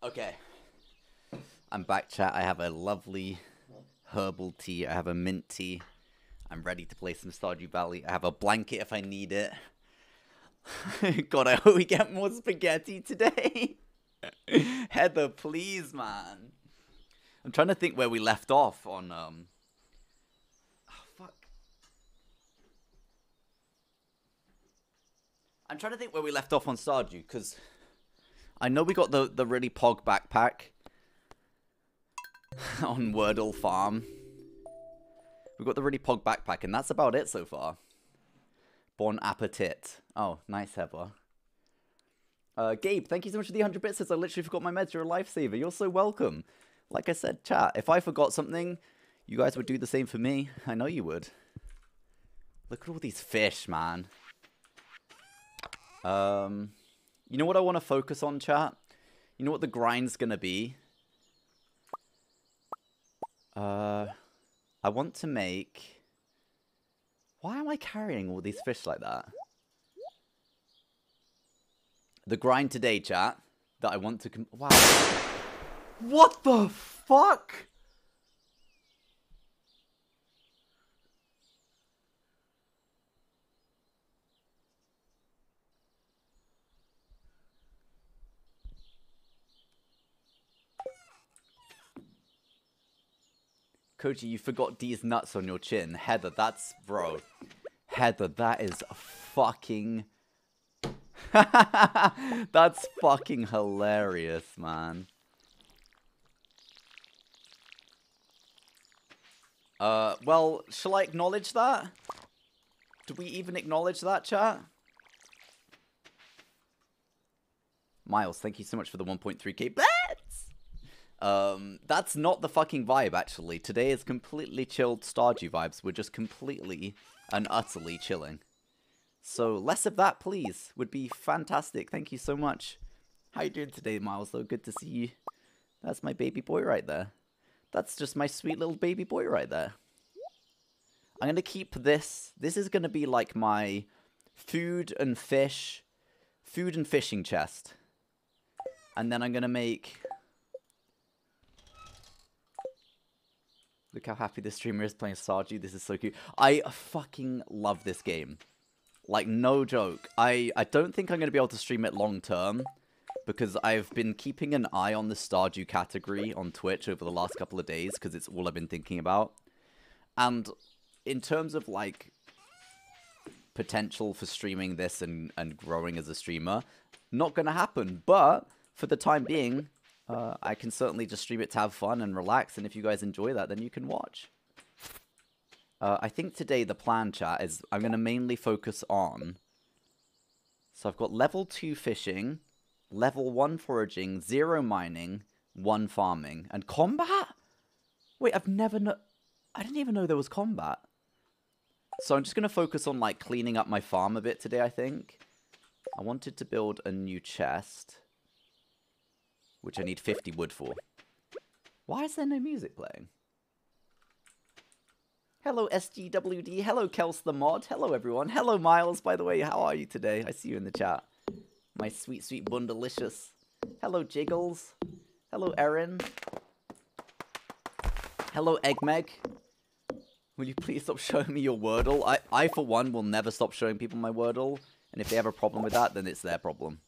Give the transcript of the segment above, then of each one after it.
Okay. I'm back, chat. I have a lovely herbal tea. I have a mint tea. I'm ready to play some Stardew Valley. I have a blanket if I need it. God, I hope we get more spaghetti today. Heather, please, man. I'm trying to think where we left off on um. Oh, fuck. I'm trying to think where we left off on Stardew because I know we got the the really pog backpack on Wordle Farm. We've got the really pog backpack, and that's about it so far. Bon appetit. Oh, nice, Heather. Uh, Gabe, thank you so much for the 100 bits. I literally forgot my meds. You're a lifesaver. You're so welcome. Like I said, chat, if I forgot something, you guys would do the same for me. I know you would. Look at all these fish, man. Um, you know what I want to focus on, chat? You know what the grind's going to be? Uh, I want to make... Why am I carrying all these fish like that? The grind today, chat, that I want to... wow. What the fuck? Koji, you forgot these nuts on your chin. Heather, that's... Bro. Heather, that is fucking... that's fucking hilarious, man. Uh, well, shall I acknowledge that? Do we even acknowledge that, chat? Miles, thank you so much for the 1.3k bets! Um, that's not the fucking vibe, actually. Today is completely chilled Stardew vibes. We're just completely and utterly chilling. So less of that, please, would be fantastic. Thank you so much. How you doing today, Miles, though? Good to see you. That's my baby boy right there. That's just my sweet little baby boy right there. I'm going to keep this. This is going to be like my food and fish, food and fishing chest. And then I'm going to make Look how happy the streamer is playing Stardew. This is so cute. I fucking love this game. Like, no joke. I, I don't think I'm going to be able to stream it long term. Because I've been keeping an eye on the Stardew category on Twitch over the last couple of days. Because it's all I've been thinking about. And in terms of, like, potential for streaming this and, and growing as a streamer, not going to happen. But for the time being, uh, I can certainly just stream it to have fun and relax, and if you guys enjoy that, then you can watch. Uh, I think today the plan, chat, is I'm going to mainly focus on... So I've got level 2 fishing, level 1 foraging, 0 mining, 1 farming, and combat? Wait, I've never... No I didn't even know there was combat. So I'm just going to focus on, like, cleaning up my farm a bit today, I think. I wanted to build a new chest which I need 50 wood for. Why is there no music playing? Hello, SGWD. Hello, Kels the mod. Hello, everyone. Hello, Miles, by the way. How are you today? I see you in the chat. My sweet, sweet Bundalicious. Hello, Jiggles. Hello, Erin. Hello, Eggmeg. Will you please stop showing me your Wordle? I, I, for one, will never stop showing people my Wordle. And if they have a problem with that, then it's their problem.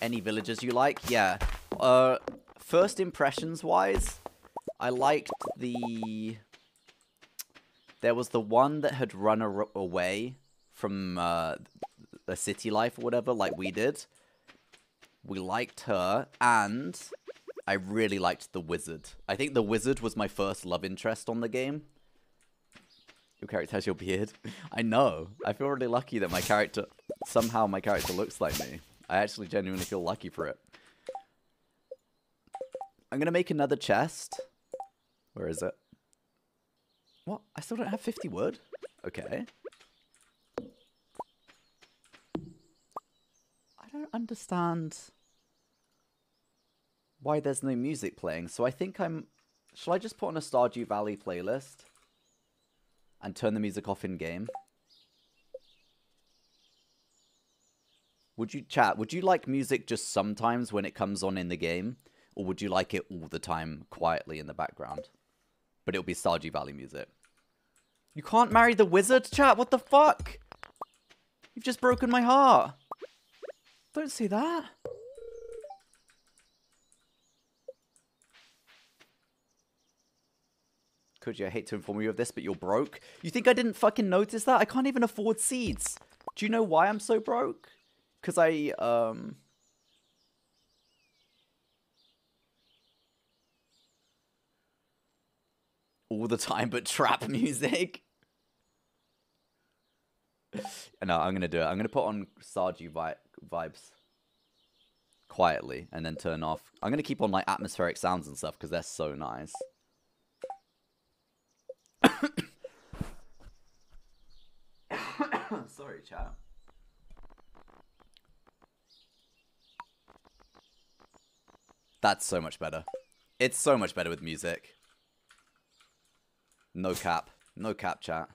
Any villagers you like. Yeah. Uh, first impressions wise, I liked the... There was the one that had run away from uh, a city life or whatever, like we did. We liked her, and I really liked the wizard. I think the wizard was my first love interest on the game. Your character has your beard. I know. I feel really lucky that my character... Somehow my character looks like me. I actually genuinely feel lucky for it. I'm going to make another chest. Where is it? What? I still don't have 50 wood? Okay. I don't understand why there's no music playing. So I think I'm... Shall I just put on a Stardew Valley playlist? And turn the music off in-game? Would you chat? Would you like music just sometimes when it comes on in the game, or would you like it all the time quietly in the background? But it'll be Stardew Valley music. You can't marry the wizard, chat. What the fuck? You've just broken my heart. Don't say that. Could you? I hate to inform you of this, but you're broke. You think I didn't fucking notice that? I can't even afford seeds. Do you know why I'm so broke? Because I, um... All the time, but trap music. no, I'm going to do it. I'm going to put on Stardew vi vibes quietly and then turn off. I'm going to keep on like atmospheric sounds and stuff because they're so nice. Sorry, chat. That's so much better. It's so much better with music. No cap. No cap, chat.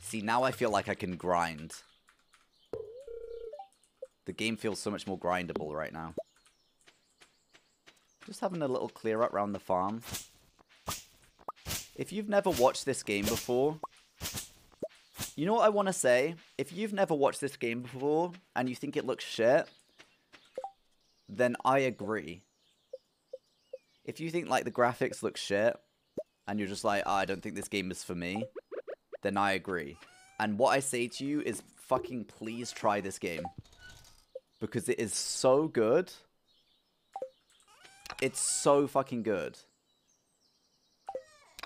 See, now I feel like I can grind. The game feels so much more grindable right now. Just having a little clear up around the farm. If you've never watched this game before, you know what I want to say? If you've never watched this game before and you think it looks shit, then I agree. If you think like the graphics look shit and you're just like, oh, I don't think this game is for me, then I agree. And what I say to you is fucking please try this game. Because it is so good. It's so fucking good.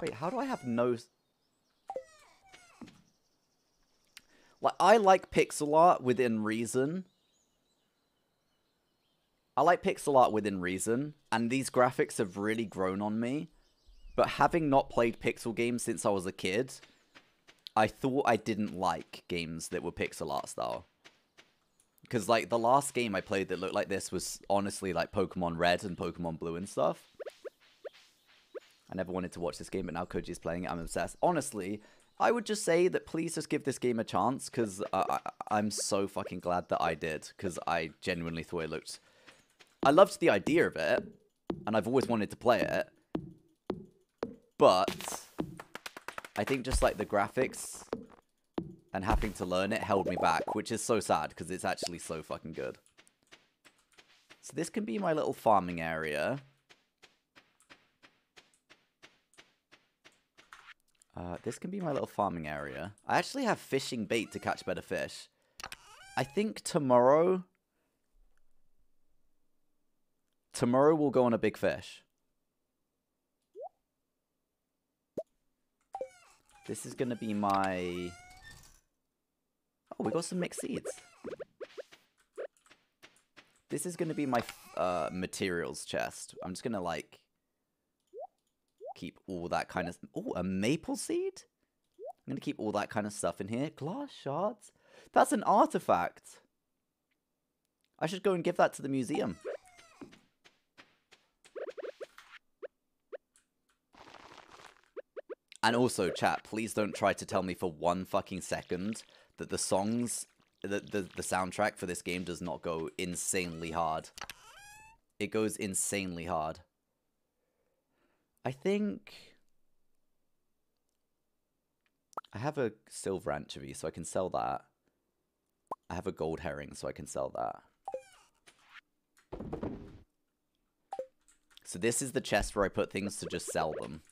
Wait, how do I have no... Like, I like pixel art within reason. I like pixel art within reason, and these graphics have really grown on me. But having not played pixel games since I was a kid, I thought I didn't like games that were pixel art style. Because, like, the last game I played that looked like this was honestly like Pokemon Red and Pokemon Blue and stuff. I never wanted to watch this game, but now Koji's playing it. I'm obsessed. Honestly, I would just say that please just give this game a chance, because I, am so fucking glad that I did, because I genuinely thought it looked... I loved the idea of it, and I've always wanted to play it, but I think just like the graphics and having to learn it held me back, which is so sad, because it's actually so fucking good. So this can be my little farming area. Uh, this can be my little farming area. I actually have fishing bait to catch better fish. I think tomorrow... Tomorrow we'll go on a big fish. This is going to be my... Oh, we got some mixed seeds. This is going to be my uh, materials chest. I'm just going to, like, keep all that kind of... Oh, a maple seed? I'm going to keep all that kind of stuff in here. Glass shards? That's an artifact. I should go and give that to the museum. And also, chat, please don't try to tell me for one fucking second that the songs, the, the, the soundtrack for this game does not go insanely hard. It goes insanely hard. I think... I have a silver anchovy, so I can sell that. I have a gold herring, so I can sell that. So this is the chest where I put things to just sell them.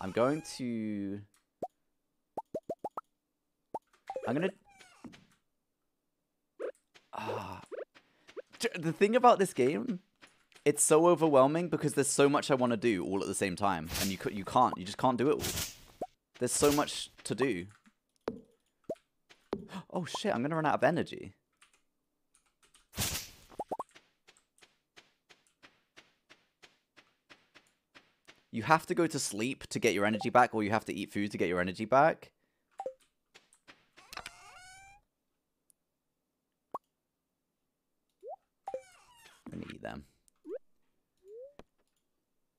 I'm going to... I'm gonna... Ah. The thing about this game it's so overwhelming because there's so much I want to do all at the same time, and you you can't. You just can't do it all. There's so much to do. Oh shit! I'm gonna run out of energy. You have to go to sleep to get your energy back, or you have to eat food to get your energy back. I'm gonna eat them.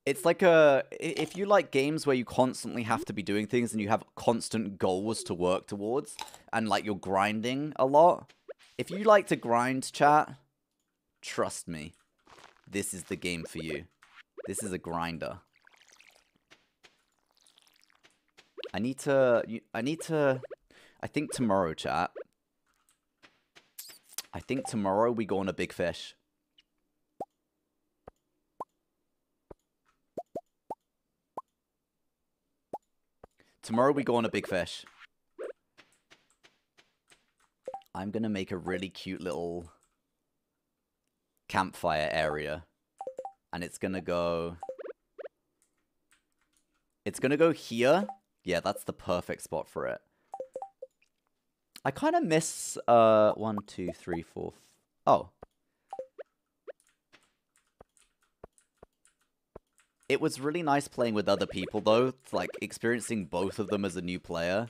It's like a if you like games where you constantly have to be doing things and you have constant goals to work towards and like you're grinding a lot. If you like to grind, chat, trust me. This is the game for you. This is a grinder. I need to I need to I think tomorrow, chat. I think tomorrow we go on a big fish. Tomorrow we go on a big fish. I'm going to make a really cute little campfire area. And it's going to go... It's going to go here. Yeah, that's the perfect spot for it. I kind of miss... Uh, one, two, three, four... Oh. It was really nice playing with other people, though. Like, experiencing both of them as a new player.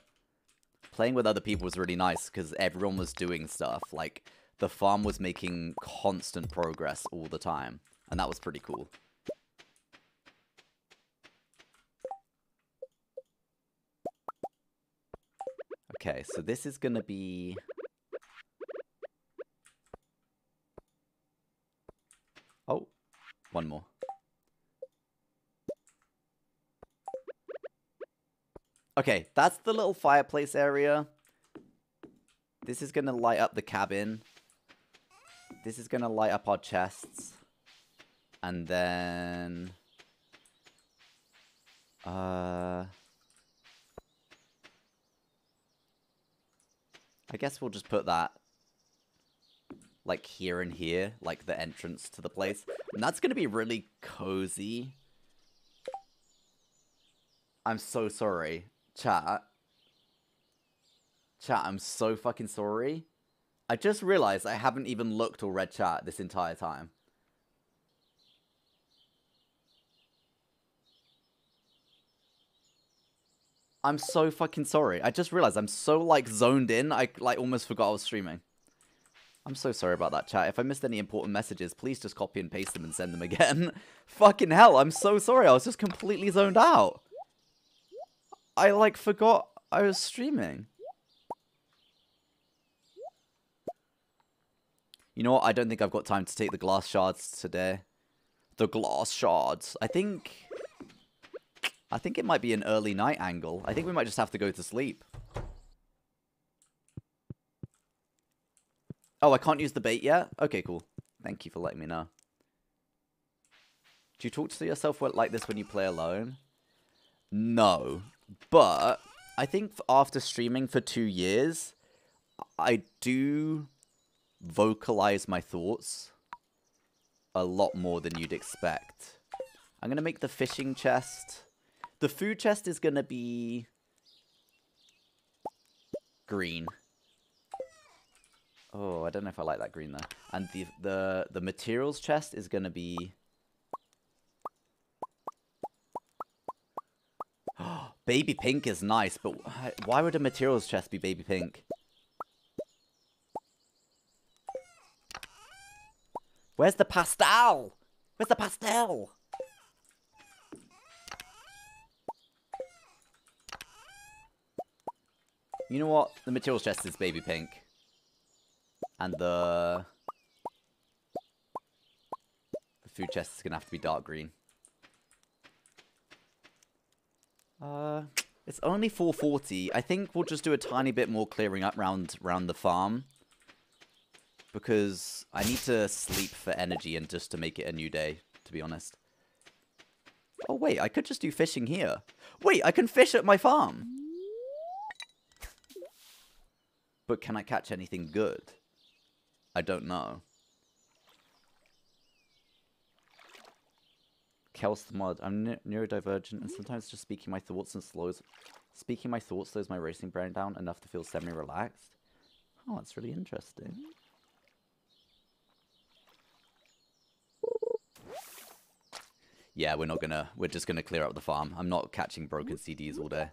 Playing with other people was really nice, because everyone was doing stuff. Like, the farm was making constant progress all the time. And that was pretty cool. Okay, so this is to be... Oh, one more. Okay, that's the little fireplace area. This is to light up the cabin. This is to light up our chests. And then... Uh... I guess we'll just put that like here and here, like the entrance to the place. And that's going to be really cozy. I'm so sorry. Chat. Chat, I'm so fucking sorry. I just realized I haven't even looked or read chat this entire time. I'm so fucking sorry. I just realized I'm so, like, zoned in, I, like, almost forgot I was streaming. I'm so sorry about that, chat. If I missed any important messages, please just copy and paste them and send them again. fucking hell, I'm so sorry. I was just completely zoned out. I, like, forgot I was streaming. You know what? I don't think I've got time to take the glass shards today. The glass shards. I think... I think it might be an early night angle. I think we might just have to go to sleep. Oh, I can't use the bait yet? Okay, cool. Thank you for letting me know. Do you talk to yourself like this when you play alone? No. But I think after streaming for two years, I do vocalize my thoughts a lot more than you'd expect. I'm going to make the fishing chest. The food chest is going to be green. Oh, I don't know if I like that green though. And the the the materials chest is going to be Baby pink is nice, but why would a materials chest be baby pink? Where's the pastel? Where's the pastel? You know what? The materials chest is baby pink. And the... The food chest is going to have to be dark green. Uh, it's only 440. I think we'll just do a tiny bit more clearing up round, round the farm. Because I need to sleep for energy and just to make it a new day, to be honest. Oh, wait, I could just do fishing here. Wait, I can fish at my farm. But can I catch anything good? I don't know. Kels mod. I'm ne neurodivergent and sometimes just speaking my thoughts and slows speaking my thoughts slows my racing brain down enough to feel semi-relaxed. Oh, that's really interesting. Yeah, we're not gonna we're just gonna clear up the farm. I'm not catching broken CDs all day.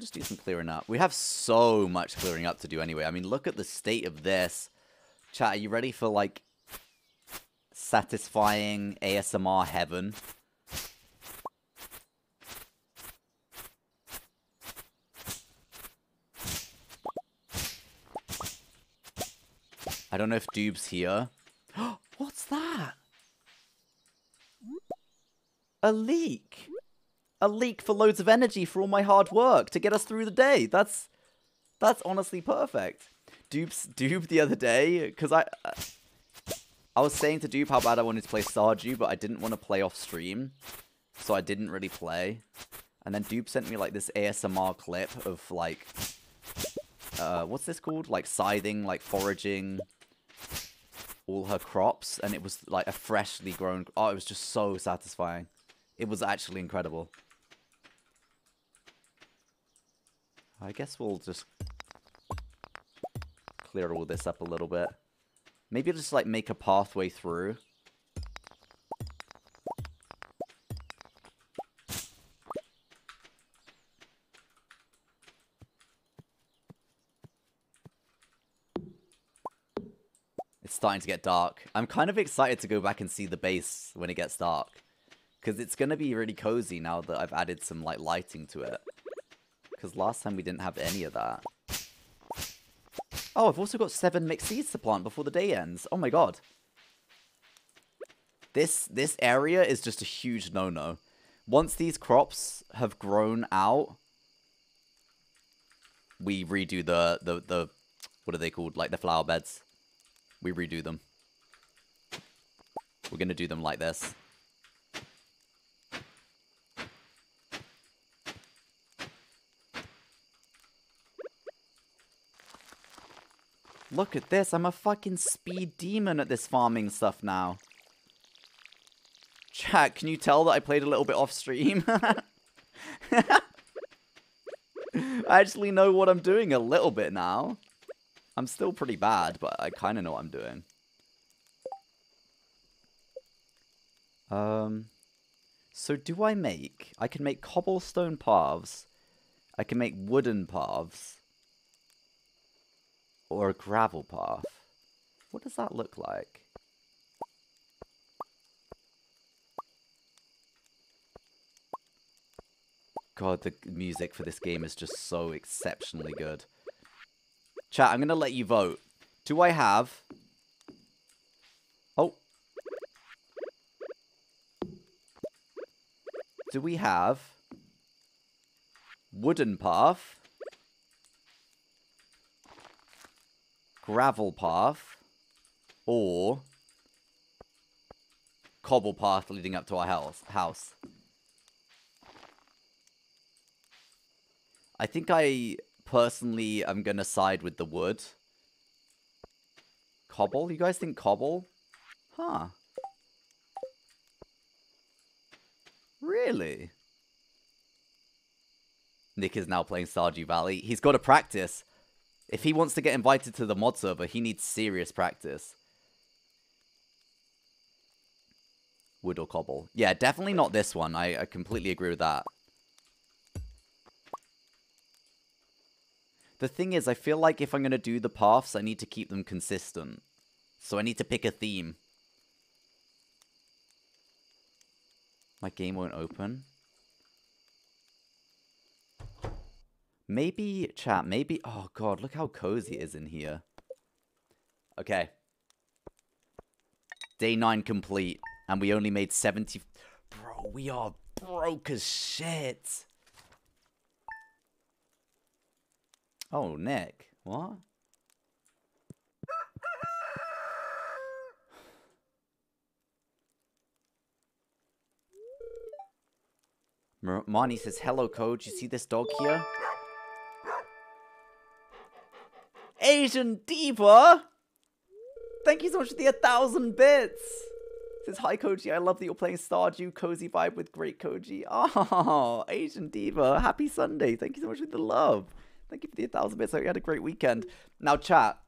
We'll just do some clearing up. We have so much clearing up to do anyway. I mean, look at the state of this. Chat, are you ready for, like, satisfying ASMR heaven. I don't know if Dube's here. What's that? A leak. A leak for loads of energy for all my hard work to get us through the day. That's that's honestly perfect. Dube's Dupe the other day because I I was saying to Dupe how bad I wanted to play Stardew, but I didn't want to play off stream, so I didn't really play. And then Dupe sent me like this ASMR clip of like, uh, what's this called? Like scything, like foraging all her crops, and it was like a freshly grown. Oh, it was just so satisfying. It was actually incredible. I guess we'll just clear all this up a little bit. Maybe just like make a pathway through. It's starting to get dark. I'm kind of excited to go back and see the base when it gets dark. Because it's going to be really cozy now that I've added some like lighting to it. Because last time we didn't have any of that. Oh, I've also got seven mixed seeds to plant before the day ends. Oh my god. This this area is just a huge no-no. Once these crops have grown out, we redo the, the, the, what are they called? Like the flower beds. We redo them. We're going to do them like this. Look at this. I'm a fucking speed demon at this farming stuff now. Chat, can you tell that I played a little bit off stream? I actually know what I'm doing a little bit now. I'm still pretty bad, but I kind of know what I'm doing. Um, so do I make... I can make cobblestone paths. I can make wooden paths or a gravel path. What does that look like? God, the music for this game is just so exceptionally good. Chat, I'm going to let you vote. Do I have... Oh. Do we have... Wooden path? Gravel path or cobble path leading up to our house. house. I think I personally am going to side with the wood. Cobble? You guys think cobble? Huh. Really? Nick is now playing Stardew Valley. He's got to practice. If he wants to get invited to the mod server, he needs serious practice. Wood or cobble. Yeah, definitely not this one. I, I completely agree with that. The thing is, I feel like if I'm going to do the paths, I need to keep them consistent. So I need to pick a theme. My game won't open. Maybe, chat, maybe... Oh, God, look how cozy it is in here. Okay. Day 9 complete. And we only made 70... Bro, we are broke as shit. Oh, Nick. What? Marnie says, Hello, coach. You see this dog here? Asian Diva! Thank you so much for the 1,000 bits! Says, hi Koji, I love that you're playing Stardew, cozy vibe with great Koji. Oh, Asian Diva, happy Sunday. Thank you so much for the love. Thank you for the 1,000 bits. I hope you had a great weekend. Now, chat,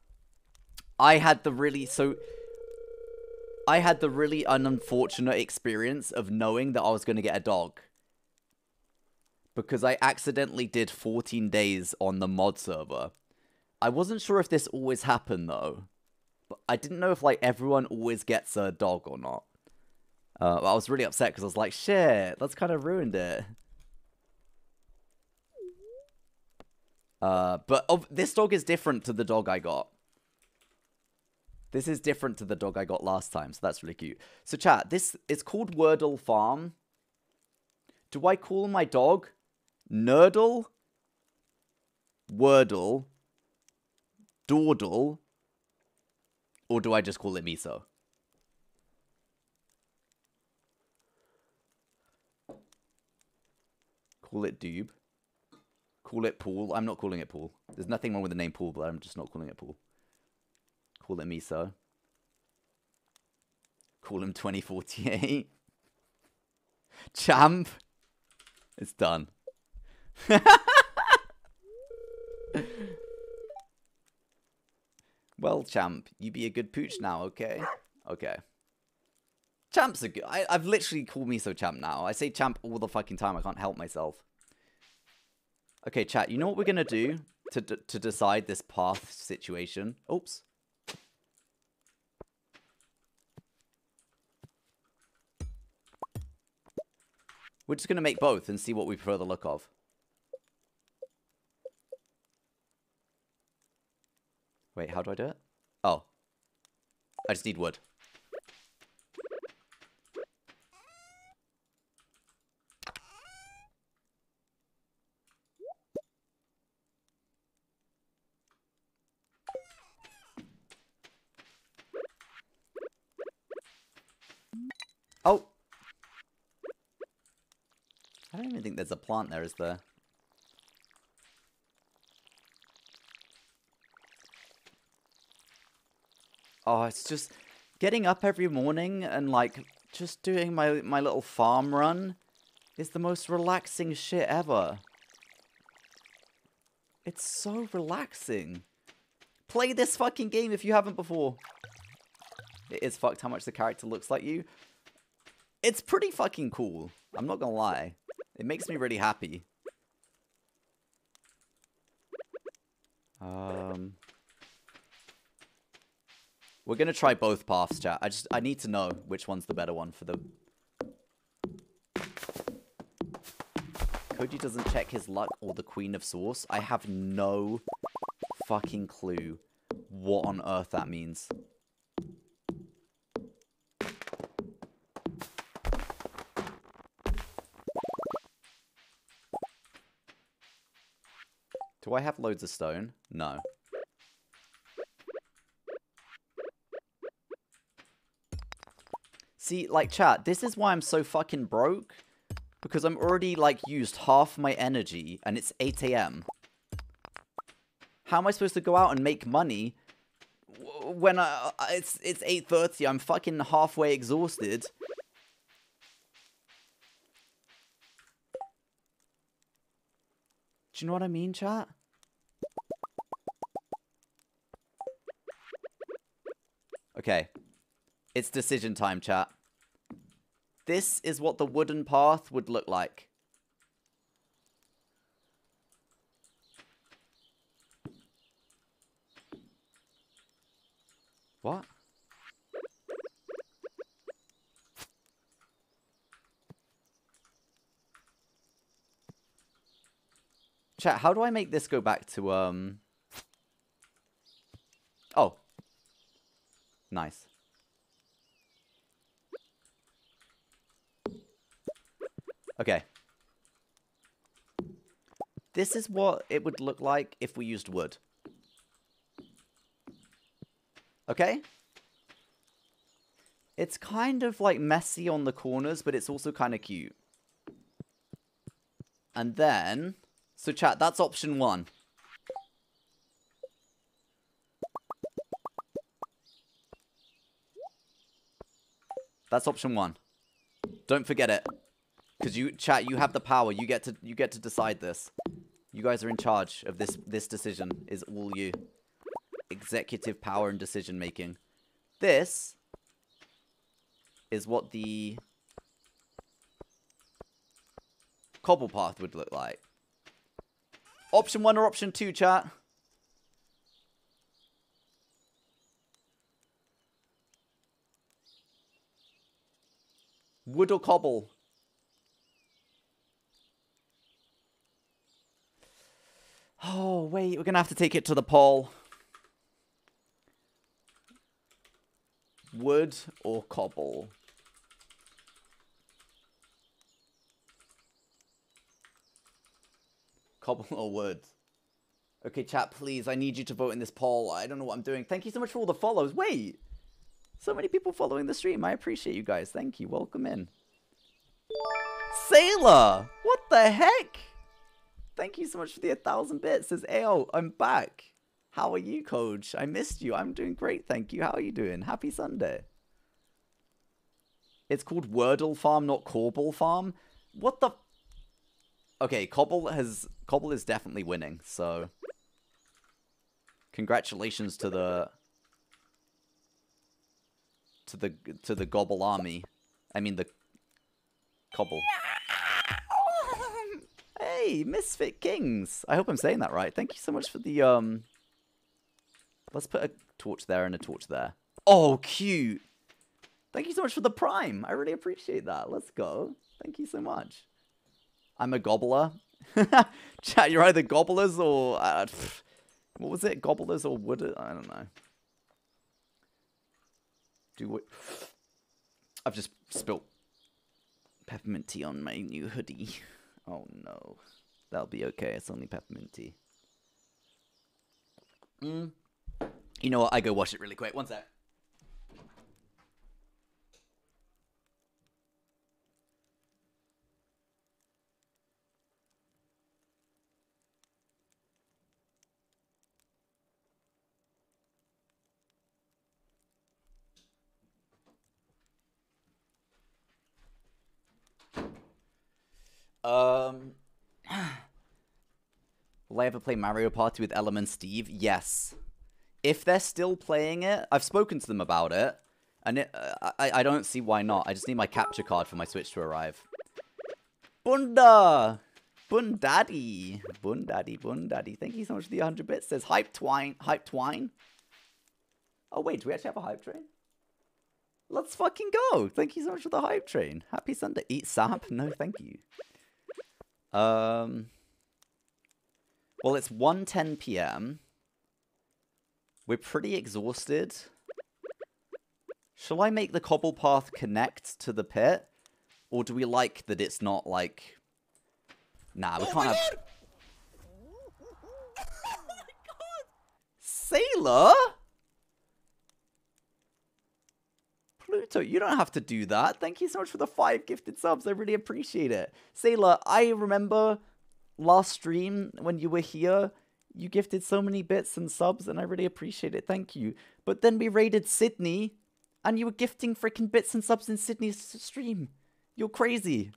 I had the really, so, I had the really unfortunate experience of knowing that I was going to get a dog. Because I accidentally did 14 days on the mod server. I wasn't sure if this always happened though. But I didn't know if like everyone always gets a dog or not. Uh, I was really upset because I was like, shit, that's kind of ruined it. Uh, but oh, this dog is different to the dog I got. This is different to the dog I got last time, so that's really cute. So chat, this is called Wordle Farm. Do I call my dog Nerdle, Wordle, Dawdle, or do I just call it Miso? Call it Doob. Call it Pool. I'm not calling it Pool. There's nothing wrong with the name Pool, but I'm just not calling it Pool. Call it Miso. Call him 2048. Champ. It's done. well, Champ, you be a good pooch now, okay? Okay. Champ's a good... I, I've literally called Miso Champ now. I say Champ all the fucking time. I can't help myself. Okay, chat, you know what we're going to do to, to decide this path situation? Oops. We're just going to make both and see what we prefer the look of. Wait, how do I do it? Oh. I just need wood. Oh! I don't even think there's a plant there, is there? Oh, it's just getting up every morning and like just doing my my little farm run is the most relaxing shit ever. It's so relaxing. Play this fucking game if you haven't before. It is fucked how much the character looks like you. It's pretty fucking cool. I'm not gonna lie. It makes me really happy. Um... We're gonna try both paths, chat. I just I need to know which one's the better one for the. Koji doesn't check his luck or the Queen of Sauce. I have no fucking clue what on earth that means. Do I have loads of stone? No. See, like, chat, this is why I'm so fucking broke. Because I'm already, like, used half my energy, and it's 8 a.m. How am I supposed to go out and make money when I, it's it's 8.30? I'm fucking halfway exhausted. Do you know what I mean, chat? Okay. It's decision time, chat. This is what the wooden path would look like. What? Chat, how do I make this go back to, um... Oh. Nice. Okay. This is what it would look like if we used wood. Okay? It's kind of like messy on the corners, but it's also kind of cute. And then... So chat, that's option one. That's option one. Don't forget it. Because you, chat, you have the power. You get to, you get to decide this. You guys are in charge of this. This decision is all you. Executive power and decision making. This is what the cobble path would look like. Option one or option two, chat? Wood or cobble? Wait, we're going to have to take it to the poll. Wood or cobble? Cobble or wood? Okay, chat, please. I need you to vote in this poll. I don't know what I'm doing. Thank you so much for all the follows. Wait! So many people following the stream. I appreciate you guys. Thank you. Welcome in. Sailor! What the heck? Thank you so much for the 1,000 bits. Says, Ayo, I'm back. How are you, coach? I missed you. I'm doing great, thank you. How are you doing? Happy Sunday. It's called Wordle Farm, not Corbel Farm. What the... Okay, Cobble has... Cobble is definitely winning, so... Congratulations to the... To the to the Gobble army. I mean the Cobble. Hey, Misfit Kings. I hope I'm saying that right. Thank you so much for the um Let's put a torch there and a torch there. Oh, cute. Thank you so much for the prime. I really appreciate that. Let's go. Thank you so much. I'm a gobbler. Chat, you're either gobblers or... Uh, what was it? Gobblers or wood? I don't know. Do what? I've just spilt peppermint tea on my new hoodie. Oh no. That'll be okay. It's only peppermint tea. Mm. You know what? I go wash it really quick. One sec. Um, will I ever play Mario Party with Element Steve? Yes. If they're still playing it, I've spoken to them about it, and it, uh, I, I don't see why not. I just need my capture card for my Switch to arrive. Bunda! Bundaddy! Bundaddy, Bundaddy. Thank you so much for the 100 bits. Says Hype Twine. Hype Twine? Oh, wait, do we actually have a Hype Train? Let's fucking go! Thank you so much for the Hype Train. Happy Sunday. Eat sap? No, thank you. Um, well, it's 1.10 p.m. We're pretty exhausted. Shall I make the cobble path connect to the pit? Or do we like that it's not like... Nah, we oh can't have... oh Sailor? Pluto, you don't have to do that. Thank you so much for the five gifted subs. I really appreciate it. Sailor, I remember last stream when you were here, you gifted so many bits and subs, and I really appreciate it. Thank you. But then we raided Sydney, and you were gifting freaking bits and subs in Sydney's stream. You're crazy.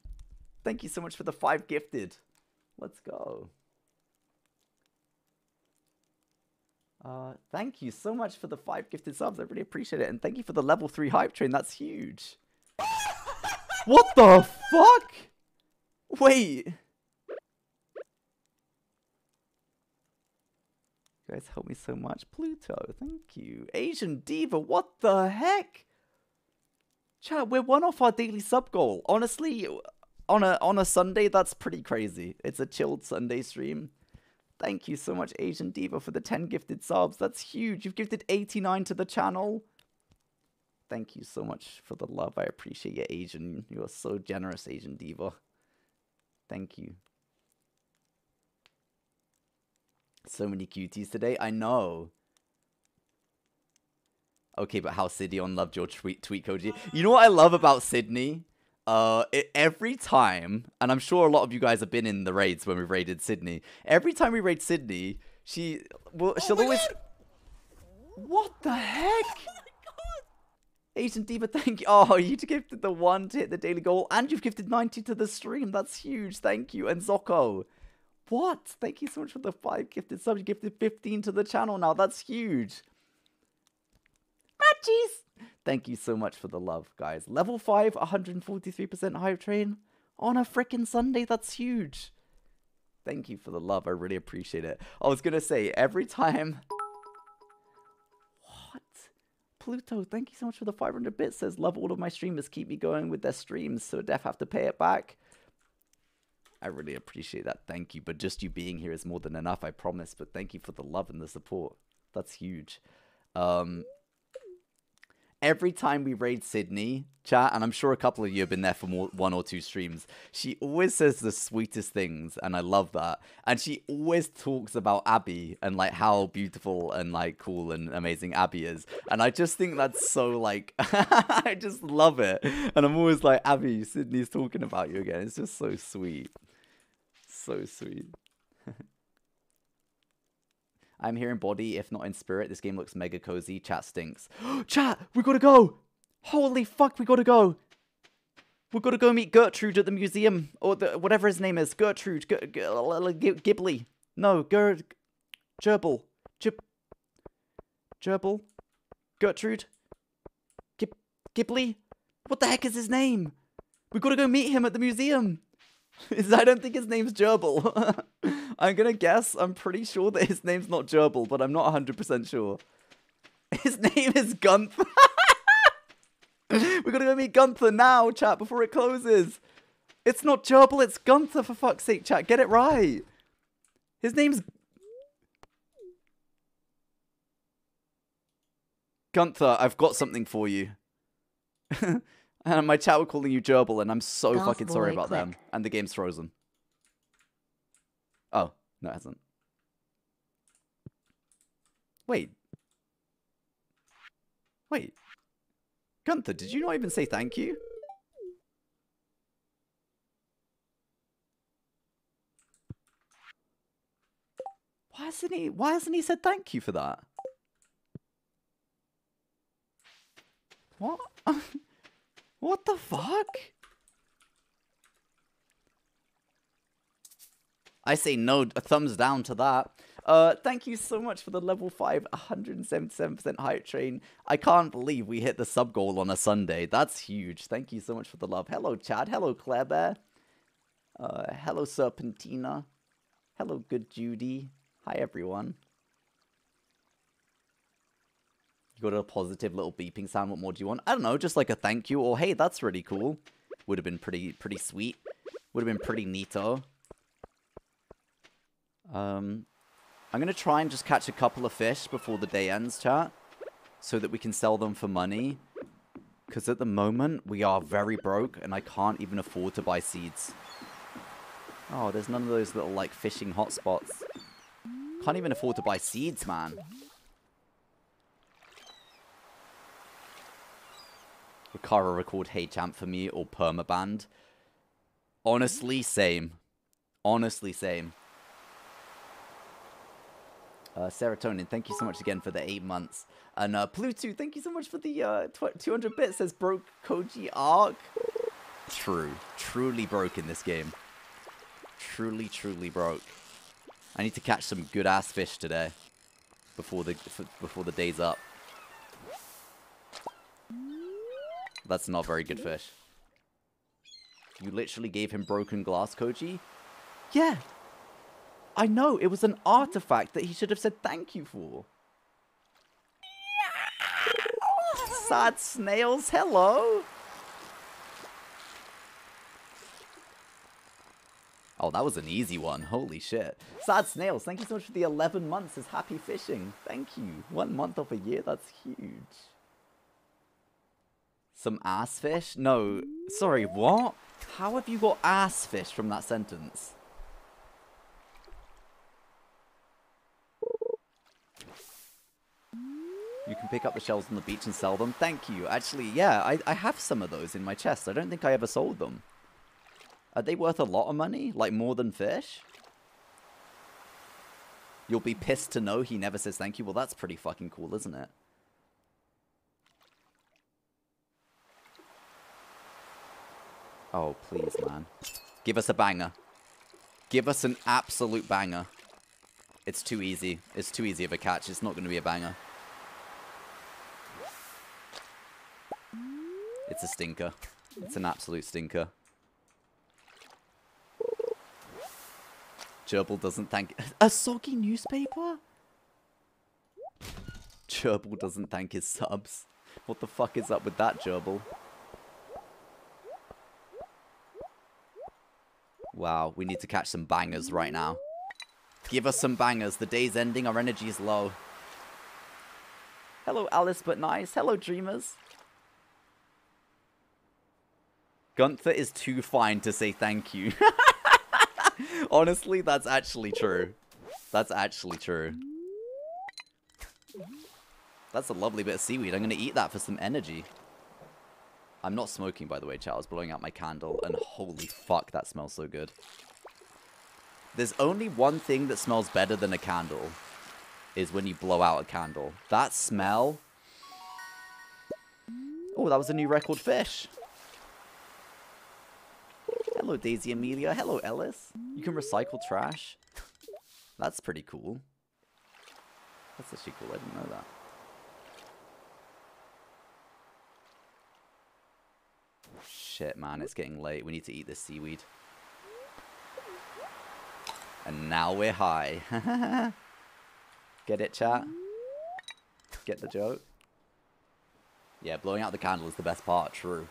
Thank you so much for the five gifted. Let's go. Uh, thank you so much for the five gifted subs. I really appreciate it. And thank you for the level three hype train. That's huge. what the fuck? Wait. You guys help me so much. Pluto, thank you. Asian Diva, what the heck? Chat, we're one off our daily sub goal. Honestly, on a on a Sunday, that's pretty crazy. It's a chilled Sunday stream. Thank you so much, Asian Diva, for the 10 gifted subs. That's huge. You've gifted 89 to the channel. Thank you so much for the love. I appreciate you, Asian. You are so generous, Asian Diva. Thank you. So many cuties today. I know. Okay, but how Sydney loved your tweet, tweet Koji. You know what I love about Sydney? Uh, it, every time, and I'm sure a lot of you guys have been in the raids when we raided Sydney. Every time we raid Sydney, she well, oh she'll always. God. What the heck? Oh Asian Diva, thank you. Oh, you gifted the one to hit the daily goal, and you've gifted 90 to the stream. That's huge. Thank you. And Zoko. What? Thank you so much for the five gifted subs. You gifted 15 to the channel now. That's huge. Matchies! Thank you so much for the love, guys. Level 5, 143% hype train on a freaking Sunday. That's huge. Thank you for the love. I really appreciate it. I was going to say, every time... What? Pluto, thank you so much for the 500 bits. Says, love all of my streamers. Keep me going with their streams, so def have to pay it back. I really appreciate that. Thank you. But just you being here is more than enough, I promise. But thank you for the love and the support. That's huge. Um, every time we raid Sydney, chat, and I'm sure a couple of you have been there for more, one or two streams, she always says the sweetest things, and I love that. And she always talks about Abby and like how beautiful and like cool and amazing Abby is. And I just think that's so like, I just love it. And I'm always like, Abby, Sydney's talking about you again. It's just so sweet. So sweet. I'm here in body, if not in spirit. This game looks mega cozy. Chat stinks. Chat, we gotta go. Holy fuck, we gotta go. We gotta go meet Gertrude at the museum, or the, whatever his name is. Gertrude, G G Ghibli. No, Ger, Gerbil, Gib, Gerbil, Gertrude, Gib, Ghibli. What the heck is his name? We gotta go meet him at the museum. I don't think his name's Gerbil. I'm gonna guess. I'm pretty sure that his name's not Gerbil, but I'm not 100% sure. His name is Gunther. We're gonna go meet Gunther now, chat, before it closes. It's not Gerbil, it's Gunther, for fuck's sake, chat. Get it right. His name's... Gunther, I've got something for you. and my chat were calling you Gerbil, and I'm so Golf fucking sorry about them. And the game's frozen. Oh, no, it hasn't. Wait. Wait. Gunther, did you not even say thank you? Why hasn't he why hasn't he said thank you for that? What? what the fuck? I say no, thumbs down to that. Uh, thank you so much for the level 5, 177% hype train. I can't believe we hit the sub goal on a Sunday. That's huge. Thank you so much for the love. Hello, Chad. Hello, Claire Bear. Uh, hello, Serpentina. Hello, good Judy. Hi, everyone. You got a positive little beeping sound. What more do you want? I don't know, just like a thank you or hey, that's really cool. Would have been pretty pretty sweet. Would have been pretty neato. Um, I'm going to try and just catch a couple of fish before the day ends, chat. So that we can sell them for money. Because at the moment, we are very broke and I can't even afford to buy seeds. Oh, there's none of those little, like, fishing hotspots. Can't even afford to buy seeds, man. Rikara record Hey Champ for me or Permaband. Honestly, same. Honestly, same. Uh, serotonin, thank you so much again for the eight months. And uh, Pluto, thank you so much for the uh, tw 200 bits. Says broke Koji arc. True, truly broke in this game. Truly, truly broke. I need to catch some good ass fish today, before the before the day's up. That's not very good fish. You literally gave him broken glass, Koji? Yeah, I know, it was an artifact that he should have said thank you for. Sad snails, hello! Oh, that was an easy one. Holy shit. Sad snails, thank you so much for the 11 months as happy fishing. Thank you. One month of a year, that's huge. Some ass fish? No, sorry, what? How have you got ass fish from that sentence? You can pick up the shells on the beach and sell them. Thank you. Actually, yeah, I, I have some of those in my chest. I don't think I ever sold them. Are they worth a lot of money? Like more than fish? You'll be pissed to know he never says thank you. Well, that's pretty fucking cool, isn't it? Oh, please, man. Give us a banger. Give us an absolute banger. It's too easy. It's too easy of a catch. It's not going to be a banger. It's a stinker. It's an absolute stinker. Gerbil doesn't thank... A soggy newspaper? Gerbil doesn't thank his subs. what the fuck is up with that gerbil? Wow, we need to catch some bangers right now. Give us some bangers. The day's ending, our energy is low. Hello, Alice but nice. Hello, dreamers. Gunther is too fine to say thank you. Honestly, that's actually true. That's actually true. That's a lovely bit of seaweed. I'm going to eat that for some energy. I'm not smoking, by the way, chat. I was blowing out my candle, and holy fuck, that smells so good. There's only one thing that smells better than a candle, is when you blow out a candle. That smell... Oh, that was a new record fish. Hello, Daisy Amelia. Hello, Ellis. You can recycle trash. That's pretty cool. That's actually cool. I didn't know that. Shit, man. It's getting late. We need to eat this seaweed. And now we're high. Get it, chat? Get the joke? Yeah, blowing out the candle is the best part. True.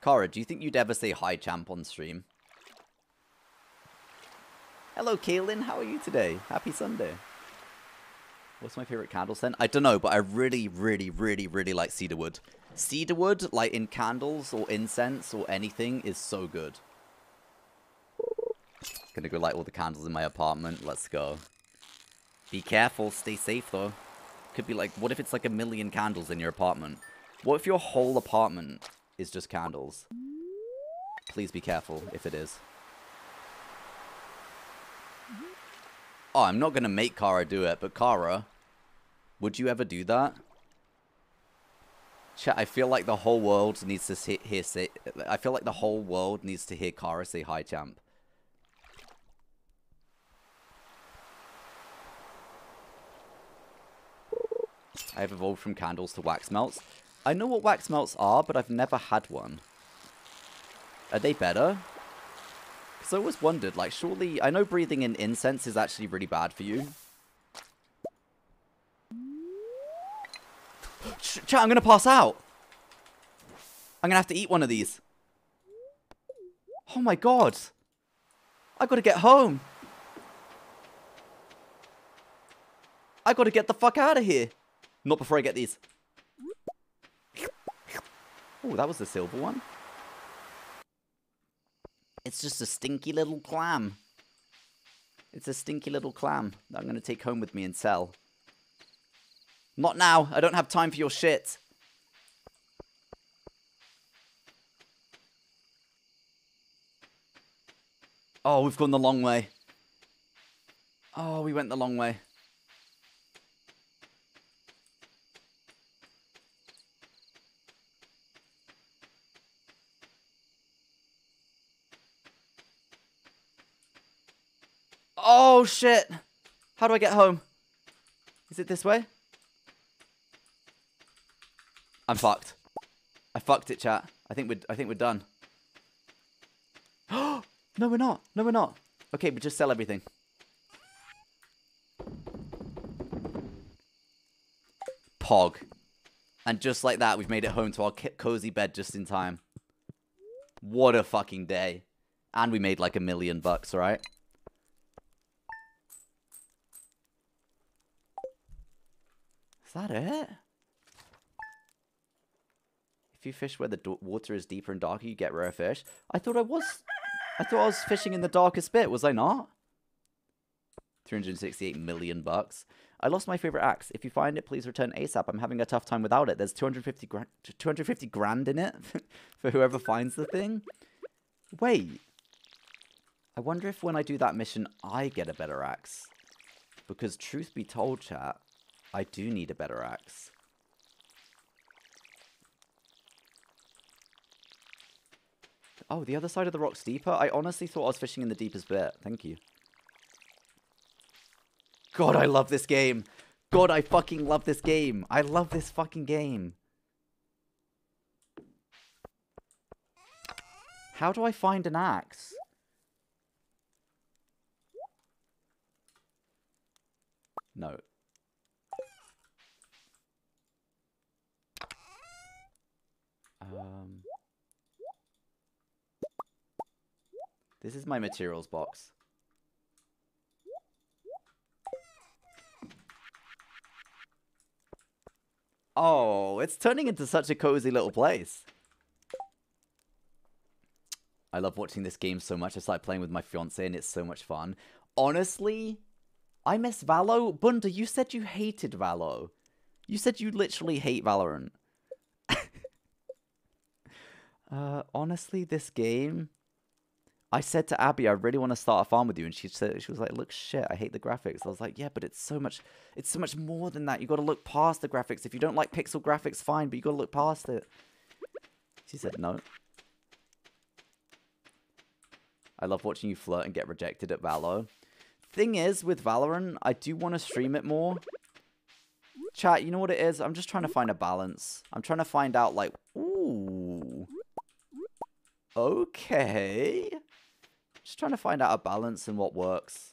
Kara, do you think you'd ever say hi champ on stream? Hello Kaylin, how are you today? Happy Sunday. What's my favorite candle scent? I don't know, but I really, really, really, really like cedarwood. Cedarwood, like in candles or incense or anything, is so good. Gonna go light all the candles in my apartment. Let's go. Be careful, stay safe though. Could be like, what if it's like a million candles in your apartment? What if your whole apartment is just candles. Please be careful if it is. Oh, I'm not going to make Kara do it, but Kara, would you ever do that? Chat, I feel like the whole world needs to hear say. I feel like the whole world needs to hear Kara say hi, champ. I have evolved from candles to wax melts. I know what wax melts are, but I've never had one. Are they better? Because I always wondered, like, surely... I know breathing in incense is actually really bad for you. Chat, I'm going to pass out. I'm going to have to eat one of these. Oh my god. I got to get home. I got to get the fuck out of here. Not before I get these. Oh, that was the silver one. It's just a stinky little clam. It's a stinky little clam that I'm going to take home with me and sell. Not now. I don't have time for your shit. Oh, we've gone the long way. Oh, we went the long way. Oh, shit. How do I get home? Is it this way? I'm fucked. I fucked it, chat. I think we're, I think we're done. no, we're not. No, we're not. Okay, we just sell everything. Pog. And just like that, we've made it home to our cozy bed just in time. What a fucking day. And we made like a million bucks, right? That it? If you fish where the water is deeper and darker, you get rare fish. I thought I was... I thought I was fishing in the darkest bit. Was I not? 368 million bucks. I lost my favorite axe. If you find it, please return ASAP. I'm having a tough time without it. There's 250 grand, 250 grand in it for whoever finds the thing. Wait. I wonder if when I do that mission, I get a better axe. Because truth be told, chat, I do need a better axe. Oh, the other side of the rock's deeper? I honestly thought I was fishing in the deepest bit. Thank you. God, I love this game. God, I fucking love this game. I love this fucking game. How do I find an axe? No. This is my materials box. Oh, it's turning into such a cozy little place. I love watching this game so much. I started playing with my fiance and it's so much fun. Honestly, I miss Valo. Bunda, you said you hated Valo. You said you literally hate Valorant. uh, honestly, this game... I said to Abby, I really want to start a farm with you, and she said she was like, "Look, shit, I hate the graphics." I was like, "Yeah, but it's so much, it's so much more than that. You got to look past the graphics. If you don't like pixel graphics, fine, but you got to look past it." She said, "No." I love watching you flirt and get rejected at Valo. Thing is, with Valorant, I do want to stream it more. Chat, you know what it is? I'm just trying to find a balance. I'm trying to find out, like, ooh. Okay. Just trying to find out a balance and what works.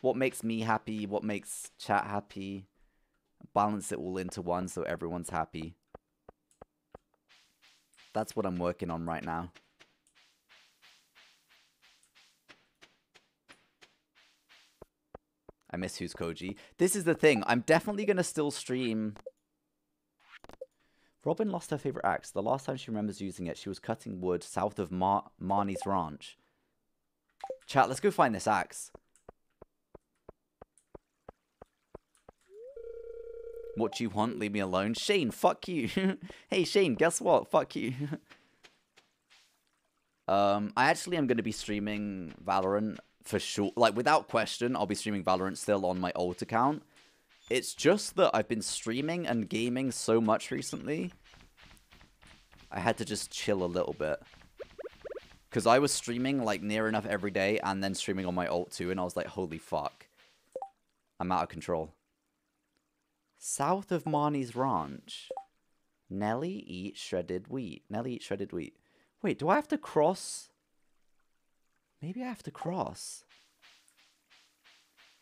What makes me happy, what makes chat happy. Balance it all into one so everyone's happy. That's what I'm working on right now. I miss Who's Koji. This is the thing. I'm definitely going to still stream... Robin lost her favorite axe. The last time she remembers using it, she was cutting wood south of Mar Marnie's ranch. Chat, let's go find this axe. What do you want? Leave me alone. Shane, fuck you. hey, Shane, guess what? Fuck you. um, I actually am going to be streaming Valorant for sure. Like, without question, I'll be streaming Valorant still on my old account. It's just that I've been streaming and gaming so much recently. I had to just chill a little bit. Because I was streaming like near enough every day and then streaming on my alt too. And I was like, holy fuck. I'm out of control. South of Marnie's ranch. Nelly eat shredded wheat. Nelly eat shredded wheat. Wait, do I have to cross? Maybe I have to cross.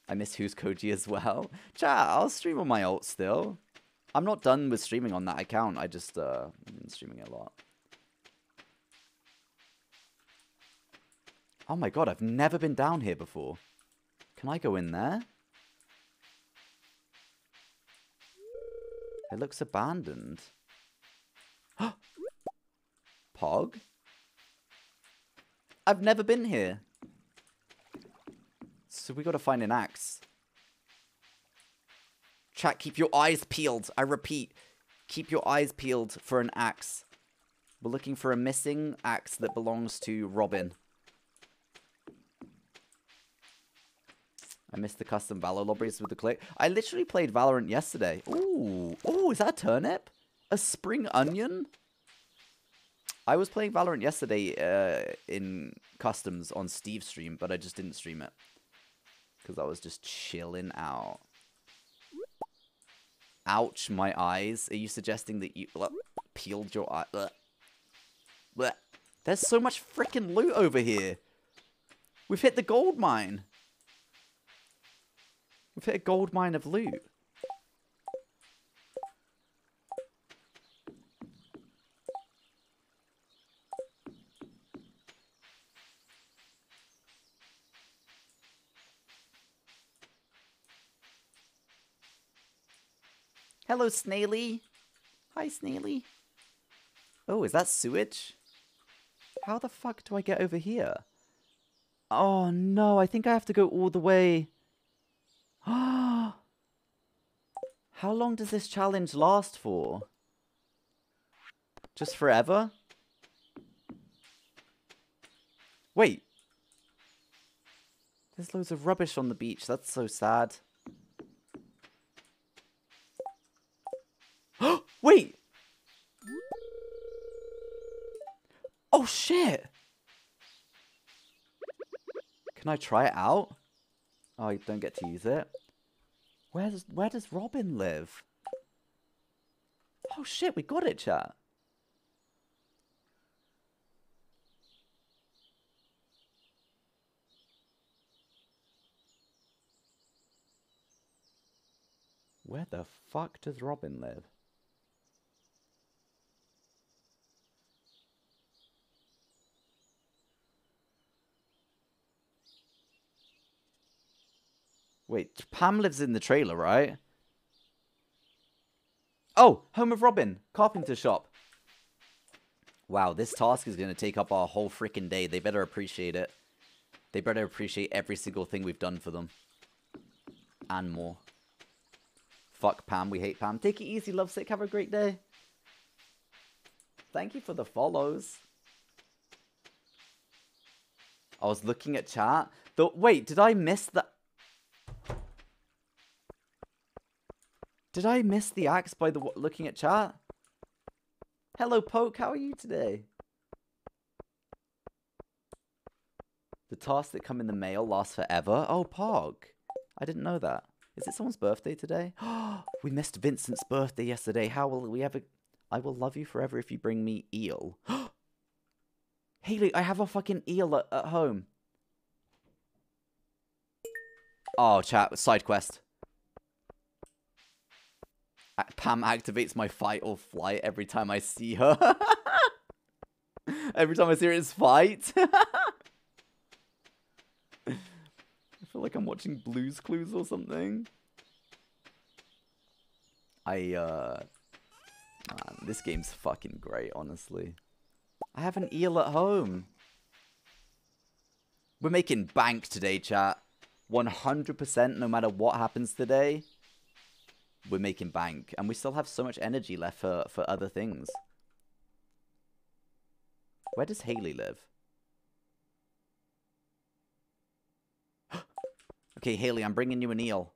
I miss Who's Koji as well. Chat, I'll stream on my alt still. I'm not done with streaming on that account. I just, uh, been streaming a lot. Oh my god, I've never been down here before. Can I go in there? It looks abandoned. Pog? I've never been here. So we gotta find an axe. Chat, keep your eyes peeled. I repeat, keep your eyes peeled for an axe. We're looking for a missing axe that belongs to Robin. I missed the custom Valor lobbies with the click. I literally played Valorant yesterday. Ooh. Oh, is that a turnip? A spring onion? I was playing Valorant yesterday uh, in customs on Steve's stream, but I just didn't stream it. Because I was just chilling out. Ouch, my eyes. Are you suggesting that you uh, peeled your eye? Uh, There's so much freaking loot over here. We've hit the gold mine. We've hit a gold mine of loot. Hello, Snaily. Hi, Snaily. Oh, is that sewage? How the fuck do I get over here? Oh no, I think I have to go all the way. How long does this challenge last for? Just forever? Wait. There's loads of rubbish on the beach. That's so sad. Wait. Oh, shit. Can I try it out? Oh, I don't get to use it. Where does, where does Robin live? Oh shit, we got it, chat. Where the fuck does Robin live? Wait, Pam lives in the trailer, right? Oh, home of Robin, carpenter shop. Wow, this task is going to take up our whole freaking day. They better appreciate it. They better appreciate every single thing we've done for them. And more. Fuck Pam, we hate Pam. Take it easy, lovesick. Have a great day. Thank you for the follows. I was looking at chat. The, wait, did I miss the... Did I miss the axe by the looking at chat? Hello, Poke. How are you today? The tasks that come in the mail last forever. Oh, Pog. I didn't know that. Is it someone's birthday today? we missed Vincent's birthday yesterday. How will we ever... I will love you forever if you bring me eel. Haley, I have a fucking eel at, at home. Oh, chat. Side quest. Pam activates my fight or flight every time I see her. every time I see her, it's fight. I feel like I'm watching Blues Clues or something. I, uh... Man, this game's fucking great, honestly. I have an eel at home. We're making bank today, chat. 100% no matter what happens today we're making bank, and we still have so much energy left for, for other things. Where does Haley live? okay, Haley, I'm bringing you an eel.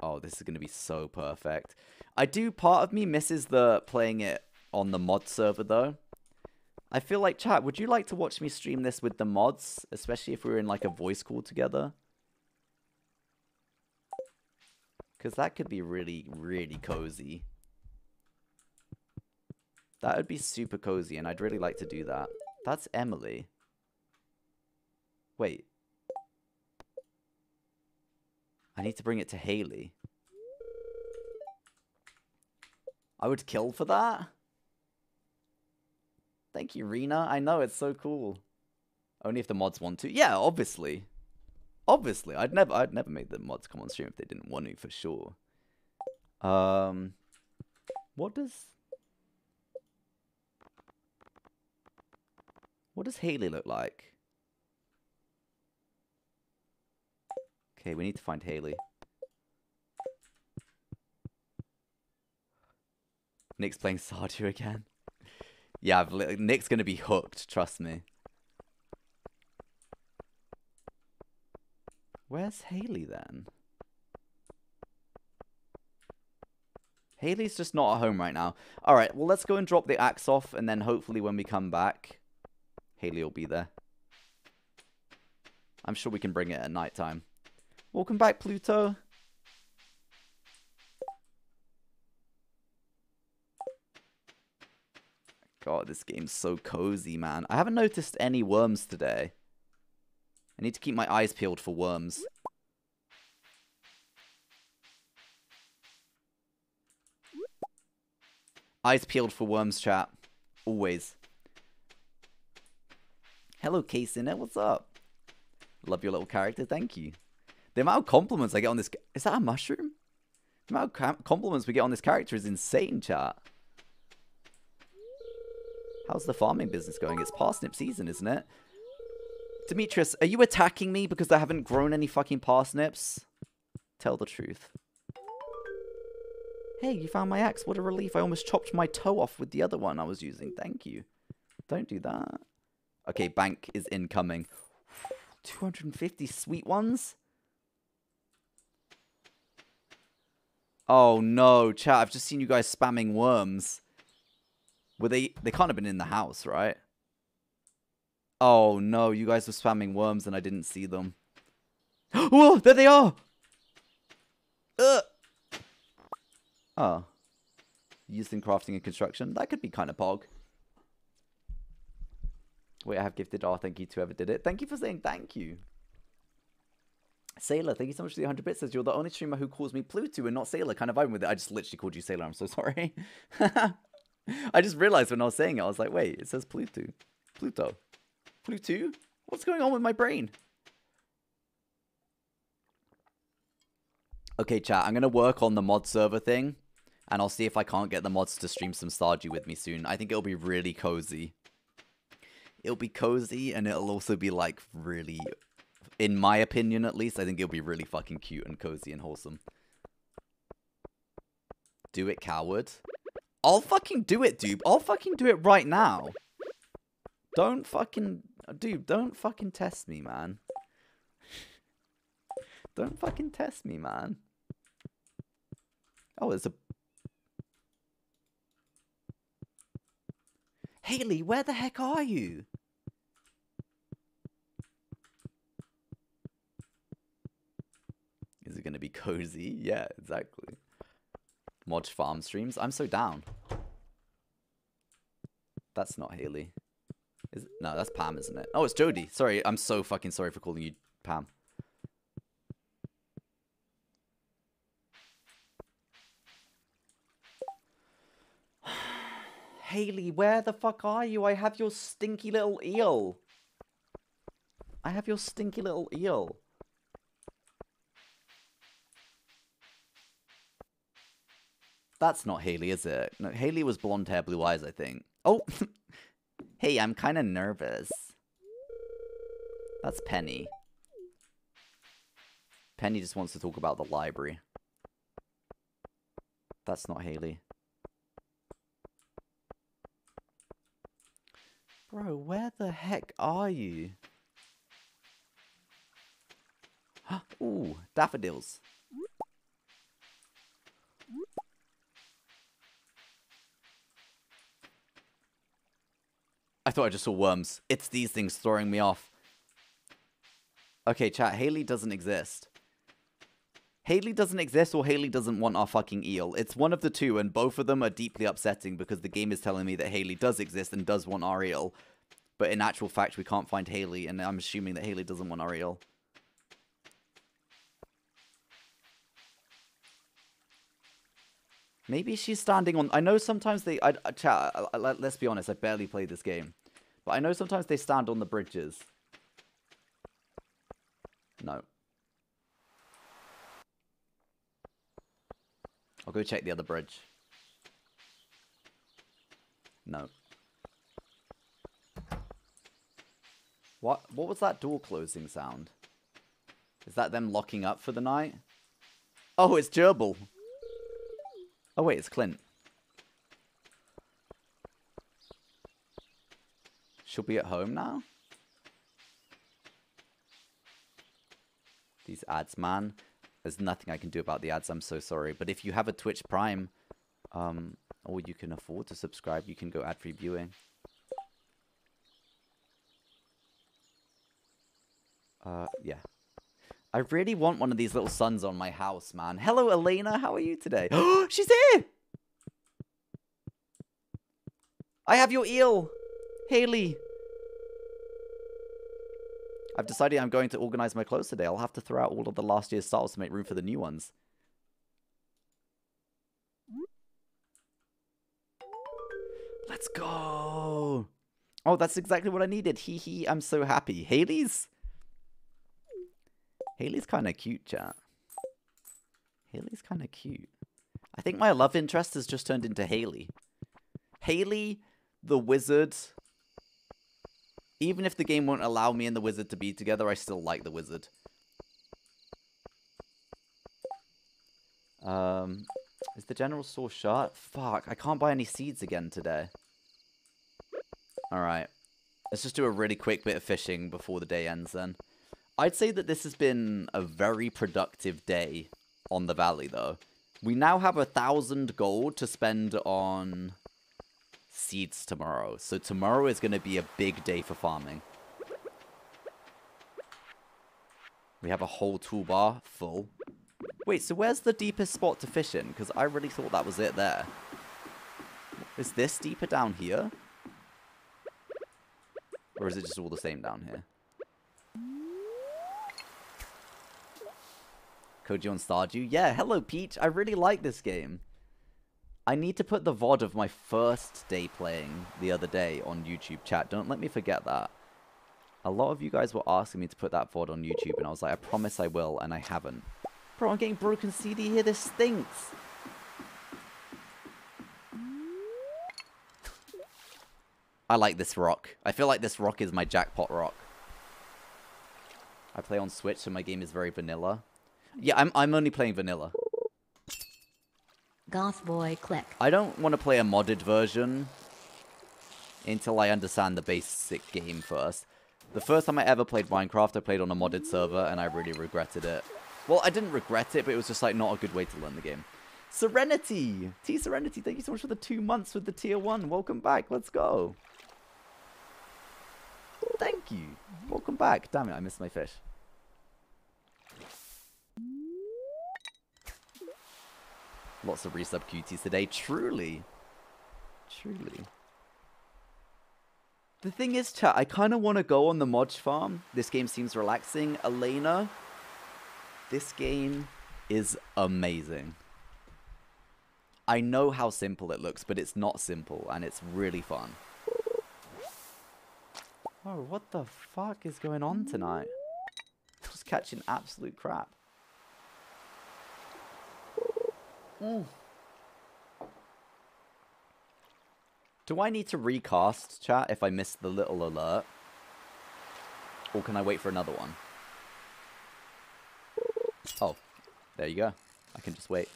Oh, this is going to be so perfect. I do, part of me misses the playing it on the mod server, though. I feel like, chat, would you like to watch me stream this with the mods? Especially if we were in like a voice call together? Because that could be really, really cozy. That would be super cozy, and I'd really like to do that. That's Emily. Wait. I need to bring it to Haley. I would kill for that? Thank you, Rena. I know, it's so cool. Only if the mods want to. Yeah, obviously. Obviously. I'd never I'd never made the mods come on stream if they didn't want to, for sure. Um What does What does Haley look like? Okay, we need to find Haley. Nick's playing Stardew again. Yeah, Nick's gonna be hooked, trust me. Where's Haley then? Haley's just not at home right now. Alright, well let's go and drop the axe off and then hopefully when we come back, Haley will be there. I'm sure we can bring it at night time. Welcome back, Pluto. God, this game's so cozy, man. I haven't noticed any worms today. I need to keep my eyes peeled for worms. Eyes peeled for worms, chat. Always. Hello, K-Cinet. What's up? Love your little character. Thank you. The amount of compliments I get on this... Is that a mushroom? The amount of compliments we get on this character is insane, chat. How's the farming business going? It's parsnip season, isn't it? Demetrius, are you attacking me because I haven't grown any fucking parsnips? Tell the truth. Hey, you found my axe. What a relief. I almost chopped my toe off with the other one I was using. Thank you. Don't do that. Okay, bank is incoming. 250 sweet ones? Oh no, chat, I've just seen you guys spamming worms. Were they... They can't have been in the house, right? Oh, no. You guys were spamming worms and I didn't see them. oh, There they are! Ugh! Oh. Used in crafting and construction. That could be kind of pog. Wait, I have gifted. Oh, thank you to whoever did it. Thank you for saying thank you. Sailor, thank you so much for the 100 bits. Says you're the only streamer who calls me Pluto and not Sailor. Kind of vibing with it. I just literally called you Sailor. I'm so sorry. I just realized when I was saying it, I was like, wait, it says Pluto. Pluto. Pluto? What's going on with my brain? Okay, chat, I'm going to work on the mod server thing. And I'll see if I can't get the mods to stream some Stardew with me soon. I think it'll be really cozy. It'll be cozy, and it'll also be, like, really... In my opinion, at least, I think it'll be really fucking cute and cozy and wholesome. Do it, coward. I'll fucking do it, dude. I'll fucking do it right now. Don't fucking... Dude, don't fucking test me, man. don't fucking test me, man. Oh, there's a... Haley, where the heck are you? Is it going to be cozy? Yeah, exactly. Mod farm streams? I'm so down. That's not Haley. Is it? No, that's Pam, isn't it? Oh, it's Jodi. Sorry, I'm so fucking sorry for calling you Pam. Haley, where the fuck are you? I have your stinky little eel. I have your stinky little eel. That's not Haley, is it? No, Haley was blonde hair, blue eyes, I think. Oh, hey, I'm kind of nervous. That's Penny. Penny just wants to talk about the library. That's not Haley. Bro, where the heck are you? Ooh, daffodils. I thought I just saw worms. It's these things throwing me off. Okay, chat. Haley doesn't exist. Haley doesn't exist or Haley doesn't want our fucking eel. It's one of the two, and both of them are deeply upsetting because the game is telling me that Haley does exist and does want our eel. But in actual fact, we can't find Haley, and I'm assuming that Haley doesn't want our eel. Maybe she's standing on... I know sometimes they... I, I, uh, chat, uh, uh, I, I, let's be honest, I barely played this game. But I know sometimes they stand on the bridges. No. I'll go check the other bridge. No. What what was that door closing sound? Is that them locking up for the night? Oh, it's Gerbil. Oh wait, it's Clint. She'll be at home now? These ads, man. There's nothing I can do about the ads. I'm so sorry. But if you have a Twitch Prime, um, or you can afford to subscribe, you can go ad-free viewing. Uh, yeah. I really want one of these little suns on my house, man. Hello, Elena. How are you today? Oh, she's here! I have your eel! Haley! I've decided I'm going to organize my clothes today. I'll have to throw out all of the last year's styles to make room for the new ones. Let's go! Oh, that's exactly what I needed. Hee hee, I'm so happy. Haley's? Haley's kind of cute, chat. Haley's kind of cute. I think my love interest has just turned into Haley. Haley, the wizard. Even if the game won't allow me and the wizard to be together, I still like the wizard. Um, is the general store shut? Fuck, I can't buy any seeds again today. Alright. Let's just do a really quick bit of fishing before the day ends then. I'd say that this has been a very productive day on the valley, though. We now have a thousand gold to spend on seeds tomorrow. So tomorrow is going to be a big day for farming. We have a whole toolbar full. Wait, so where's the deepest spot to fish in? Because I really thought that was it there. Is this deeper down here? Or is it just all the same down here? Koji on Stardew. Yeah, hello Peach. I really like this game. I need to put the VOD of my first day playing the other day on YouTube chat. Don't let me forget that. A lot of you guys were asking me to put that VOD on YouTube, and I was like, I promise I will, and I haven't. Bro, I'm getting broken CD here. This stinks. I like this rock. I feel like this rock is my jackpot rock. I play on Switch, so my game is very vanilla. Yeah, I'm, I'm only playing vanilla. Goth boy, click. I don't want to play a modded version until I understand the basic game first. The first time I ever played Minecraft, I played on a modded server, and I really regretted it. Well, I didn't regret it, but it was just like not a good way to learn the game. Serenity! T Serenity, thank you so much for the two months with the tier one. Welcome back. Let's go. Thank you. Welcome back. Damn it, I missed my fish. Lots of resub cuties today. Truly. Truly. The thing is, chat, I kind of want to go on the Mod Farm. This game seems relaxing. Elena, this game is amazing. I know how simple it looks, but it's not simple, and it's really fun. Oh, what the fuck is going on tonight? Just catching absolute crap. Do I need to recast chat if I missed the little alert? Or can I wait for another one? Oh, there you go. I can just wait.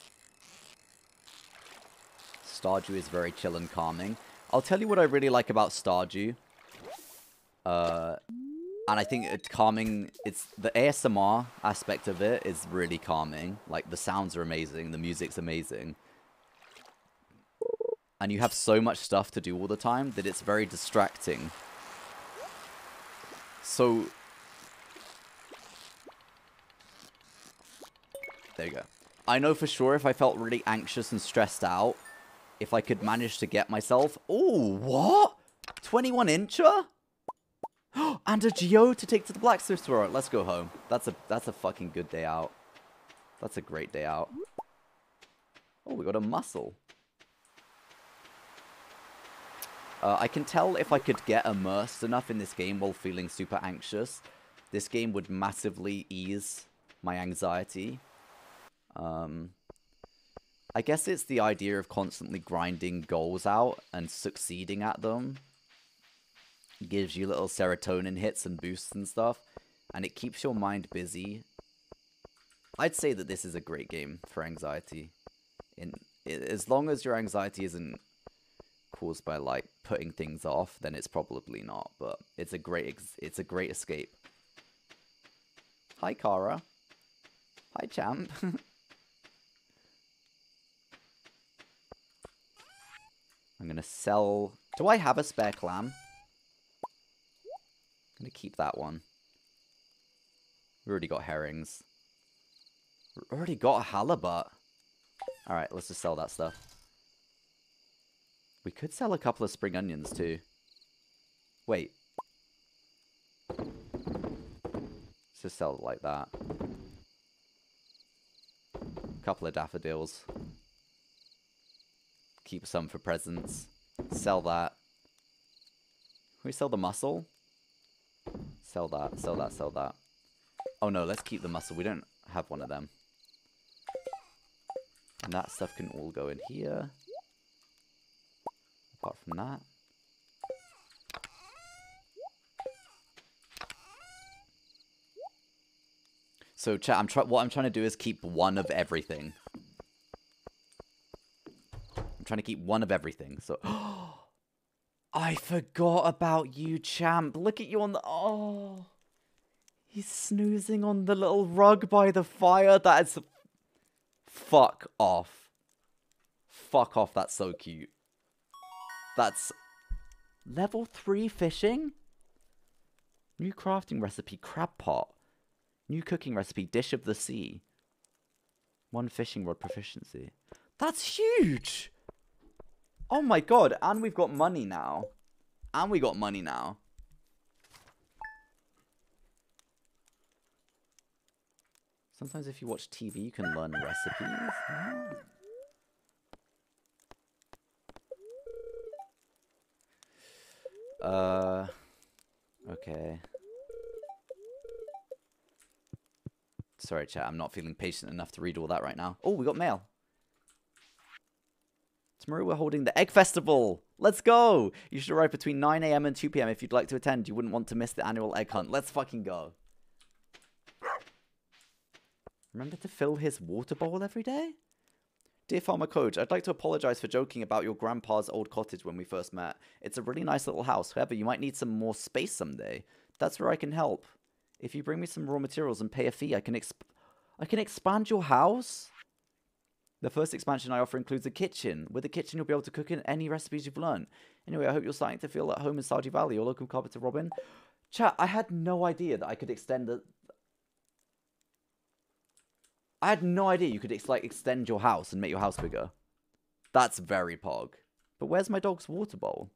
Stardew is very chill and calming. I'll tell you what I really like about Stardew. Uh, and I think it's calming. It's the ASMR aspect of it is really calming. Like the sounds are amazing, the music's amazing, and you have so much stuff to do all the time that it's very distracting. So there you go. I know for sure if I felt really anxious and stressed out, if I could manage to get myself. Oh, what? 21 incher? and a Geo to take to the blacksmith store. Let's go home. That's a that's a fucking good day out. That's a great day out. Oh, we got a mussel. Uh, I can tell if I could get immersed enough in this game while feeling super anxious, this game would massively ease my anxiety. Um, I guess it's the idea of constantly grinding goals out and succeeding at them gives you little serotonin hits and boosts and stuff, and it keeps your mind busy. I'd say that this is a great game for anxiety. In as long as your anxiety isn't caused by like putting things off, then it's probably not. But it's a great it's a great escape. Hi, Kara. Hi, champ. I'm gonna sell. Do I have a spare clam? Going to keep that one. We already got herrings. We already got a halibut. Alright, let's just sell that stuff. We could sell a couple of spring onions too. Wait. Let's just sell it like that. Couple of daffodils. Keep some for presents. Sell that. Can we sell the mussel? Sell that, sell that, sell that. Oh no, let's keep the mussel. We don't have one of them. And that stuff can all go in here. Apart from that. So chat, I'm what I'm trying to do is keep one of everything. I'm trying to keep one of everything. So oh, I forgot about you, champ. Look at you on the... Oh. He's snoozing on the little rug by the fire. That is... Fuck off. Fuck off. That's so cute. That's... Level 3 fishing? New crafting recipe, crab pot. New cooking recipe, dish of the sea. One fishing rod proficiency. That's huge! Oh my god, and we've got money now. And we got money now. Sometimes if you watch TV, you can learn recipes. Uh, okay. Sorry, chat. I'm not feeling patient enough to read all that right now. Oh, we got mail. Tomorrow we're holding the Egg Festival. Let's go. You should arrive between 9 a.m. and 2 p.m. if you'd like to attend. You wouldn't want to miss the annual egg hunt. Let's fucking go. Remember to fill his water bowl every day? Dear Farmer Coach, I'd like to apologize for joking about your grandpa's old cottage when we first met. It's a really nice little house. However, you might need some more space someday. That's where I can help. If you bring me some raw materials and pay a fee, I can exp I can expand your house? The first expansion I offer includes a kitchen. With the kitchen, you'll be able to cook in any recipes you've learned. Anyway, I hope you're starting to feel at home in Stardew Valley. Your local carpenter Robin. Chat, I had no idea that I could extend the... I had no idea you could ex like extend your house and make your house bigger. That's very pog. But where's my dog's water bowl?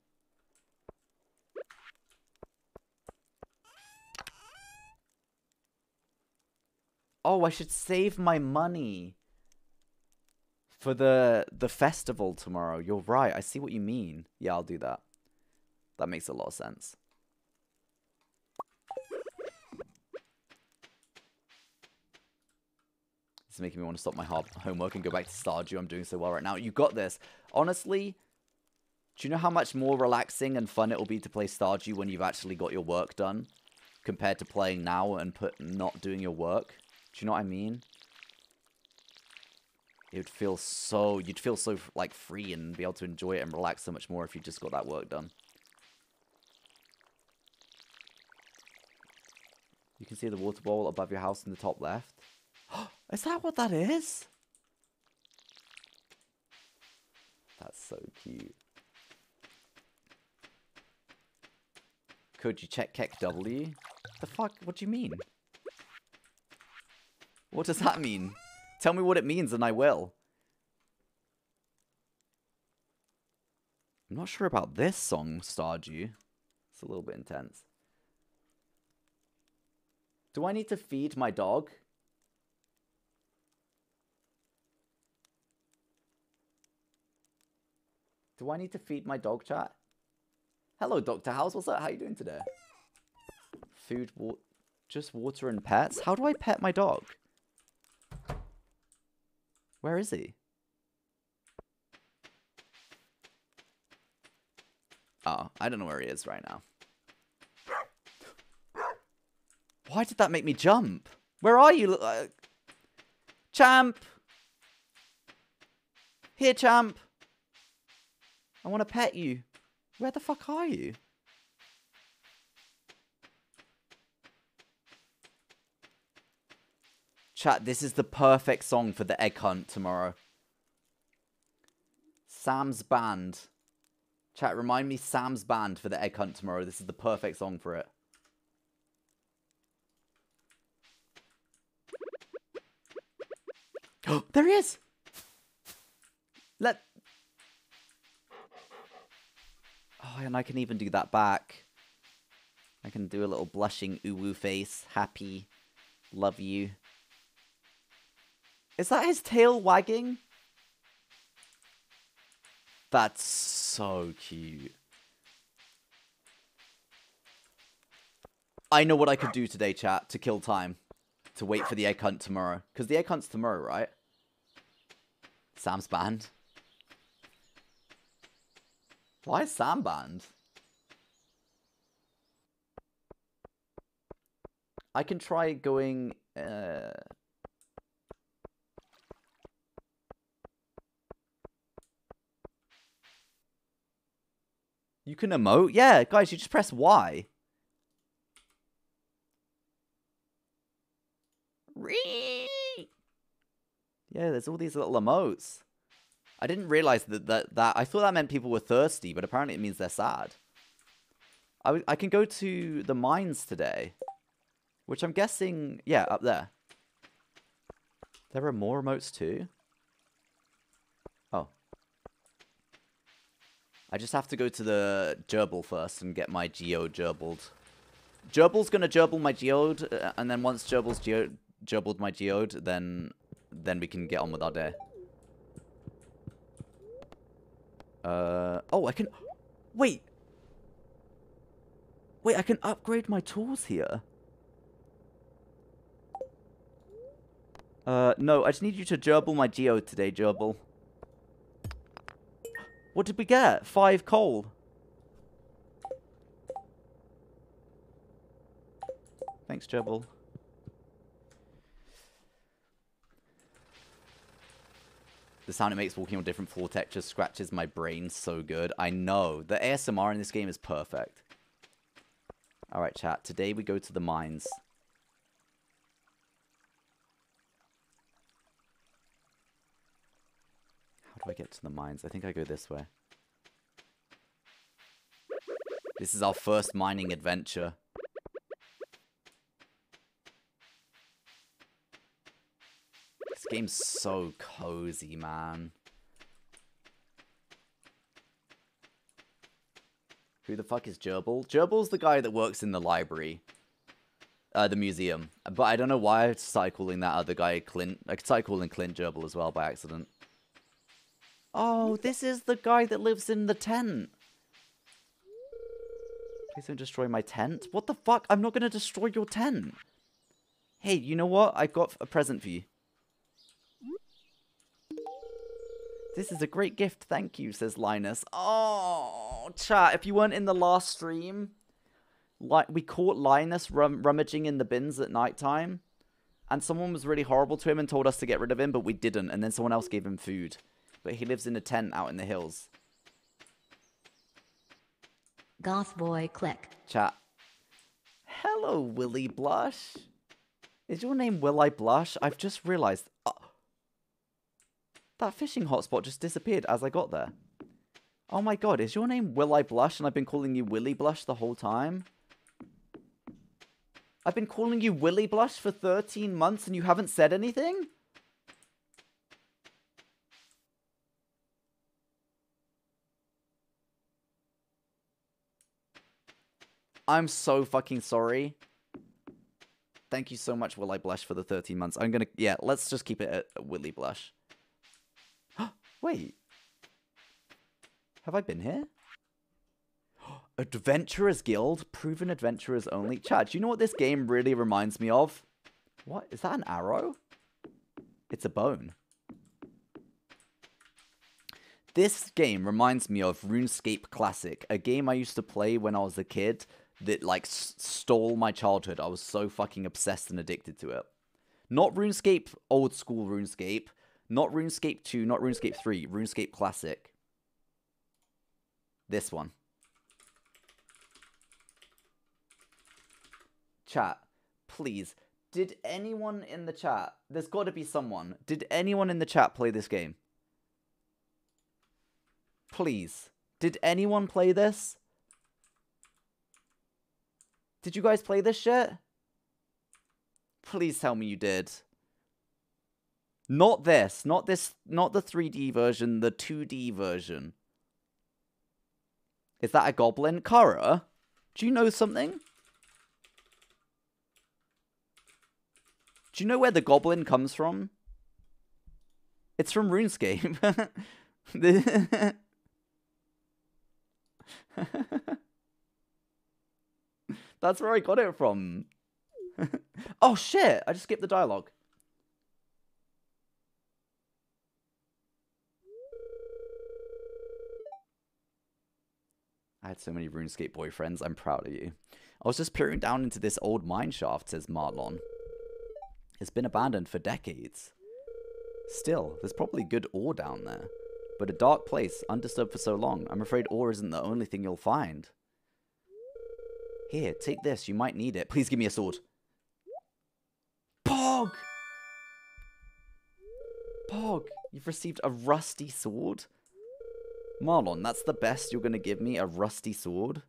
Oh, I should save my money for the the festival tomorrow. You're right. I see what you mean. Yeah, I'll do that. That makes a lot of sense. This is making me want to stop my homework and go back to Stardew. I'm doing so well right now. You got this. Honestly, do you know how much more relaxing and fun it will be to play Stardew when you've actually got your work done? Compared to playing now and put not doing your work? Do you know what I mean? It would feel so, you'd feel so, like, free and be able to enjoy it and relax so much more if you just got that work done. You can see the water bowl above your house in the top left. is that what that is? That's so cute. Could you check Keck W? The fuck? What do you mean? What does that mean? Tell me what it means and I will. I'm not sure about this song, Stardew. It's a little bit intense. Do I need to feed my dog? Do I need to feed my dog, chat? Hello, Dr. House. What's up? How are you doing today? Food, just water and pets? How do I pet my dog? Where is he? Oh, I don't know where he is right now. Why did that make me jump? Where are you? Uh, champ! Here, champ! I want to pet you. Where the fuck are you? Chat, this is the perfect song for the egg hunt tomorrow. Sam's Band. Chat, remind me Sam's Band for the egg hunt tomorrow. This is the perfect song for it. Oh, there he is! Let... Oh, and I can even do that back. I can do a little blushing uwu face. Happy. Love you. Is that his tail wagging? That's so cute. I know what I could do today, chat, to kill time. To wait for the egg hunt tomorrow. Because the egg hunt's tomorrow, right? Sam's banned. Why is Sam banned? I can try going... Uh, You can emote? Yeah, guys, you just press Y. Yeah, there's all these little emotes. I didn't realize that, that, that I thought that meant people were thirsty, but apparently it means they're sad. I, I can go to the mines today, which I'm guessing, yeah, up there. There are more emotes too. I just have to go to the gerbil first and get my geode gerbled. Gerbil's gonna gerbil my geode, uh, and then once gerbil's geode gerbled my geode, then then we can get on with our day. Uh, oh, I can... Wait! Wait, I can upgrade my tools here. Uh, no, I just need you to gerbil my geode today, gerbil. What did we get? Five coal. Thanks, gerbil. The sound it makes walking on different floor textures scratches my brain so good. I know. The ASMR in this game is perfect. Alright, chat. Today we go to the mines. How do I get to the mines? I think I go this way. This is our first mining adventure. This game's so cozy, man. Who the fuck is Gerbil? Gerbil's the guy that works in the library. Uh, the museum. But I don't know why I started calling that other guy Clint. I started calling Clint Gerbil as well by accident. Oh, this is the guy that lives in the tent. Please don't destroy my tent. What the fuck? I'm not going to destroy your tent. Hey, you know what? I've got a present for you. This is a great gift, thank you, says Linus. Oh, chat, if you weren't in the last stream, like we caught Linus rum rummaging in the bins at night time, and someone was really horrible to him and told us to get rid of him, but we didn't, and then someone else gave him food. But he lives in a tent out in the hills. Goth boy click. Chat. Hello, Willy Blush. Is your name Will I Blush? I've just realized. Uh, that fishing hotspot just disappeared as I got there. Oh my god, is your name Will I Blush and I've been calling you Willy Blush the whole time? I've been calling you Willy Blush for 13 months and you haven't said anything? I'm so fucking sorry. Thank you so much, Will I Blush, for the 13 months. I'm gonna, yeah, let's just keep it at Willy Blush. Wait. Have I been here? Adventurers Guild? Proven adventurers only? Chad, do you know what this game really reminds me of? What? Is that an arrow? It's a bone. This game reminds me of RuneScape Classic, a game I used to play when I was a kid that, like, stole my childhood. I was so fucking obsessed and addicted to it. Not RuneScape, old school RuneScape, not RuneScape 2, not RuneScape 3, RuneScape Classic. This one. Chat, please. Did anyone in the chat, there's got to be someone, did anyone in the chat play this game? Please. Did anyone play this? Did you guys play this shit? Please tell me you did. Not this, not this, not the 3D version, the 2D version. Is that a goblin? Kara, do you know something? Do you know where the goblin comes from? It's from RuneScape. That's where I got it from. oh shit, I just skipped the dialogue. I had so many RuneScape boyfriends. I'm proud of you. I was just peering down into this old mine shaft, says Marlon. It's been abandoned for decades. Still, there's probably good ore down there. But a dark place, undisturbed for so long, I'm afraid ore isn't the only thing you'll find. Here, take this. You might need it. Please give me a sword. Pog! Pog, you've received a rusty sword? Marlon, that's the best you're going to give me? A rusty sword?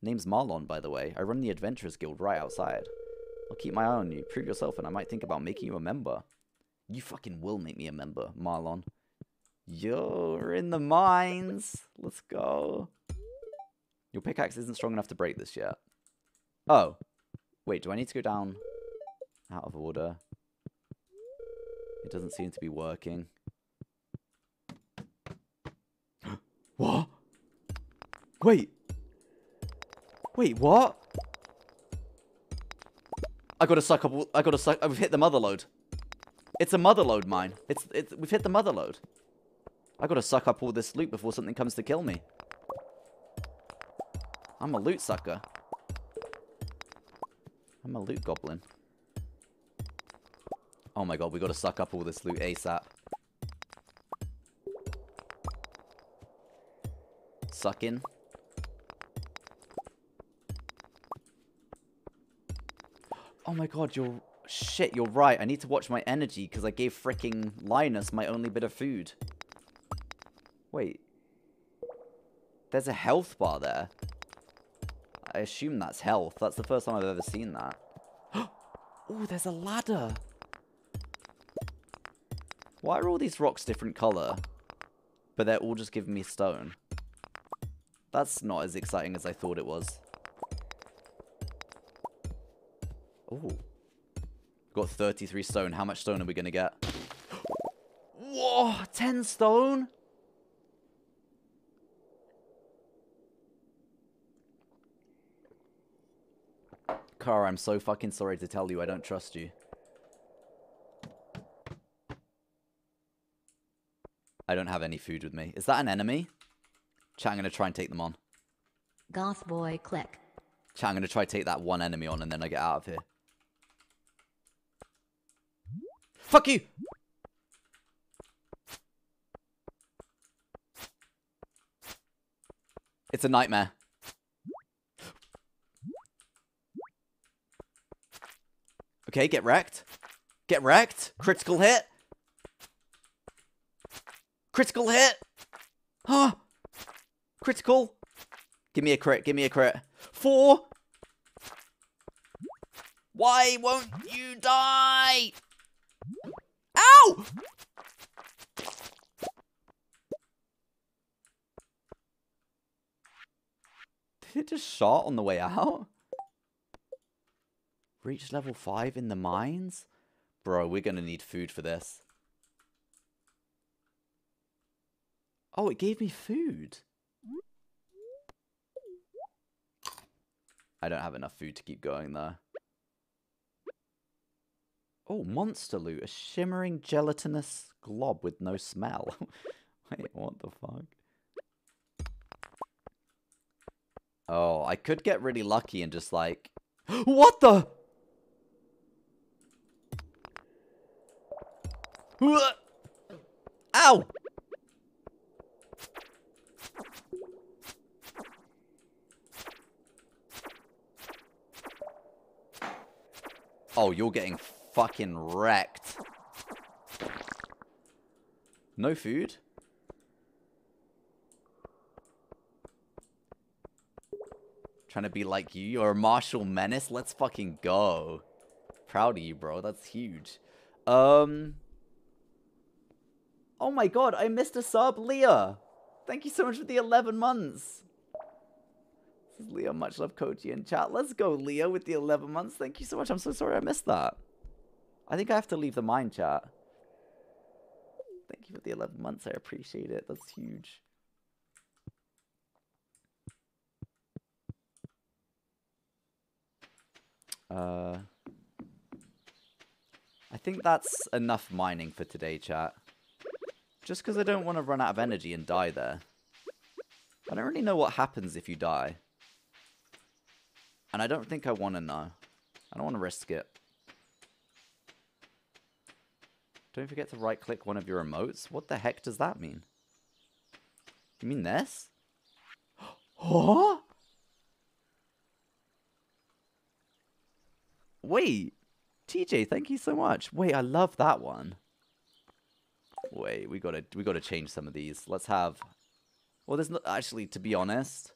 Name's Marlon, by the way. I run the Adventurers Guild right outside. I'll keep my eye on you. Prove yourself, and I might think about making you a member. You fucking will make me a member, Marlon. You're in the mines. Let's go. Your pickaxe isn't strong enough to break this yet. Oh. Wait, do I need to go down out of order? It doesn't seem to be working. what? Wait. Wait, what? I gotta suck up. I gotta suck. I've hit the mother lode. It's a mother lode mine. It's it's. We've hit the mother lode. I gotta suck up all this loot before something comes to kill me. I'm a loot sucker. I'm a loot goblin. Oh my god, we gotta suck up all this loot ASAP. Suck in. Oh my god, you're... Shit, you're right. I need to watch my energy because I gave freaking Linus my only bit of food. Wait. There's a health bar there. I assume that's health. That's the first time I've ever seen that. oh, there's a ladder. Why are all these rocks different color? But they're all just giving me stone. That's not as exciting as I thought it was. Oh. Got 33 stone. How much stone are we going to get? Whoa! 10 stone? Car, I'm so fucking sorry to tell you I don't trust you. I don't have any food with me. Is that an enemy? Chat, I'm going to try and take them on. Goth boy click. Chat, I'm going to try and take that one enemy on and then I get out of here. Fuck you! It's a nightmare. Okay, get wrecked. Get wrecked. Critical hit. Critical hit. Huh. Critical. Give me a crit. Give me a crit. Four. Why won't you die? Ow! Did it just shot on the way out? Reach level 5 in the mines? Bro, we're gonna need food for this. Oh, it gave me food. I don't have enough food to keep going though. Oh, monster loot. A shimmering gelatinous glob with no smell. Wait, what the fuck? Oh, I could get really lucky and just like... what the? Ow! Oh, you're getting fucking wrecked. No food? Trying to be like you. You're a martial menace. Let's fucking go. Proud of you, bro. That's huge. Um. Oh my god, I missed a sub, Leah. Thank you so much for the 11 months. This is Leah, much love Koji in chat. Let's go, Leah, with the 11 months. Thank you so much. I'm so sorry I missed that. I think I have to leave the mine chat. Thank you for the 11 months. I appreciate it. That's huge. Uh, I think that's enough mining for today, chat. Just because I don't want to run out of energy and die there. I don't really know what happens if you die. And I don't think I want to know. I don't want to risk it. Don't forget to right click one of your emotes. What the heck does that mean? You mean this? Huh? Wait. TJ, thank you so much. Wait, I love that one. Wait, we gotta we gotta change some of these. Let's have Well there's not actually to be honest.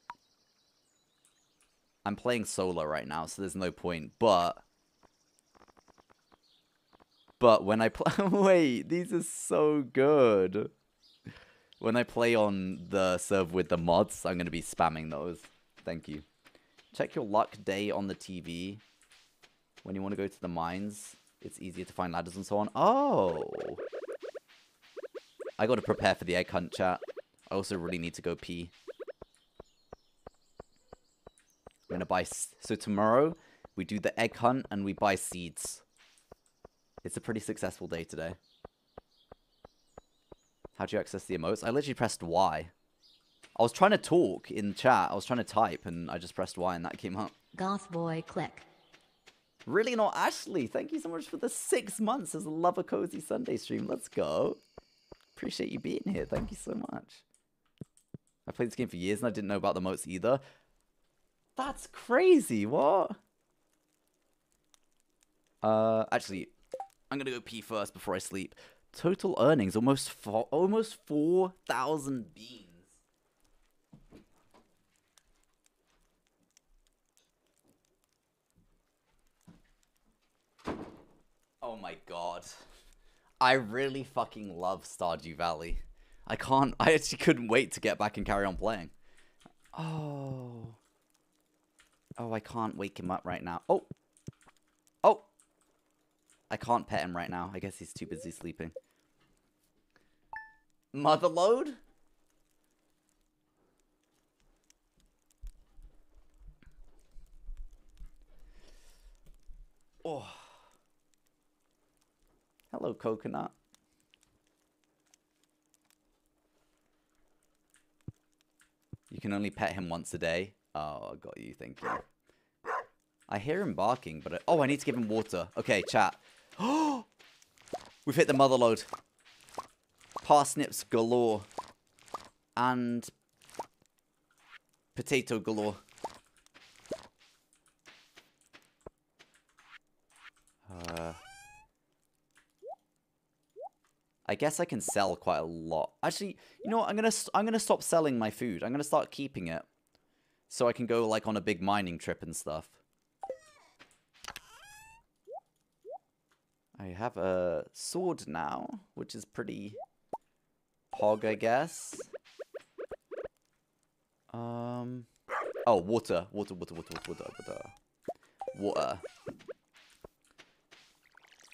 I'm playing solo right now, so there's no point, but but when I play... Wait, these are so good. When I play on the serve with the mods, I'm to be spamming those. Thank you. Check your luck day on the TV when you want to go to the mines. it's easier to find ladders and so on. Oh. I got to prepare for the egg hunt, chat. I also really need to go pee. I'm to buy... So tomorrow, we do the egg hunt and we buy seeds. It's a pretty successful day today. How do you access the emotes? I literally pressed Y. I was trying to talk in chat. I was trying to type and I just pressed Y and that came up. Goth boy click. Really not Ashley. Thank you so much for the six months as a Love a Cozy Sunday stream. Let's go. Appreciate you being here. Thank you so much. I played this game for years and I didn't know about the moats either. That's crazy. What? Uh, actually, I'm gonna go pee first before I sleep. Total earnings almost four, almost four thousand beans. Oh my god. I really fucking love Stardew Valley. I can't, I actually couldn't wait to get back and carry on playing. Oh. Oh, I can't wake him up right now. Oh. Oh. I can't pet him right now. I guess he's too busy sleeping. Motherlode? Oh. Hello, coconut. You can only pet him once a day. Oh, I got you. Thank you. I hear him barking, but... I, oh, I need to give him water. Okay, chat. Oh! We've hit the mother lode. Parsnips galore. And... Potato galore. Uh... I guess I can sell quite a lot. Actually, you know what? I'm gonna I'm gonna stop selling my food. I'm gonna start keeping it, so I can go like on a big mining trip and stuff. I have a sword now, which is pretty hog, I guess. Um. Oh, water, water, water, water, water, water, water. Water.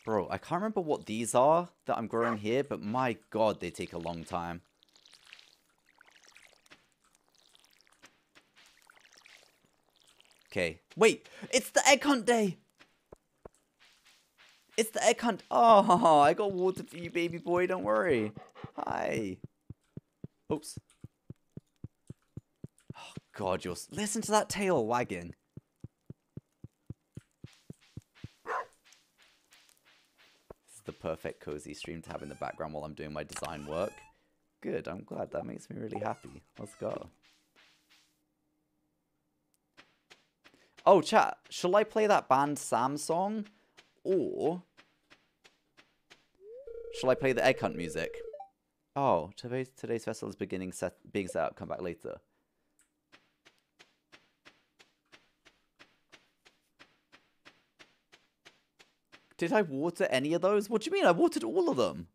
Bro, I can't remember what these are that I'm growing here, but my god, they take a long time. Okay. Wait, it's the egg hunt day! It's the egg hunt. Oh, I got water for you, baby boy. Don't worry. Hi. Oops. Oh, God, you're... Listen to that tail wagging. The perfect cozy stream to have in the background while I'm doing my design work. Good, I'm glad. That makes me really happy. Let's go. Oh, chat, shall I play that band Sam song? Or... Shall I play the Egg Hunt music? Oh, today's, today's festival is beginning set, being set up. Come back later. Did I water any of those? What do you mean? I watered all of them.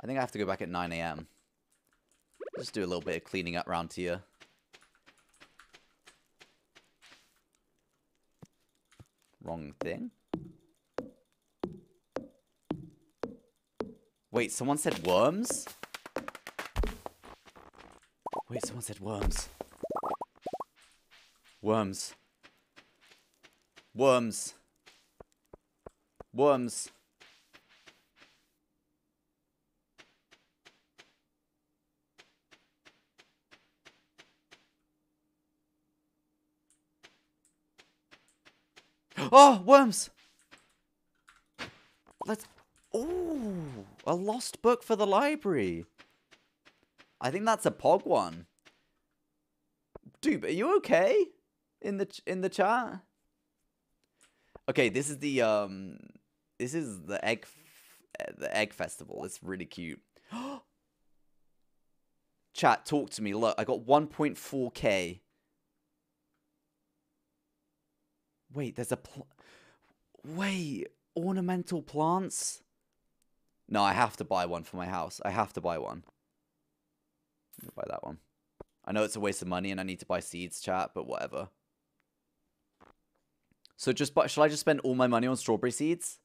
I think I have to go back at 9 a.m. Just do a little bit of cleaning up around here. Wrong thing. Wait, someone said worms? Wait, someone said worms. Worms. Worms. Worms. Oh, worms! Let's... Oh, a lost book for the library. I think that's a pog one. Dude, are you okay? In the in the chat? Okay, this is the um, this is the egg, the egg festival. It's really cute. Chat, talk to me. Look, I got 1.4k. Wait, there's a wait ornamental plants. No, I have to buy one for my house. I have to buy one. buy that one. I know it's a waste of money and I need to buy seeds, chat, but whatever. So just, but shall I just spend all my money on strawberry seeds?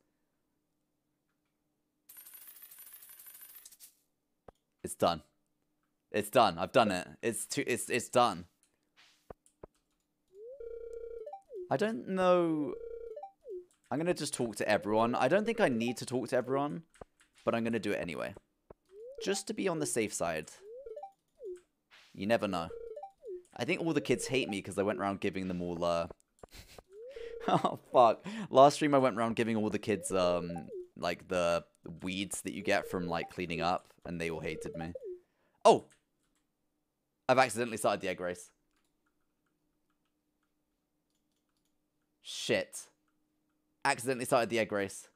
It's done. It's done. I've done it. It's too. It's it's done. I don't know. I'm gonna just talk to everyone. I don't think I need to talk to everyone, but I'm gonna do it anyway, just to be on the safe side. You never know. I think all the kids hate me because I went around giving them all. Uh... oh fuck! Last stream I went around giving all the kids um like the weeds that you get from like cleaning up, and they all hated me. Oh, I've accidentally started the egg race. Shit. Accidentally started the egg race.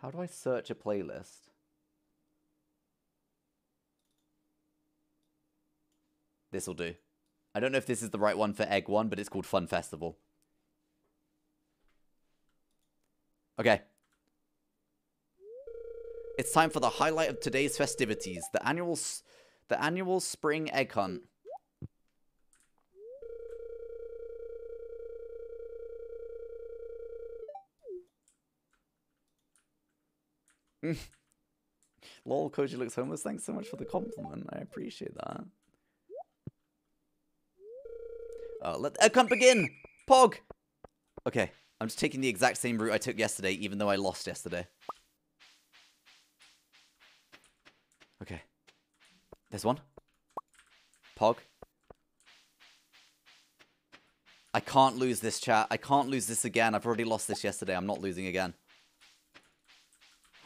How do I search a playlist? This'll do. I don't know if this is the right one for Egg 1, but it's called Fun Festival. Okay. It's time for the highlight of today's festivities, the annual the annual spring egg hunt. Lol, Koji looks homeless. Thanks so much for the compliment. I appreciate that. Uh, let egg hunt begin! Pog! Okay, I'm just taking the exact same route I took yesterday, even though I lost yesterday. Okay. There's one. Pog. I can't lose this, chat. I can't lose this again. I've already lost this yesterday. I'm not losing again.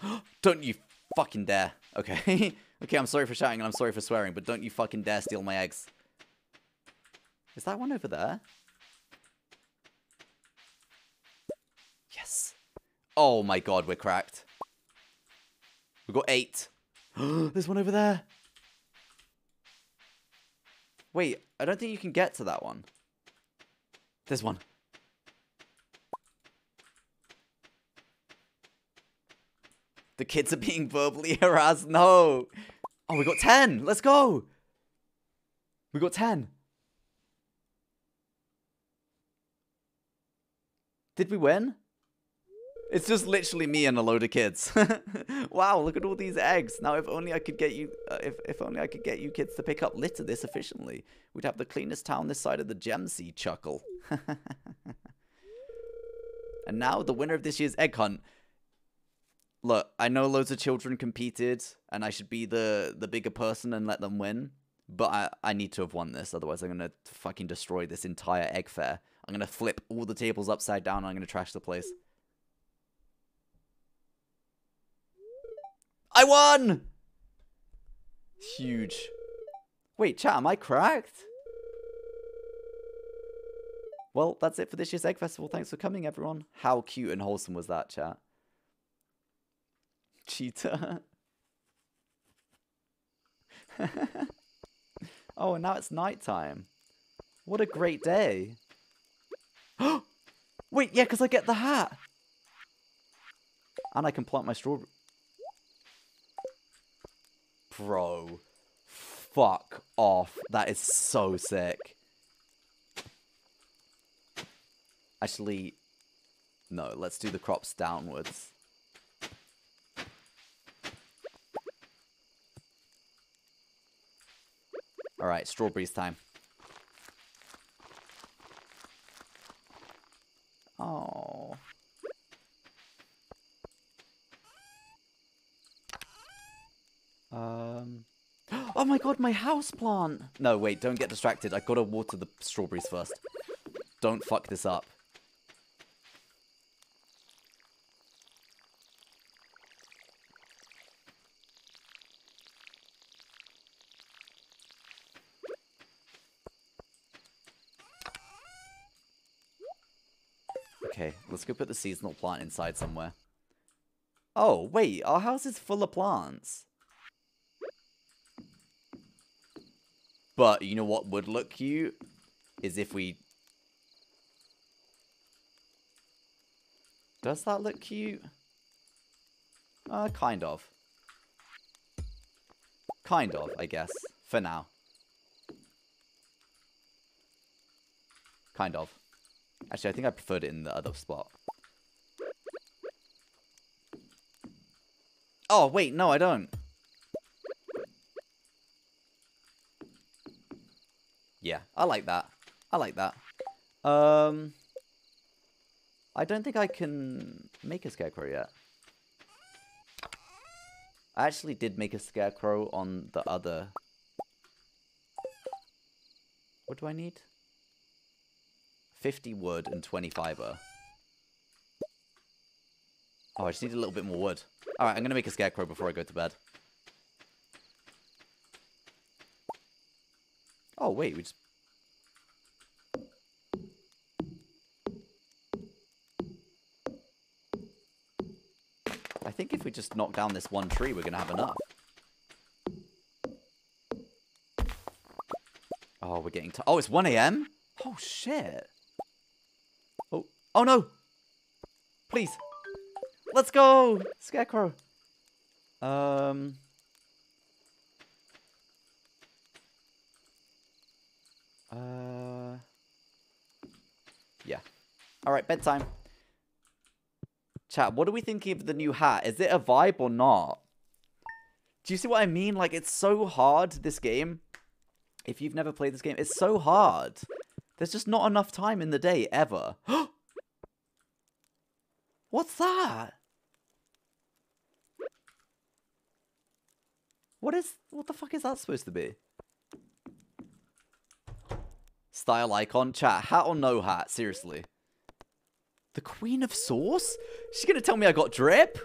don't you fucking dare. Okay. okay, I'm sorry for shouting and I'm sorry for swearing, but don't you fucking dare steal my eggs. Is that one over there? Yes. Oh my god, we're cracked. We've got eight. There's one over there. Wait, I don't think you can get to that one. There's one. The kids are being verbally harassed. No. Oh, we got 10. Let's go. We got 10. Did we win? It's just literally me and a load of kids. wow, look at all these eggs. Now, if only I could get you, uh, if if only I could get you kids to pick up litter this efficiently, we'd have the cleanest town this side of the gem sea. Chuckle. and now the winner of this year's egg hunt. Look, I know loads of children competed, and I should be the the bigger person and let them win. But I I need to have won this, otherwise I'm gonna fucking destroy this entire egg fair. I'm gonna flip all the tables upside down. and I'm gonna trash the place. I won! Huge. Wait, chat, am I cracked? Well, that's it for this year's Egg Festival. Thanks for coming, everyone. How cute and wholesome was that, chat? Cheetah. oh, and now it's nighttime. What a great day. Wait, yeah, because I get the hat. And I can plant my strawberry. Bro. Fuck off. That is so sick. Actually, no, let's do the crops downwards. Alright, strawberries time. Oh. Um. Oh my god, my house plant! No, wait, don't get distracted. I gotta water the strawberries first. Don't fuck this up. Okay, let's go put the seasonal plant inside somewhere. Oh, wait, our house is full of plants. But you know what would look cute? Is if we... Does that look cute? Uh, kind of. Kind of, I guess. For now. Kind of. Actually, I think I preferred it in the other spot. Oh, wait, no, I don't. Yeah, I like that. I like that. Um, I don't think I can make a scarecrow yet. I actually did make a scarecrow on the other. What do I need? 50 wood and 20 fiber. Oh, I just need a little bit more wood. Alright, I'm going to make a scarecrow before I go to bed. Oh, wait, we just... I think if we just knock down this one tree, we're going to have enough. Oh, we're getting... To Oh, it's 1 a.m.? Oh, shit. Oh, oh no! Please. Let's go! Scarecrow. Um... Uh... Yeah. Alright, bedtime. Chat, what are we thinking of the new hat? Is it a vibe or not? Do you see what I mean? Like, it's so hard, this game. If you've never played this game, it's so hard. There's just not enough time in the day, ever. What's that? What is... What the fuck is that supposed to be? Style icon. Chat, hat or no hat? Seriously. The Queen of Sauce? She's gonna tell me I got drip?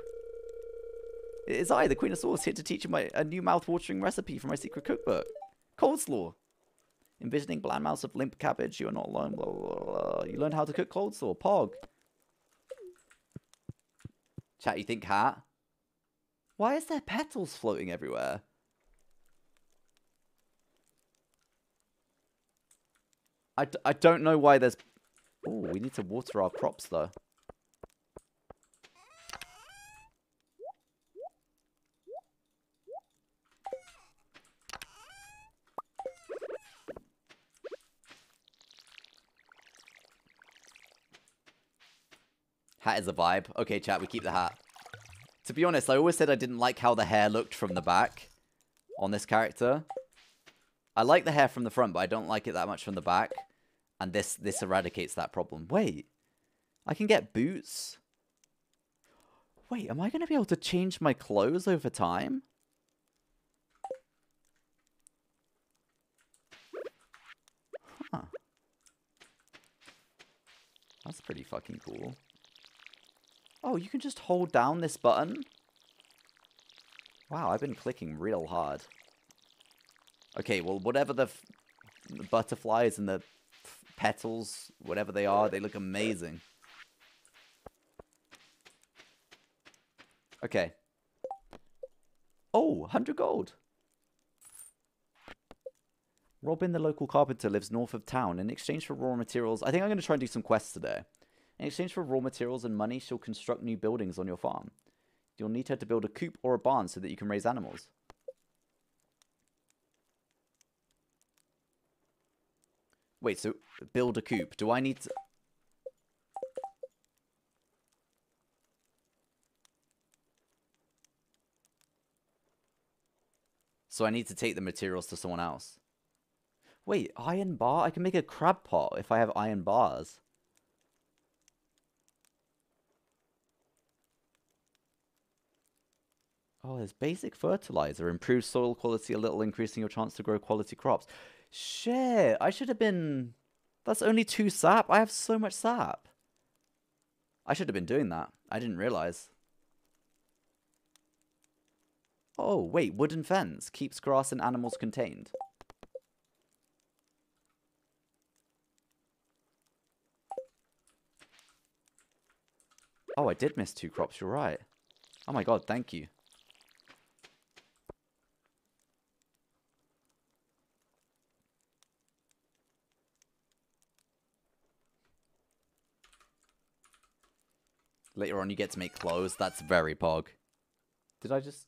It is I, the Queen of Sauce, here to teach you my, a new mouth-watering recipe from my secret cookbook. Coleslaw. Envisioning bland mouths of limp cabbage, you are not alone. Blah, blah, blah. You learned how to cook coleslaw. Pog. Chat, you think hat? Why is there petals floating everywhere? I d I don't know why there's... Oh, we need to water our crops, though. Hat is a vibe. Okay, chat, we keep the hat. To be honest, I always said I didn't like how the hair looked from the back on this character. I like the hair from the front, but I don't like it that much from the back. And this this eradicates that problem. Wait, I can get boots? Wait, am I going to be able to change my clothes over time? Huh. That's pretty fucking cool. Oh, you can just hold down this button? Wow, I've been clicking real hard. Okay, well, whatever the, the butterflies and the petals, whatever they are, they look amazing. Okay. Oh, 100 gold. Robin, the local carpenter, lives north of town. In exchange for raw materials, I think I'm going to try and do some quests today. In exchange for raw materials and money, she'll construct new buildings on your farm. You'll need her to build a coop or a barn so that you can raise animals. Wait, so build a coop. Do I need to... So I need to take the materials to someone else. Wait, iron bar? I can make a crab pot if I have iron bars. Oh, there's basic fertilizer. Improves soil quality a little, increasing your chance to grow quality crops. Shit, I should have been... That's only two sap. I have so much sap. I should have been doing that. I didn't realize. Oh, wait, wooden fence. Keeps grass and animals contained. Oh, I did miss two crops, you're right. Oh my god, thank you. Later on, you get to make clothes. That's very pog. Did I just...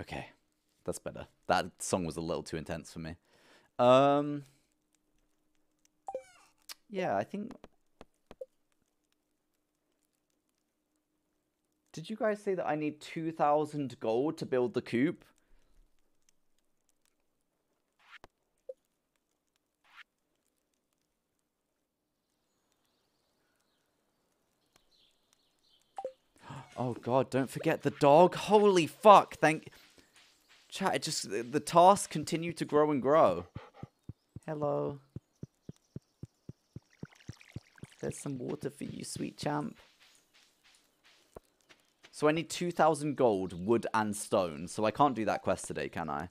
Okay, that's better. That song was a little too intense for me. Um, yeah, I think Did you guys say that I need 2,000 gold to build the coop? Oh god, don't forget the dog. Holy fuck, thank... Chat, it just... The tasks continue to grow and grow. Hello. There's some water for you, sweet champ. So I need 2,000 gold, wood, and stone. So I can't do that quest today, can I?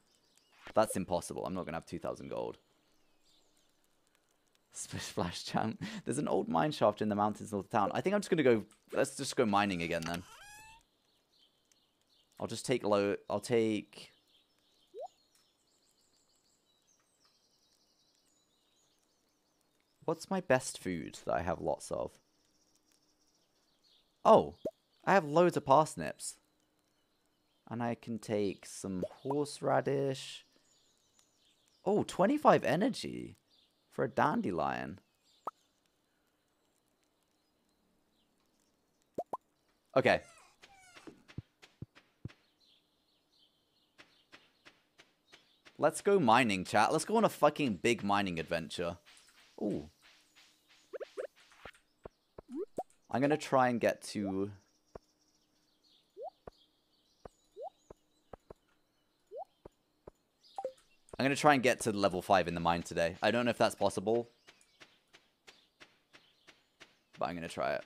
That's impossible. I'm not going to have 2,000 gold. Splish Splash champ. There's an old mine shaft in the mountains north of town. I think I'm just going to go... Let's just go mining again, then. I'll just take low... I'll take... What's my best food that I have lots of? Oh, I have loads of parsnips. And I can take some horseradish. Oh, 25 energy for a dandelion. Okay. Let's go mining, chat. Let's go on a fucking big mining adventure. Ooh. I'm to try and get to... I'm going to try and get to level 5 in the mine today. I don't know if that's possible. But I'm going to try it.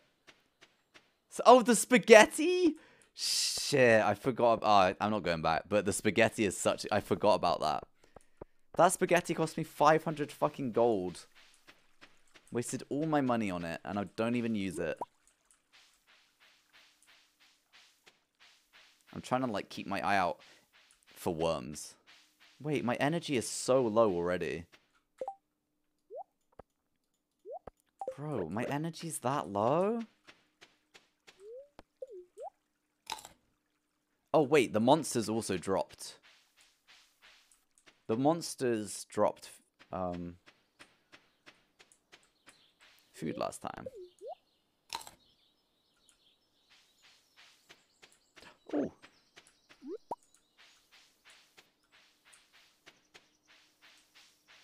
So, oh, the spaghetti? Shit, I forgot. Oh, I'm not going back. But the spaghetti is such... I forgot about that. That spaghetti cost me 500 fucking gold. Wasted all my money on it, and I don't even use it. I'm trying to, like, keep my eye out for worms. Wait, my energy is so low already. Bro, my energy's that low? Oh, wait, the monsters also dropped. The monsters dropped um, food last time.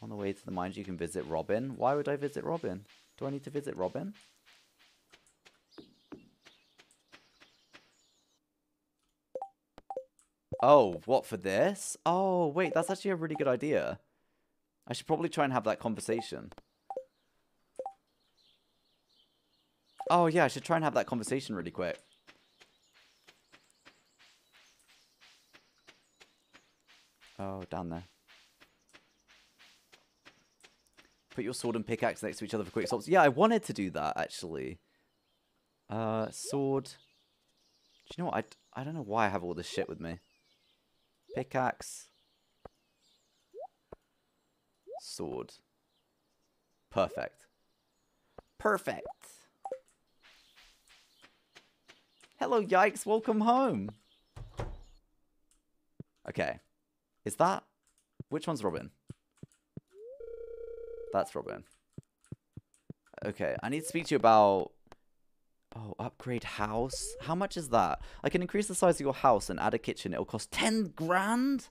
On the way to the mines, you can visit Robin. Why would I visit Robin? Do I need to visit Robin? Oh, what for this? Oh, wait, that's actually a really good idea. I should probably try and have that conversation. Oh, yeah, I should try and have that conversation really quick. Oh, down there. Put your sword and pickaxe next to each other for quick swaps. Yeah, I wanted to do that, actually. Uh, sword. Do you know what? I, I don't know why I have all this shit with me. Pickaxe. Sword. Perfect. Perfect. Hello, Yikes. Welcome home. Okay. Is that... Which one's Robin? That's Robin. Okay, I need to speak to you about... Oh, upgrade house? How much is that? I can increase the size of your house and add a kitchen. It'll cost 10 grand?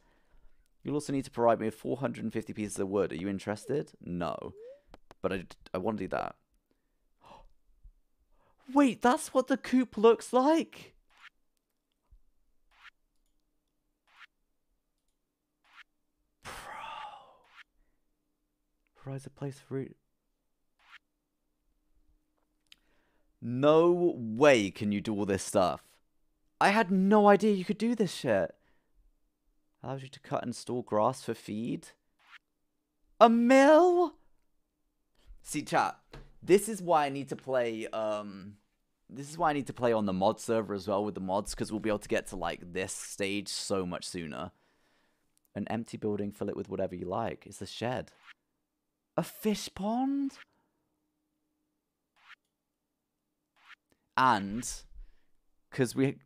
You'll also need to provide me with 450 pieces of wood. Are you interested? No. But I, I want to do that. Wait, that's what the coop looks like? Bro. Provides a place for it. No way can you do all this stuff. I had no idea you could do this shit. Allows you to cut and store grass for feed. A mill? See, chat. This is why I need to play, um... This is why I need to play on the mod server as well with the mods, because we'll be able to get to, like, this stage so much sooner. An empty building, fill it with whatever you like. It's a shed. A fish pond? And, because we...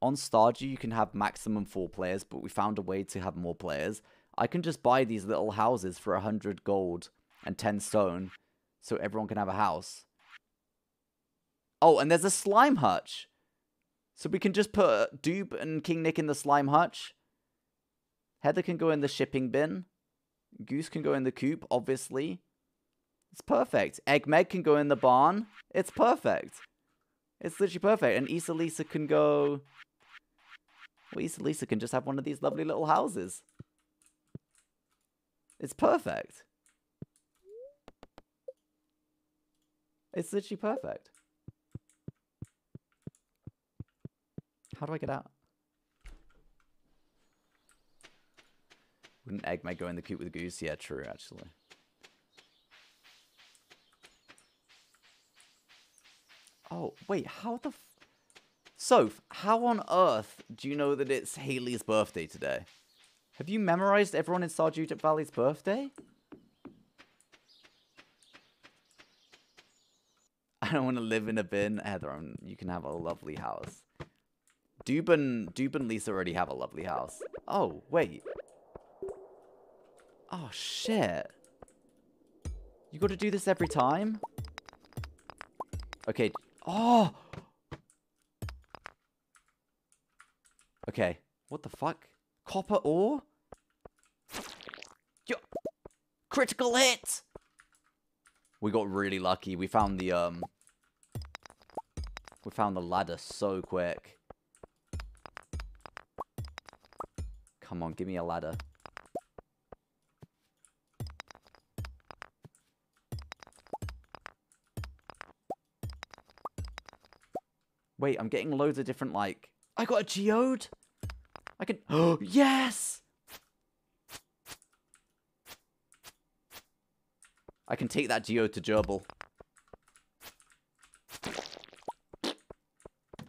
On Stardew, you can have maximum four players, but we found a way to have more players. I can just buy these little houses for 100 gold and 10 stone, so everyone can have a house. Oh, and there's a slime hutch. So we can just put Doob and King Nick in the slime hutch. Heather can go in the shipping bin. Goose can go in the coop, obviously. It's perfect. Egg Meg can go in the barn. It's perfect. It's literally perfect. And Issa Lisa can go... Well, Issa Lisa can just have one of these lovely little houses. It's perfect. It's literally perfect. How do I get out? Wouldn't Egg Meg go in the coop with Goose? Yeah, true, actually. Oh, wait, how the... F Soph, how on earth do you know that it's Haley's birthday today? Have you memorized everyone in Stardew Valley's birthday? I don't want to live in a bin. Heather, you can have a lovely house. Doob Doob and Lisa already have a lovely house. Oh, wait. Oh, shit. You got to do this every time? Okay. Oh! Okay. What the fuck? Copper ore? Yo Critical hit! We got really lucky. We found the, um... We found the ladder so quick. Come on, give me a ladder. Wait, I'm getting loads of different, like... I got a geode! I can... Oh, yes! I can take that geode to Gerbil.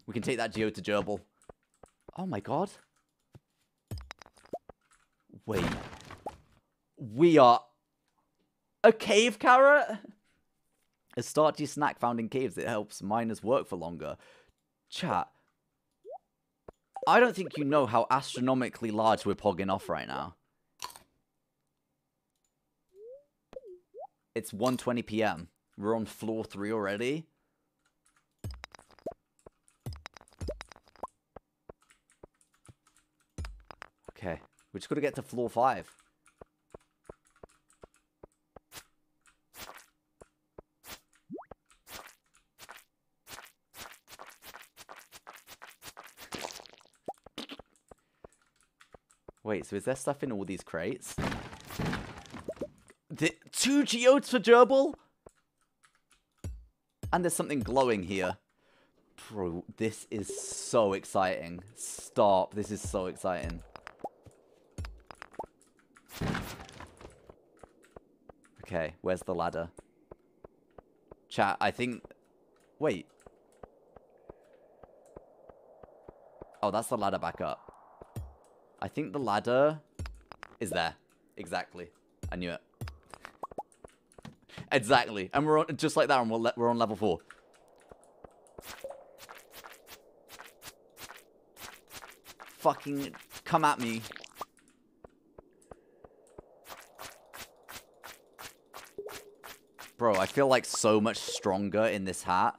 We can take that geode to Gerbil. Oh my god. Wait. We are... A cave carrot? A starchy snack found in caves that helps miners work for longer. Chat. I don't think you know how astronomically large we're pogging off right now. It's 1.20 p.m. We're on floor 3 already. Okay. We just got to get to floor 5. So is there stuff in all these crates? The, two geodes for gerbil? And there's something glowing here. Bro, this is so exciting. Stop. This is so exciting. Okay, where's the ladder? Chat, I think... Wait. Oh, that's the ladder back up. I think the ladder is there. Exactly. I knew it. exactly. And we're on, just like that, and we're, we're on level 4. Fucking come at me. Bro, I feel like so much stronger in this hat.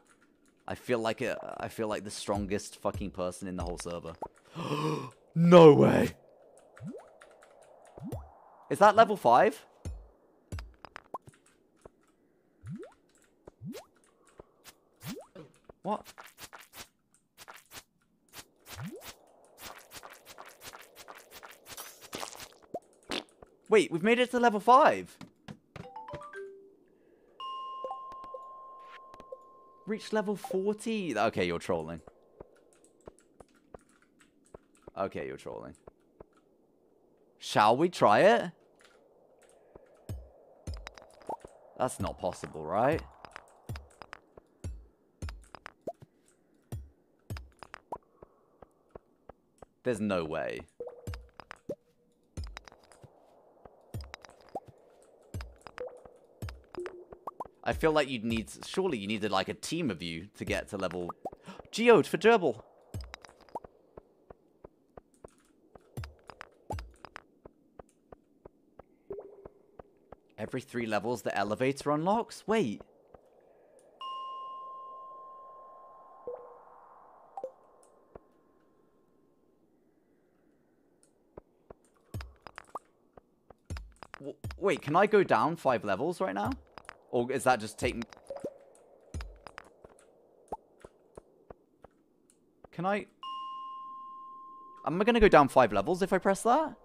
I feel like it, I feel like the strongest fucking person in the whole server. no way. Is that level 5? What? Wait, we've made it to level 5. Reached level 40. Okay, you're trolling. Okay, you're trolling. Shall we try it? That's not possible, right? There's no way. I feel like you'd need... Surely you needed like a team of you to get to level... Geode for gerbil. Every three levels, the elevator unlocks? Wait. Wait, can I go down five levels right now? Or is that just taking... Can I... Am I going to go down five levels if I press that?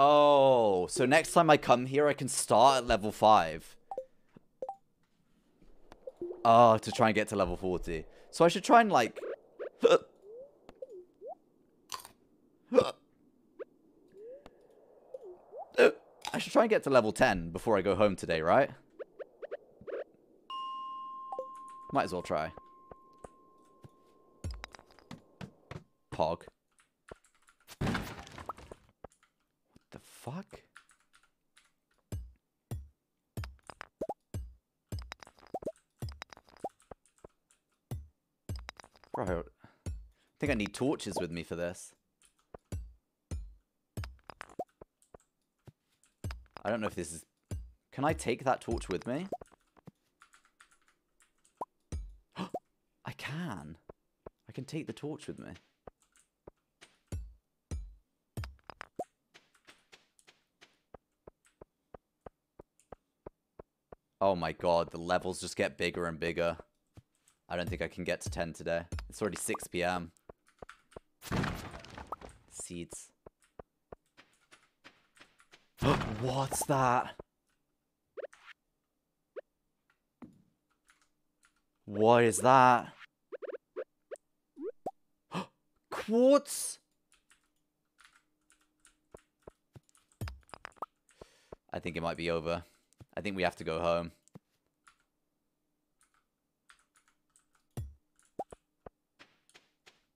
Oh, so next time I come here, I can start at level 5. Oh, to try and get to level 40. So I should try and, like... I should try and get to level 10 before I go home today, right? Might as well try. Pog. Fuck? I think I need torches with me for this. I don't know if this is... Can I take that torch with me? I can. I can take the torch with me. My god, the levels just get bigger and bigger. I don't think I can get to 10 today. It's already 6 p.m. Seeds. What's that? What is that? Quartz? I think it might be over. I think we have to go home.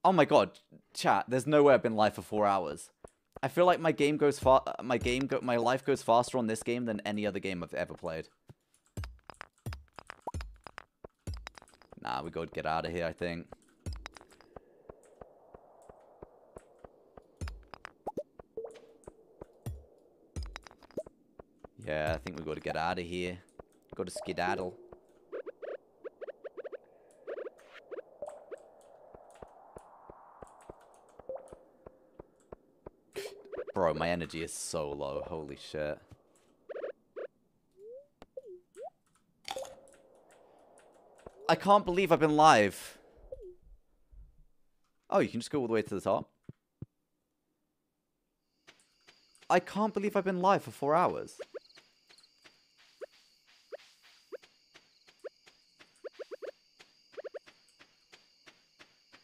Oh my god, chat, there's no way I've been live for four hours. I feel like my game goes far, my game, go my life goes faster on this game than any other game I've ever played. Nah, we gotta get out of here, I think. Yeah, I think we got to get out of here. Got to skedaddle. Bro, my energy is so low. Holy shit. I can't believe I've been live. Oh, you can just go all the way to the top. I can't believe I've been live for four hours.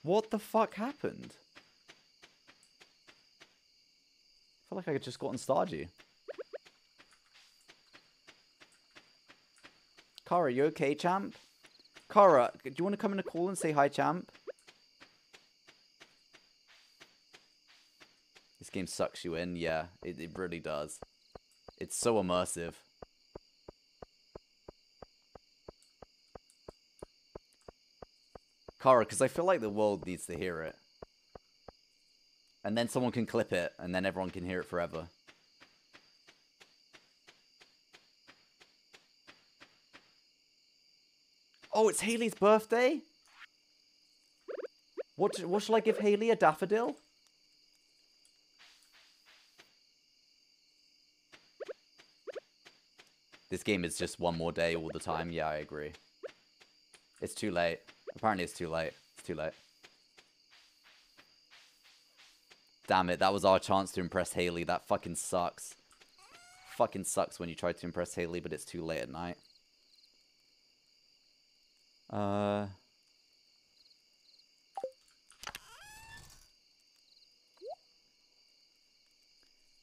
What the fuck happened? I feel like I just got Stardew. Kara, you okay, champ? Kara, do you want to come in a call and say hi, champ? This game sucks you in. Yeah, it, it really does. It's so immersive. Kara, because I feel like the world needs to hear it. And then someone can clip it, and then everyone can hear it forever. Oh, it's Haley's birthday? What, what shall I give Haley? A daffodil? This game is just one more day all the time. Yeah, I agree. It's too late. Apparently it's too late. It's too late. Damn it, that was our chance to impress Haley. That fucking sucks. Fucking sucks when you try to impress Haley, but it's too late at night. Uh...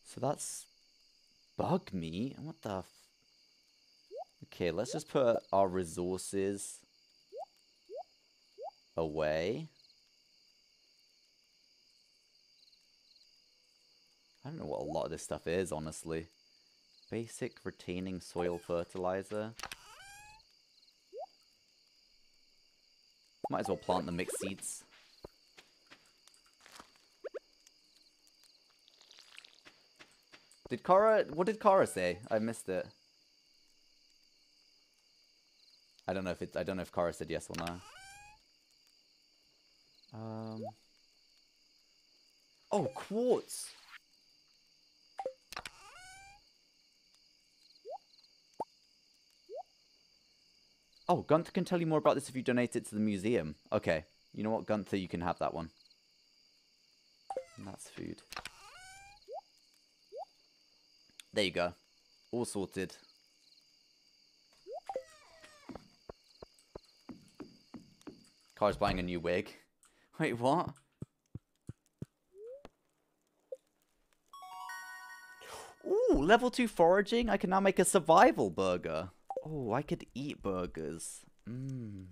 So that's bug meat. What the Okay, let's just put our resources away. I don't know what a lot of this stuff is, honestly. Basic retaining soil fertilizer. Might as well plant the mixed seeds. Did Kara... What did Kara say? I missed it. I don't know if it... I don't know if Kara said yes or no. Um... Oh, quartz! Oh, Gunther can tell you more about this if you donate it to the museum. Okay. You know what, Gunther, you can have that one. And that's food. There you go. All sorted. Car's buying a new wig. Wait, what? Ooh, level 2 foraging? I can now make a survival burger. Oh, I could eat burgers. Mmm.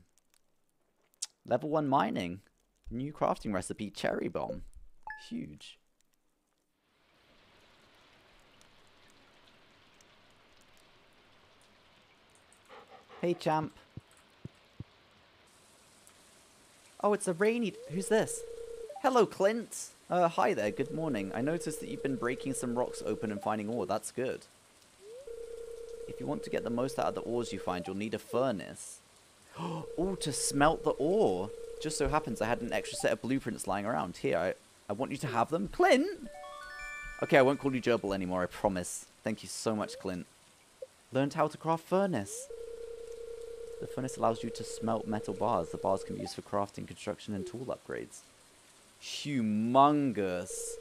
Level 1 mining. New crafting recipe, cherry bomb. Huge. Hey, champ. Oh, it's a rainy... Who's this? Hello, Clint. Uh, hi there, good morning. I noticed that you've been breaking some rocks open and finding ore. That's good. If you want to get the most out of the ores you find, you'll need a furnace. oh, to smelt the ore. Just so happens I had an extra set of blueprints lying around. Here, I, I want you to have them. Clint! Okay, I won't call you Gerbil anymore, I promise. Thank you so much, Clint. Learned how to craft furnace. The furnace allows you to smelt metal bars. The bars can be used for crafting, construction, and tool upgrades. Humongous.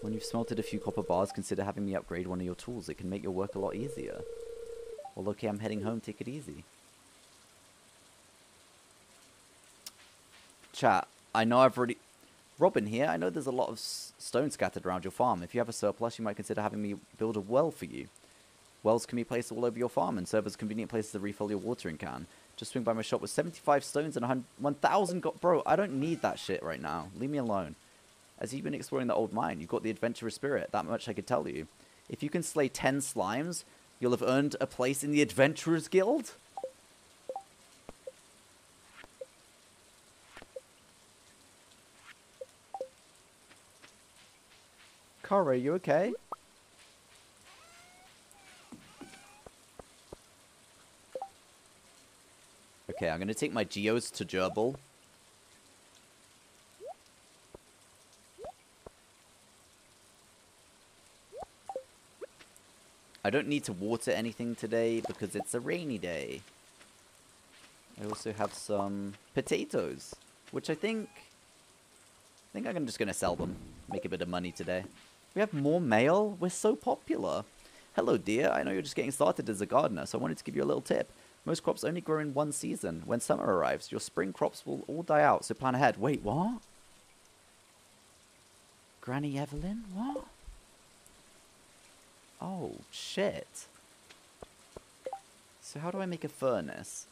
When you've smelted a few copper bars, consider having me upgrade one of your tools. It can make your work a lot easier. Well, okay, I'm heading home. Take it easy. Chat, I know I've already... Robin here, I know there's a lot of stone scattered around your farm. If you have a surplus, you might consider having me build a well for you. Wells can be placed all over your farm and serve as convenient places to refill your watering can. Just swing by my shop with 75 stones and 1,000 got... Bro, I don't need that shit right now. Leave me alone. As you've been exploring the old mine, you've got the adventurous spirit. That much I could tell you. If you can slay 10 slimes, you'll have earned a place in the Adventurers Guild. Kara, are you okay? Okay, I'm going to take my geos to Gerbil. I don't need to water anything today because it's a rainy day. I also have some potatoes, which I think... I think I'm just going to sell them. Make a bit of money today. We have more mail? We're so popular. Hello, dear. I know you're just getting started as a gardener, so I wanted to give you a little tip. Most crops only grow in one season. When summer arrives, your spring crops will all die out, so plan ahead. Wait, what? Granny Evelyn? What? Oh, shit. So how do I make a furnace?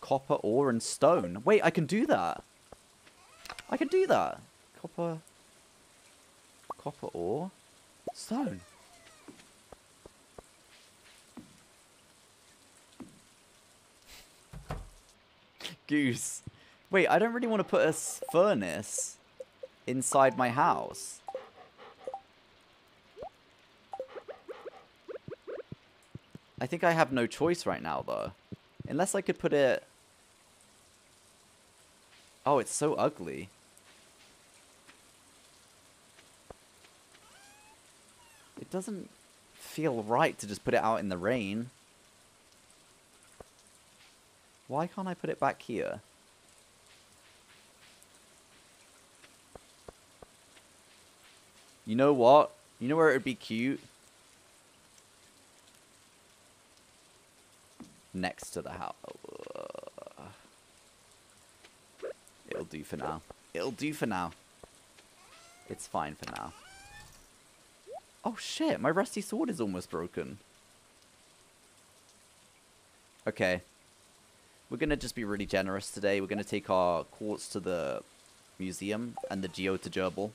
Copper, ore, and stone. Wait, I can do that. I can do that. Copper... Copper ore. Stone. Goose. Wait, I don't really want to put a furnace inside my house. I think I have no choice right now, though. Unless I could put it... Oh, it's so ugly. It doesn't feel right to just put it out in the rain. Why can't I put it back here? You know what? You know where it would be cute? Next to the house. It'll do for now. It'll do for now. It's fine for now. Oh shit, my rusty sword is almost broken. Okay, we're going to just be really generous today. We're going to take our quartz to the museum and the geo to Gerbil.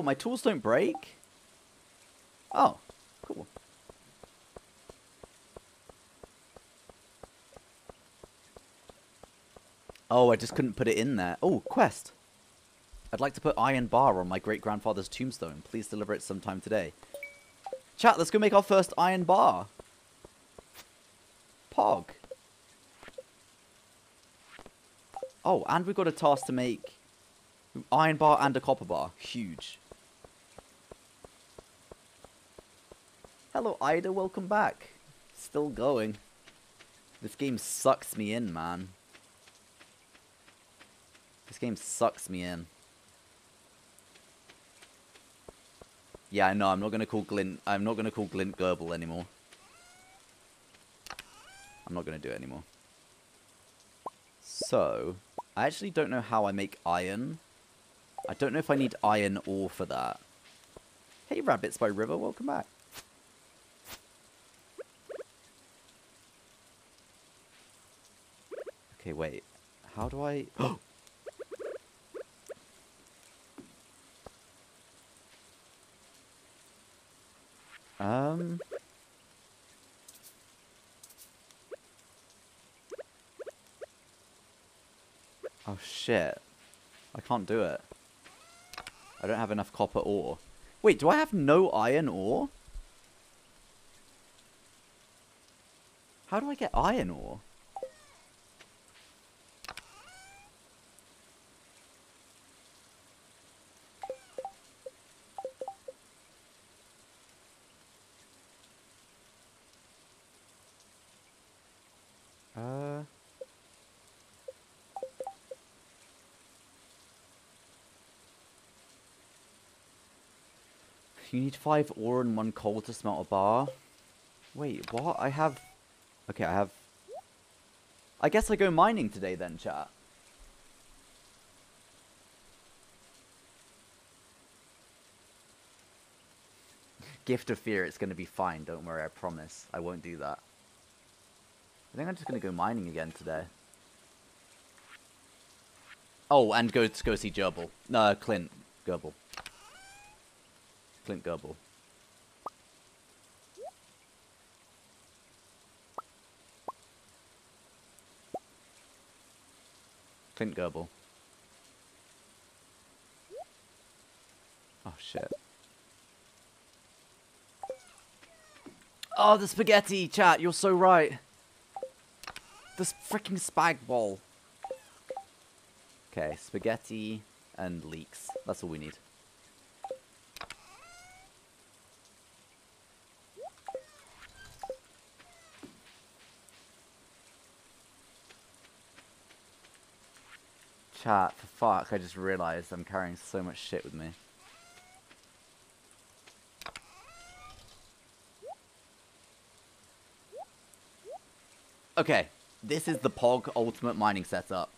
Oh, my tools don't break? Oh, cool. Oh, I just couldn't put it in there. Oh, quest. I'd like to put iron bar on my great-grandfather's tombstone. Please deliver it sometime today. Chat, let's go make our first iron bar. Pog. Oh, and we've got a task to make iron bar and a copper bar. Huge. Hello, Ida. Welcome back. Still going. This game sucks me in, man. This game sucks me in. Yeah, I know. I'm not gonna call Clint. I'm not gonna call Clint Gerbil anymore. I'm not gonna do it anymore. So, I actually don't know how I make iron. I don't know if I need iron ore for that. Hey, Rabbits by River, welcome back. Okay, wait. How do I... um... Oh shit. I can't do it. I don't have enough copper ore. Wait, do I have no iron ore? How do I get iron ore? You need five ore and one coal to smelt a bar. Wait, what? I have... Okay, I have... I guess I go mining today then, chat. Gift of Fear, it's going to be fine. Don't worry, I promise. I won't do that. I think I'm just going to go mining again today. Oh, and go to go see Gerbil. No, Clint Gerbil. Clint Gerbil. Clint Gerbil. Oh shit. Oh, the spaghetti, chat. You're so right. This freaking spag ball. Okay, spaghetti and leeks. That's all we need. Chat, for fuck, I just realized I'm carrying so much shit with me. Okay, this is the POG ultimate mining setup.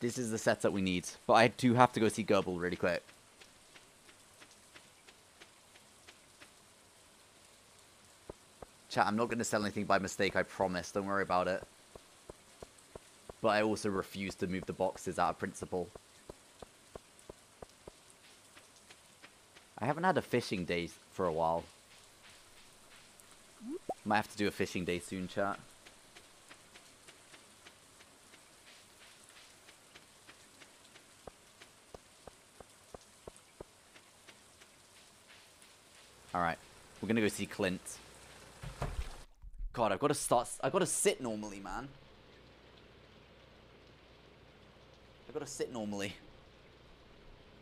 This is the setup we need. But I do have to go see Gerbil really quick. Chat, I'm not going to sell anything by mistake, I promise. Don't worry about it. But I also refuse to move the boxes out of principle. I haven't had a fishing day for a while. Might have to do a fishing day soon, chat. Alright. We're gonna go see Clint. God, I've got to start... I've got to sit normally, man. I've got to sit normally.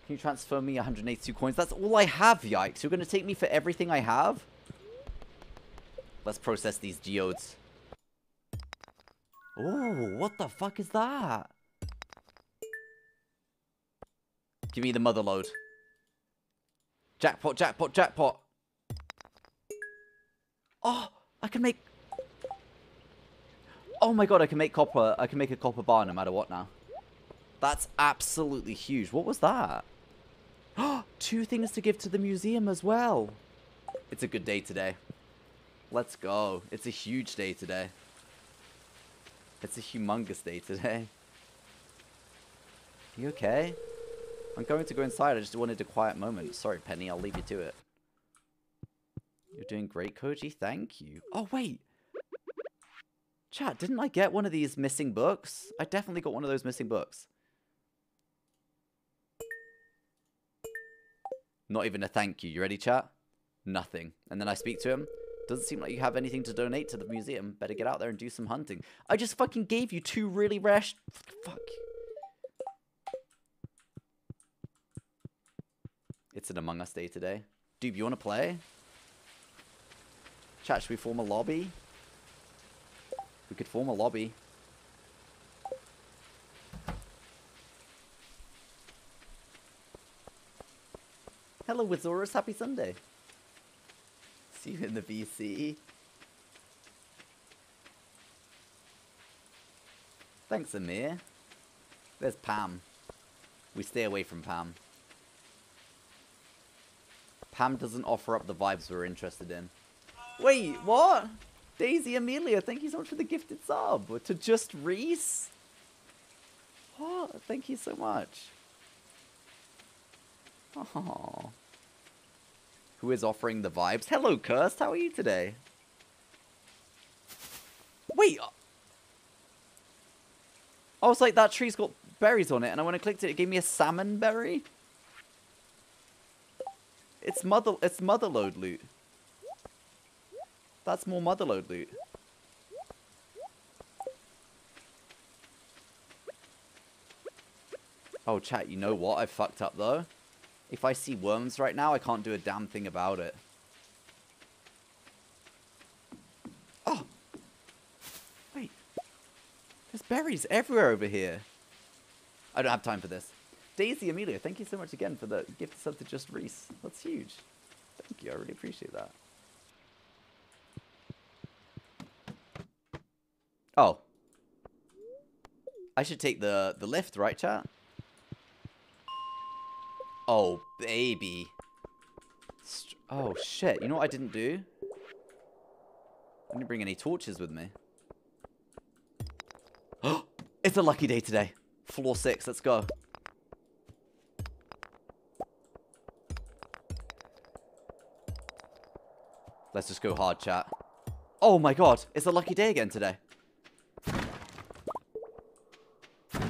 Can you transfer me 182 coins? That's all I have, yikes. You're going to take me for everything I have? Let's process these geodes. Oh, what the fuck is that? Give me the mother lode. Jackpot, jackpot, jackpot. Oh, I can make... Oh my god, I can make copper. I can make a copper bar no matter what now. That's absolutely huge. What was that? Two things to give to the museum as well. It's a good day today. Let's go. It's a huge day today. It's a humongous day today. You okay? I'm going to go inside. I just wanted a quiet moment. Sorry, Penny. I'll leave you to it. You're doing great, Koji. Thank you. Oh, wait. Chat, didn't I get one of these missing books? I definitely got one of those missing books. Not even a thank you. You ready, chat? Nothing. And then I speak to him. Doesn't seem like you have anything to donate to the museum. Better get out there and do some hunting. I just fucking gave you two really rare Fuck. It's an Among Us day today. Dude, you want to play? Chat, should we form a lobby? We could form a lobby. Hello, Wizorus. Happy Sunday. See you in the VC. Thanks, Amir. There's Pam. We stay away from Pam. Pam doesn't offer up the vibes we're interested in. Wait, what? Daisy Amelia, thank you so much for the gifted sub. To just Reese? What? Thank you so much. Oh. Who is offering the vibes? Hello, Cursed. How are you today? Wait. I was like, that tree's got berries on it, and when I clicked it, it gave me a salmon berry. It's mother. It's motherlode loot. That's more motherlode loot. Oh, chat, you know what? I fucked up, though. If I see worms right now, I can't do a damn thing about it. Oh! Wait. There's berries everywhere over here. I don't have time for this. Daisy Amelia, thank you so much again for the gift sub to Just Reese. That's huge. Thank you, I really appreciate that. Oh. I should take the, the lift, right, chat? Oh, baby. St oh, shit. You know what I didn't do? I didn't bring any torches with me. it's a lucky day today. Floor 6, let's go. Let's just go hard, chat. Oh my god, it's a lucky day again today.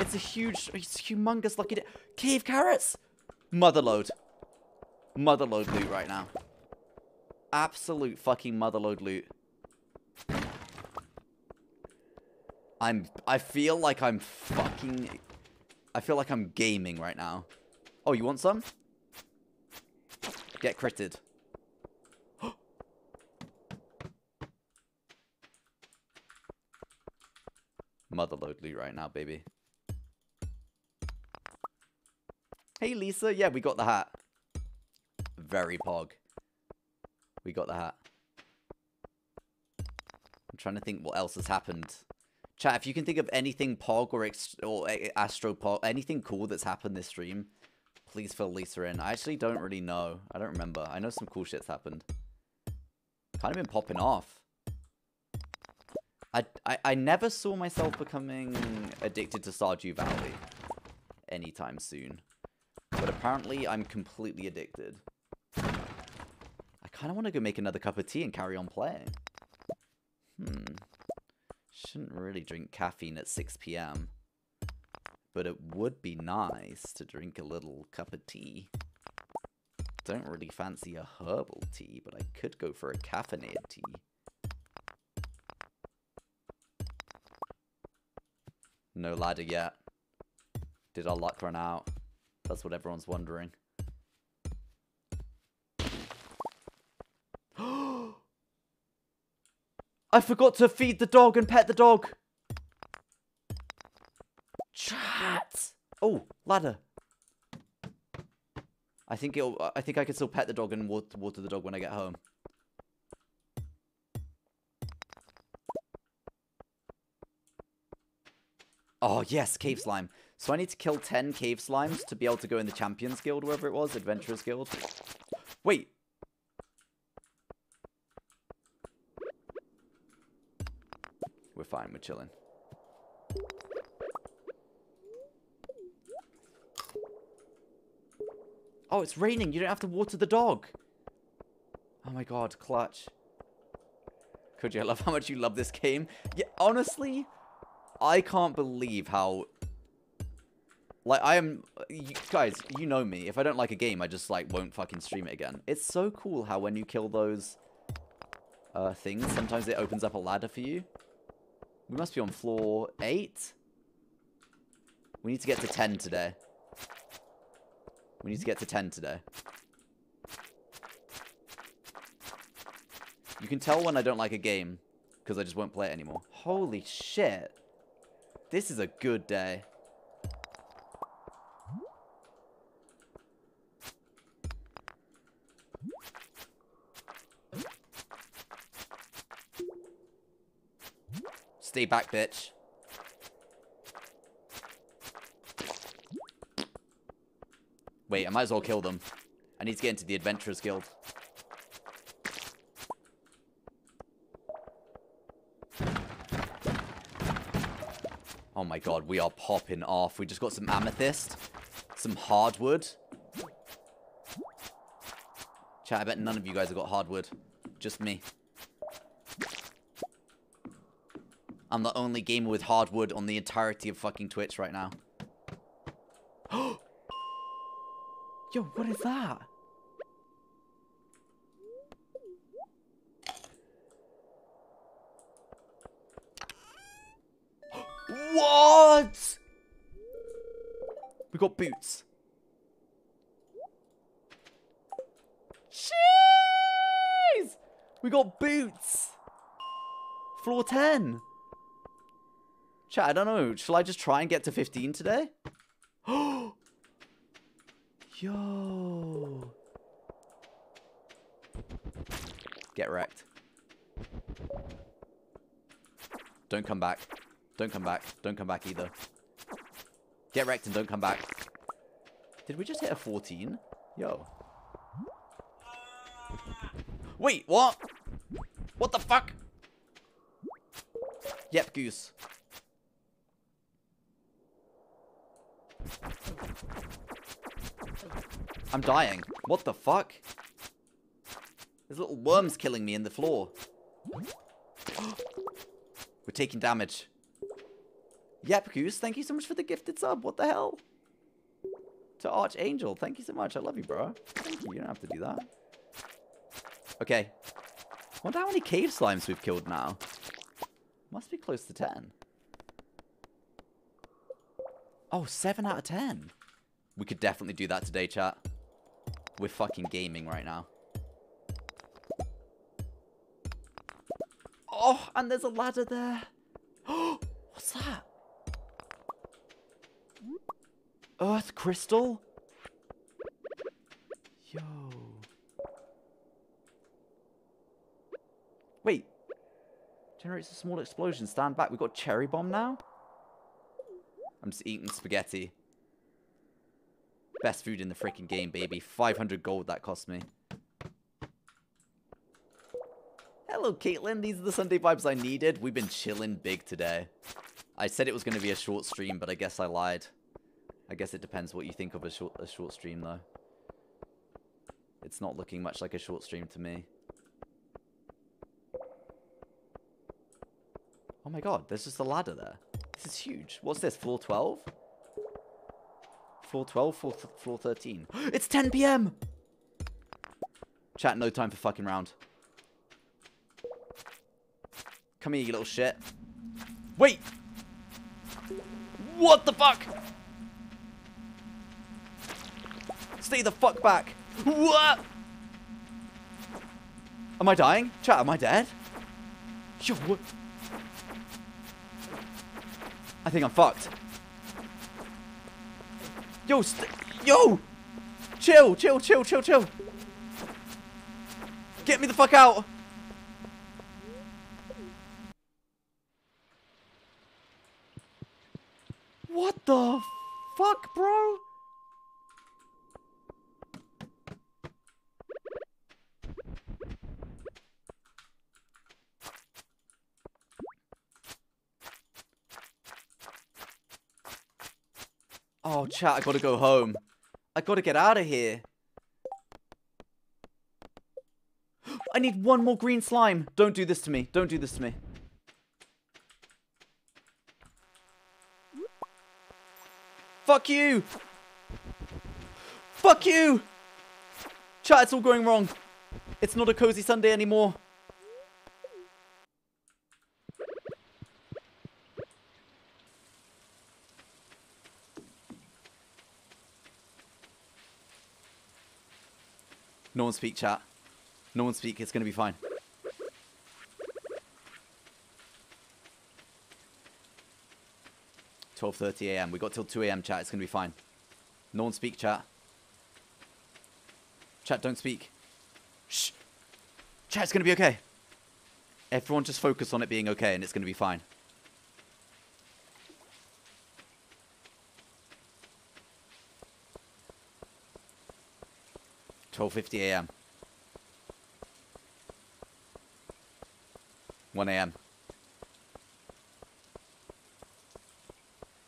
It's a huge, it's a humongous lucky day. Cave carrots! Motherlode. Motherlode loot right now. Absolute fucking motherlode loot. I'm, I feel like I'm fucking, I feel like I'm gaming right now. Oh, you want some? Get critted. Motherlode loot right now, baby. Hey, Lisa. Yeah, we got the hat. Very pog. We got the hat. I'm trying to think what else has happened. Chat, if you can think of anything pog or, or eh, astro pog, anything cool that's happened this stream, please fill Lisa in. I actually don't really know. I don't remember. I know some cool shit's happened. Kind of been popping off. I, I, I never saw myself becoming addicted to Stardew Valley anytime soon. But apparently I'm completely addicted. I kind of want to go make another cup of tea and carry on playing. Hmm. Shouldn't really drink caffeine at 6 p.m. But it would be nice to drink a little cup of tea. Don't really fancy a herbal tea, but I could go for a caffeinated tea. No ladder yet. Did our luck run out? That's what everyone's wondering. I forgot to feed the dog and pet the dog. Chat. Oh, ladder. I think it'll. I think I can still pet the dog and water, water the dog when I get home. Oh, yes, cave slime. So I need to kill 10 cave slimes to be able to go in the Champions Guild, wherever it was, Adventurers Guild. Wait. We're fine, we're chilling. Oh, it's raining. You don't have to water the dog. Oh my god, clutch. Koji, I love how much you love this game. Yeah, honestly, I can't believe how... Like, I am... You, guys, you know me. If I don't like a game, I just, like, won't fucking stream it again. It's so cool how when you kill those uh, things, sometimes it opens up a ladder for you. We must be on floor 8. We need to get to 10 today. We need to get to 10 today. You can tell when I don't like a game, because I just won't play it anymore. Holy shit. This is a good day. Stay back, bitch. Wait, I might as well kill them. I need to get into the Adventurers Guild. Oh my god, we are popping off. We just got some amethyst, some hardwood. Chat, I bet none of you guys have got hardwood. Just me. I'm the only gamer with hardwood on the entirety of fucking Twitch right now. Yo, what is that? what? We got boots. Jeez! We got boots. Floor 10. Chat, I don't know. Shall I just try and get to 15 today? Yo. Get wrecked. Don't come back. Don't come back. Don't come back either. Get wrecked and don't come back. Did we just hit a 14? Yo. Wait, what? What the fuck? Yep, goose. I'm dying. What the fuck? There's little worms killing me in the floor. We're taking damage. Yep, Goose, thank you so much for the gifted sub. What the hell? To Archangel, thank you so much. I love you, bro. Thank you. You don't have to do that. Okay. wonder how many cave slimes we've killed now. Must be close to 10. Oh, 7 out of 10. We could definitely do that today, chat. We're fucking gaming right now. Oh, and there's a ladder there. Oh, what's that? Earth crystal? Yo. Wait. Generates a small explosion. Stand back. We've got cherry bomb now? I'm just eating spaghetti. Best food in the freaking game, baby. 500 gold that cost me. Hello, Caitlin. These are the Sunday vibes I needed. We've been chilling big today. I said it was going to be a short stream, but I guess I lied. I guess it depends what you think of a short, a short stream, though. It's not looking much like a short stream to me. Oh my god, there's just a ladder there. This is huge. What's this, floor 12? Floor 12, floor, th floor 13. it's 10 p.m. Chat, no time for fucking round. Come here, you little shit. Wait! What the fuck? Stay the fuck back. What? Am I dying? Chat, am I dead? Yo, what? I think I'm fucked. Yo, yo! Chill, chill, chill, chill, chill. Get me the fuck out. What the fuck, bro? chat. I gotta go home. I gotta get out of here. I need one more green slime. Don't do this to me. Don't do this to me. Fuck you! Fuck you! Chat, it's all going wrong. It's not a cozy Sunday anymore. No one speak, chat. No one speak. It's going to be fine. Twelve thirty a.m. We got till two a.m. Chat. It's going to be fine. No one speak, chat. Chat, don't speak. Shh. Chat, it's going to be okay. Everyone just focus on it being okay, and it's going to be fine. 12.50 a.m. 1 a.m.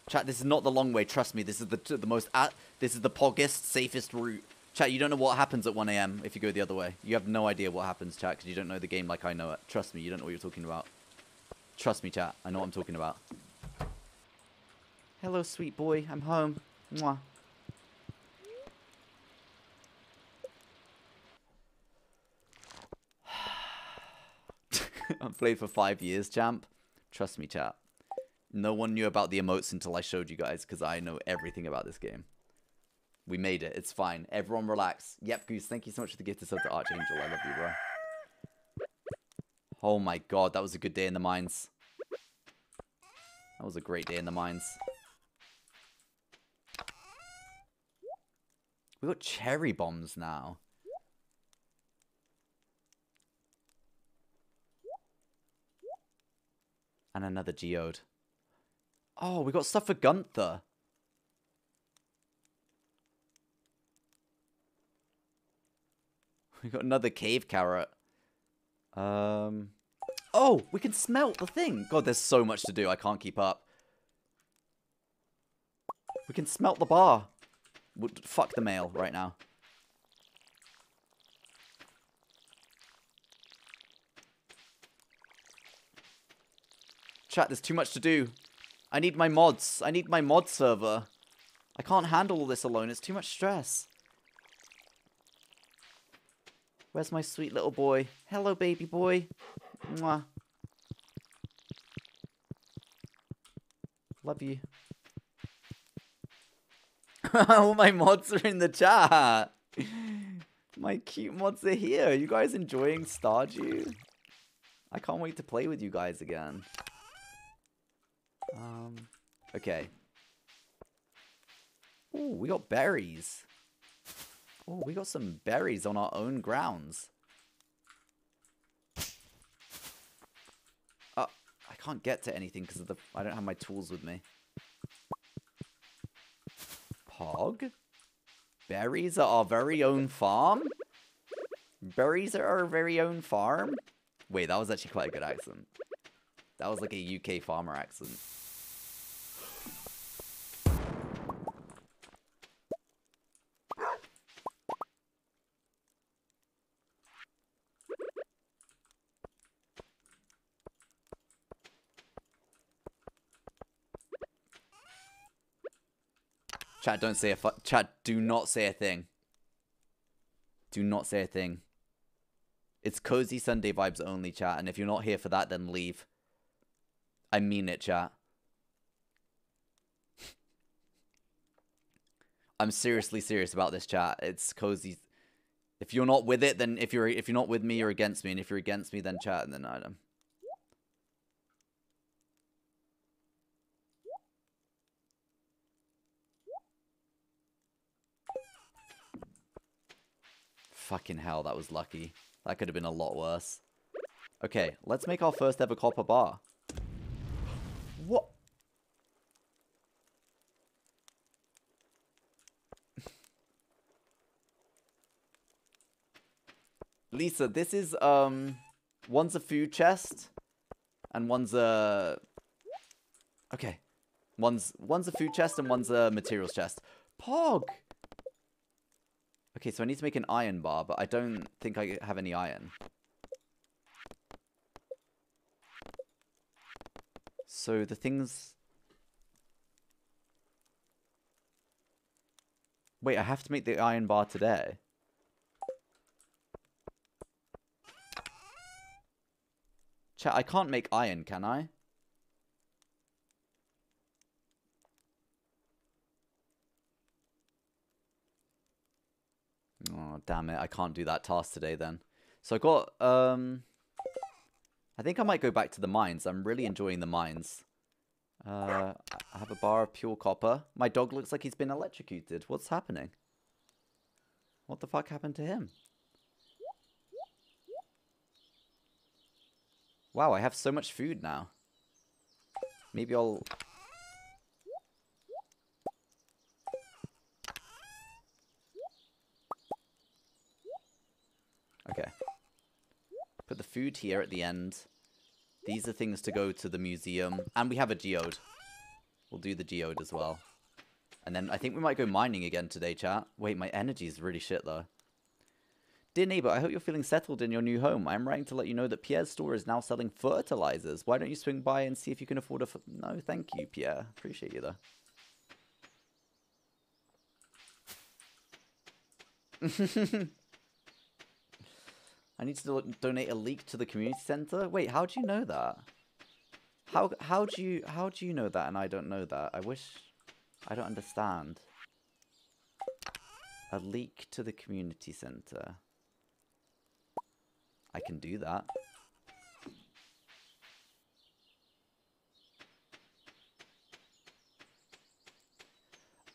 Chat, this is not the long way. Trust me, this is the the most at this is the poggest, safest route. Chat, you don't know what happens at 1 a.m. if you go the other way. You have no idea what happens, chat, because you don't know the game like I know it. Trust me, you don't know what you're talking about. Trust me, chat. I know what I'm talking about. Hello, sweet boy. I'm home. Mwah. I've played for five years, champ. Trust me, chat. No one knew about the emotes until I showed you guys, because I know everything about this game. We made it. It's fine. Everyone relax. Yep, Goose, thank you so much for the gift of sub to Archangel. I love you, bro. Oh my god, that was a good day in the mines. That was a great day in the mines. We got cherry bombs now. And another geode. Oh, we got stuff for Gunther. We got another cave carrot. Um. Oh, we can smelt the thing. God, there's so much to do. I can't keep up. We can smelt the bar. Fuck the mail right now. Chat, there's too much to do. I need my mods. I need my mod server. I can't handle all this alone. It's too much stress. Where's my sweet little boy? Hello, baby boy. Mwah. Love you. all my mods are in the chat. My cute mods are here. Are you guys enjoying Stardew? I can't wait to play with you guys again. Um, okay. Oh, we got berries. Oh, we got some berries on our own grounds. Uh, I can't get to anything because of the... I don't have my tools with me. Pog? Berries at our very own farm? Berries at our very own farm? Wait, that was actually quite a good accent. That was like a UK farmer accent. Chat, don't say a fu- Chat, do not say a thing. Do not say a thing. It's cozy Sunday vibes only, chat. And if you're not here for that, then leave. I mean it, chat. I'm seriously serious about this chat. It's cozy. If you're not with it, then if you're if you're not with me, you're against me, and if you're against me, then chat, and then I don't. Fucking hell, that was lucky. That could have been a lot worse. Okay, let's make our first ever copper bar. What? Lisa, this is, um, one's a food chest, and one's a... Okay. One's, one's a food chest, and one's a materials chest. Pog! Okay, so I need to make an iron bar, but I don't think I have any iron. So the things... Wait, I have to make the iron bar today. Chat, I can't make iron, can I? Oh, damn it. I can't do that task today then. So I got, um... I think I might go back to the mines. I'm really enjoying the mines. Uh, I have a bar of pure copper. My dog looks like he's been electrocuted. What's happening? What the fuck happened to him? Wow, I have so much food now. Maybe I'll... Okay. Put the food here at the end. These are things to go to the museum. And we have a geode. We'll do the geode as well. And then I think we might go mining again today, chat. Wait, my energy is really shit, though. Dear neighbor, I hope you're feeling settled in your new home. I'm writing to let you know that Pierre's store is now selling fertilizers. Why don't you swing by and see if you can afford a... no, thank you, Pierre. Appreciate you, though. I need to donate a leek to the community center. Wait, how do you know that? How how do you how do you know that and I don't know that? I wish I don't understand. A leek to the community center. I can do that.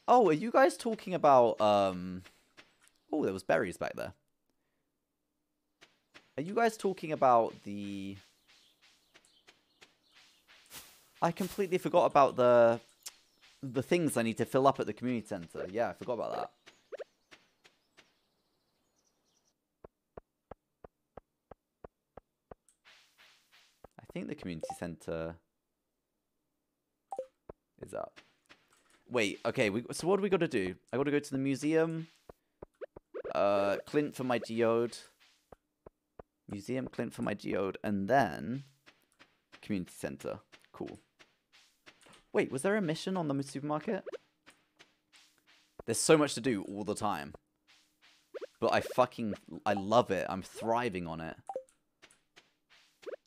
Oh, are you guys talking about um Oh, there was berries back there. Are you guys talking about the... I completely forgot about the the things I need to fill up at the community center. Yeah, I forgot about that. I think the community center is up. Wait, okay, we, so what do we got to do? I got to go to the museum, uh, Clint for my geode, Museum, Clint for my geode, and then community center. Cool. Wait, was there a mission on the supermarket? There's so much to do all the time. But I fucking, I love it. I'm thriving on it.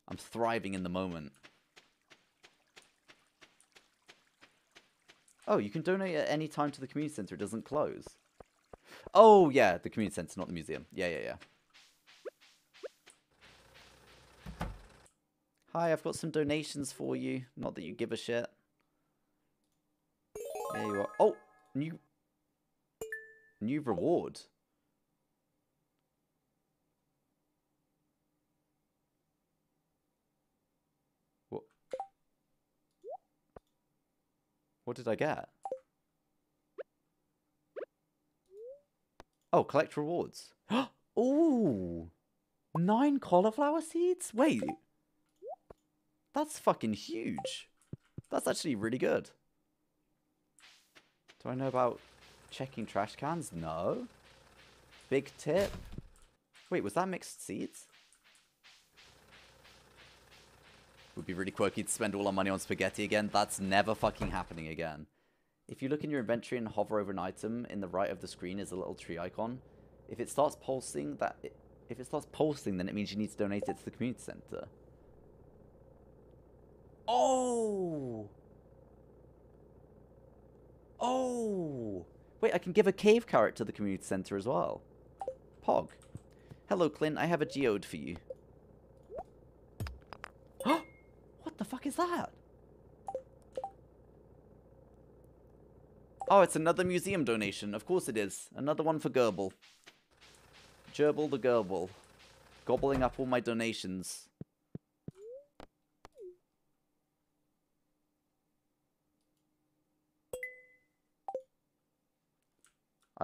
I'm thriving in the moment. Oh, you can donate at any time to the community center. It doesn't close. Oh, yeah, the community center, not the museum. Yeah, yeah, yeah. Hi, I've got some donations for you. Not that you give a shit. There you are. Oh, new, new reward. What? What did I get? Oh, collect rewards. oh, nine cauliflower seeds? Wait. That's fucking huge. That's actually really good. Do I know about checking trash cans? No. Big tip. Wait, was that mixed seeds? Would be really quirky to spend all our money on spaghetti again. That's never fucking happening again. If you look in your inventory and hover over an item, in the right of the screen is a little tree icon. If it starts pulsing, that if it starts pulsing, then it means you need to donate it to the community center. Oh! Oh! Wait, I can give a cave carrot to the community center as well. Pog. Hello, Clint. I have a geode for you. what the fuck is that? Oh, it's another museum donation. Of course it is. Another one for Gerbil. Gerbil the Gerbil. Gobbling up all my donations.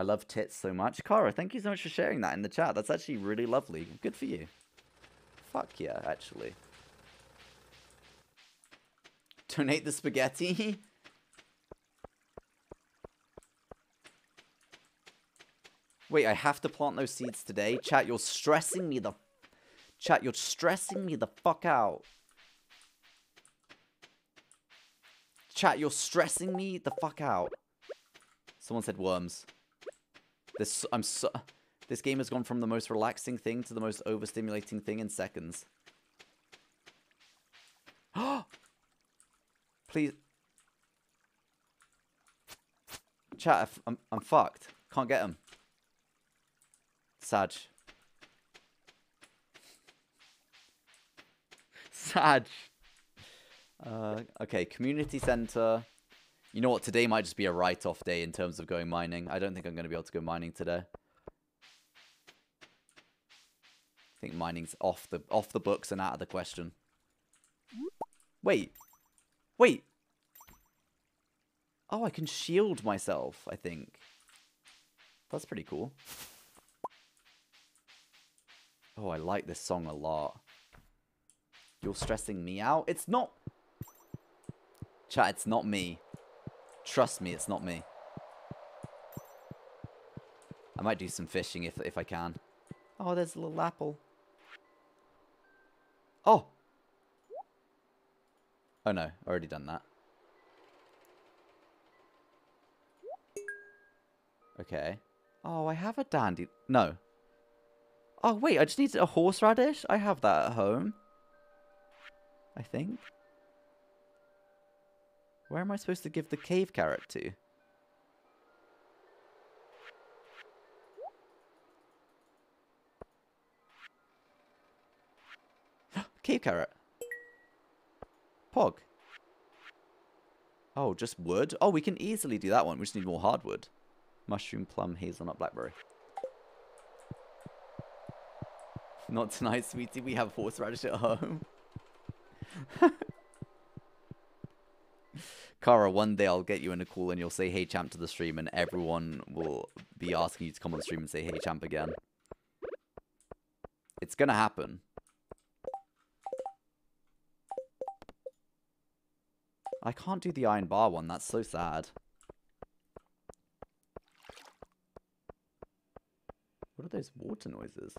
I love tits so much. Kara, thank you so much for sharing that in the chat. That's actually really lovely. Good for you. Fuck yeah, actually. Donate the spaghetti? Wait, I have to plant those seeds today? Chat, you're stressing me the... Chat, you're stressing me the fuck out. Chat, you're stressing me the fuck out. Someone said worms. This I'm so this game has gone from the most relaxing thing to the most overstimulating thing in seconds. Please. Chat, I'm, I'm fucked. Can't get him. Sag. Sag. Uh, okay, community center. You know what? Today might just be a write-off day in terms of going mining. I don't think I'm going to be able to go mining today. I think mining's off the off the books and out of the question. Wait. Wait. Oh, I can shield myself, I think. That's pretty cool. Oh, I like this song a lot. You're stressing me out? It's not... Chat, it's not me. Trust me, it's not me. I might do some fishing if, if I can. Oh, there's a little apple. Oh! Oh no, already done that. Okay. Oh, I have a dandy... No. Oh, wait, I just need a horseradish? I have that at home. I think. Where am I supposed to give the cave carrot to? cave carrot. Pog. Oh, just wood? Oh, we can easily do that one. We just need more hardwood. Mushroom, plum, hazelnut, blackberry. Not tonight, sweetie. We have horseradish at home. Kara, one day I'll get you in a call and you'll say hey champ to the stream and everyone will be asking you to come on the stream and say hey champ again. It's gonna happen. I can't do the iron bar one, that's so sad. What are those water noises?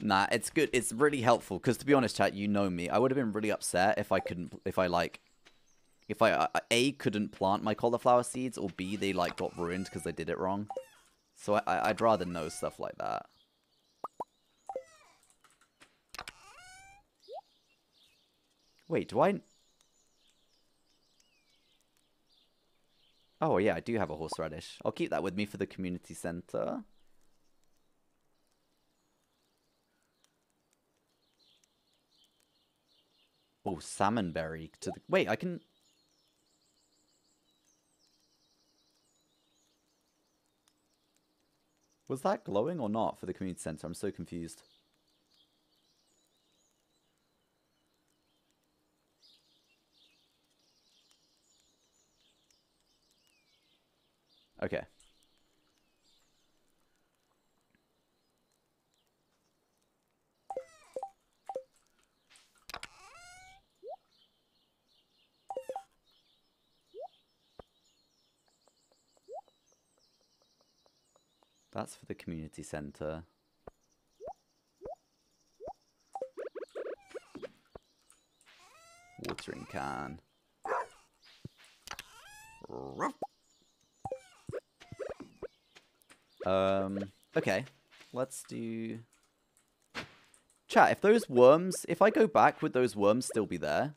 Nah, it's good. It's really helpful because to be honest, chat, you know me. I would have been really upset if I couldn't, if I like, if I uh, a couldn't plant my cauliflower seeds, or b they like got ruined because I did it wrong. So I, I'd rather know stuff like that. Wait, do I? Oh yeah, I do have a horseradish. I'll keep that with me for the community center. Oh, salmonberry to the... Wait, I can... Was that glowing or not for the community center? I'm so confused. Okay. That's for the community centre. Watering can. Um, okay. Let's do... Chat, if those worms... If I go back, would those worms still be there?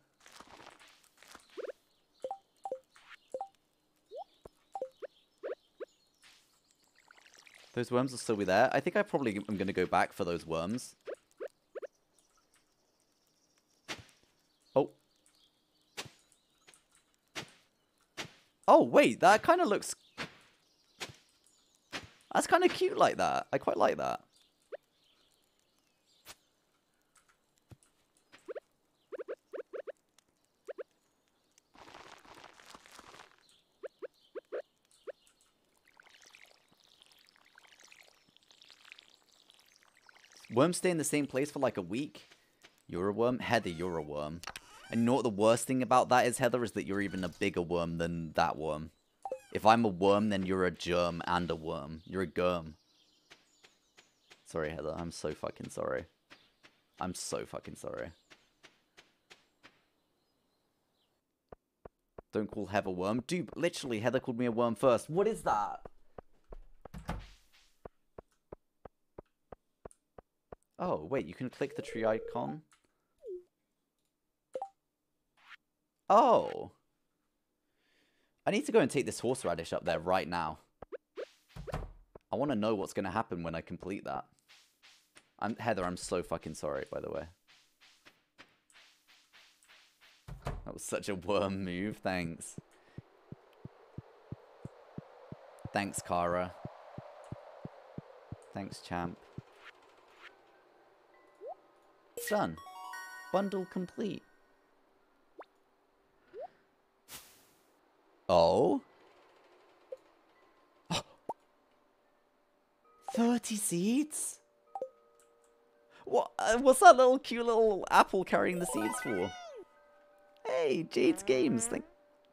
Those worms will still be there. I think I probably am going to go back for those worms. Oh. Oh, wait. That kind of looks... That's kind of cute like that. I quite like that. worms stay in the same place for like a week. You're a worm? Heather, you're a worm. And you know what the worst thing about that is, Heather, is that you're even a bigger worm than that worm. If I'm a worm, then you're a germ and a worm. You're a germ. Sorry, Heather. I'm so fucking sorry. I'm so fucking sorry. Don't call Heather worm. Dude, literally, Heather called me a worm first. What is that? Oh, wait, you can click the tree icon? Oh. I need to go and take this horseradish up there right now. I want to know what's going to happen when I complete that. I'm Heather, I'm so fucking sorry, by the way. That was such a worm move, thanks. Thanks, Kara. Thanks, champ. Done. Bundle complete. Oh? 30 seeds? What? Uh, what's that little cute little apple carrying the seeds for? Hey, Jade's Games. Thank,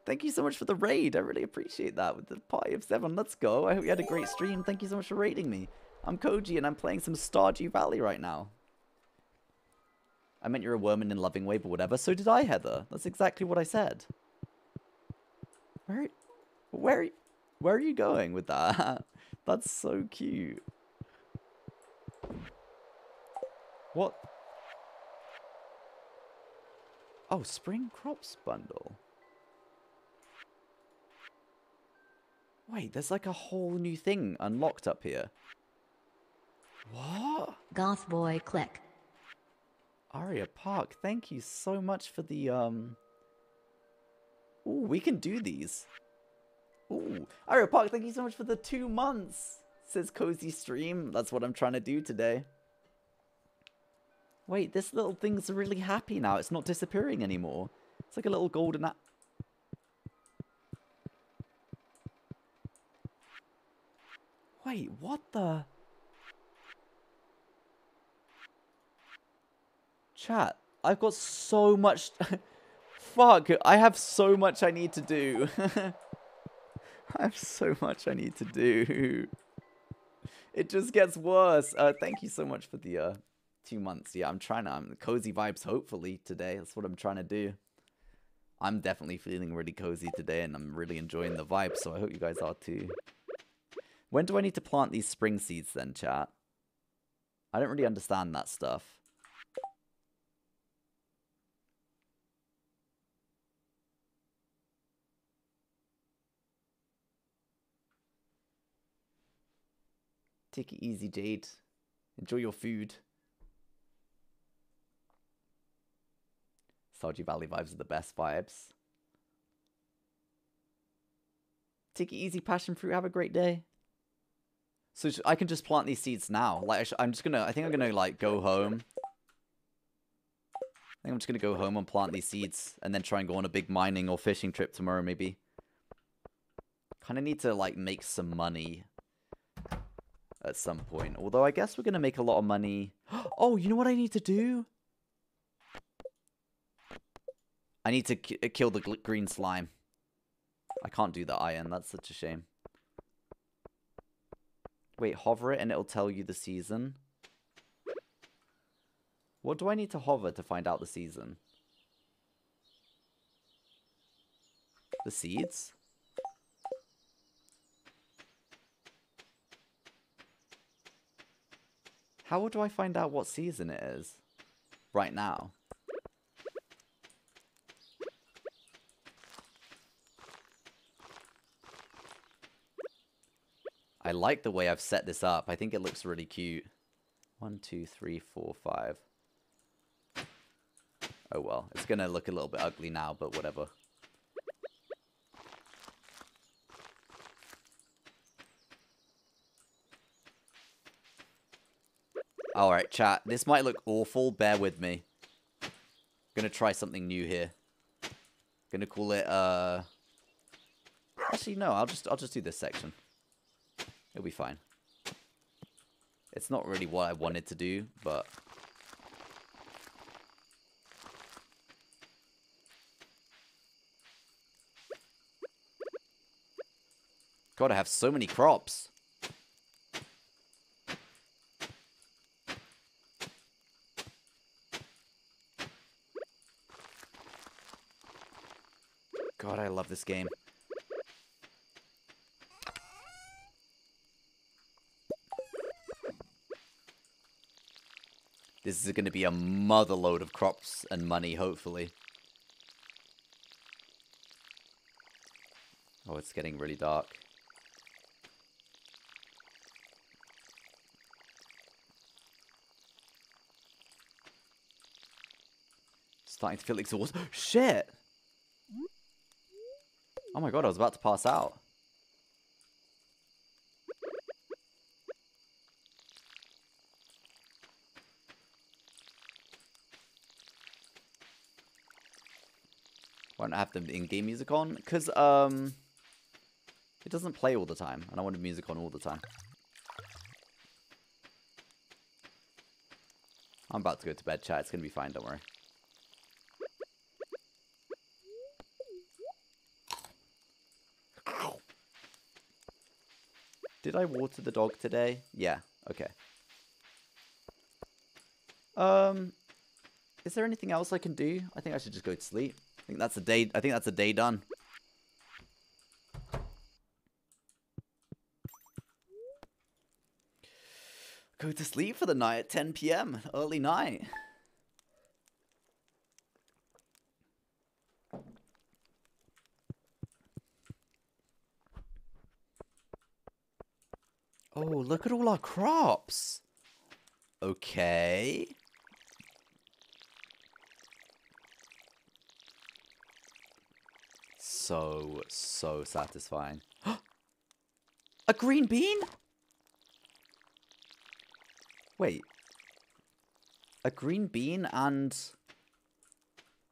thank you so much for the raid. I really appreciate that with the party of seven. Let's go. I hope you had a great stream. Thank you so much for raiding me. I'm Koji and I'm playing some Stardew Valley right now. I meant you're a worm in a loving way, but whatever. So did I, Heather. That's exactly what I said. Where, where, where are you going with that? That's so cute. What? Oh, spring crops bundle. Wait, there's like a whole new thing unlocked up here. What? Goth boy click. Aria Park, thank you so much for the, um... Ooh, we can do these. Ooh, Aria Park, thank you so much for the two months, says Cozy Stream. That's what I'm trying to do today. Wait, this little thing's really happy now. It's not disappearing anymore. It's like a little golden app. Wait, what the... Chat, I've got so much... Fuck, I have so much I need to do. I have so much I need to do. It just gets worse. Uh, thank you so much for the uh, two months. Yeah, I'm trying to... I'm cozy vibes, hopefully, today. That's what I'm trying to do. I'm definitely feeling really cozy today, and I'm really enjoying the vibe, so I hope you guys are too. When do I need to plant these spring seeds then, chat? I don't really understand that stuff. Take it easy, Jade. Enjoy your food. Stardew Valley vibes are the best vibes. Take it easy, passion fruit. Have a great day. So I can just plant these seeds now. Like I am just gonna. I think I'm gonna like go home. I think I'm just gonna go home and plant these seeds, and then try and go on a big mining or fishing trip tomorrow, maybe. Kind of need to like make some money at some point. Although I guess we're gonna make a lot of money. Oh, you know what I need to do? I need to uh, kill the green slime. I can't do the iron. That's such a shame. Wait, hover it and it'll tell you the season. What do I need to hover to find out the season? The seeds? How do I find out what season it is? Right now. I like the way I've set this up. I think it looks really cute. One, two, three, four, five. Oh well, it's to look a little bit ugly now, but whatever. Alright, chat. This might look awful. Bear with me. Gonna try something new here. Gonna call it, uh... Actually, no. I'll just, I'll just do this section. It'll be fine. It's not really what I wanted to do, but... God, I have so many crops. God, I love this game. This is going to be a mother lode of crops and money, hopefully. Oh, it's getting really dark. Starting to feel exhausted. Shit! Oh my god, I was about to pass out. Why don't I have the in-game music on? Because, um... It doesn't play all the time, and I wanted music on all the time. I'm about to go to bed, chat. It's going to be fine, don't worry. Did I water the dog today? Yeah, okay. Um, is there anything else I can do? I think I should just go to sleep. I think that's a day, I think that's a day done. Go to sleep for the night at 10 p.m. Early night. Oh, look at all our crops. Okay. So, so satisfying. A green bean? Wait. A green bean and...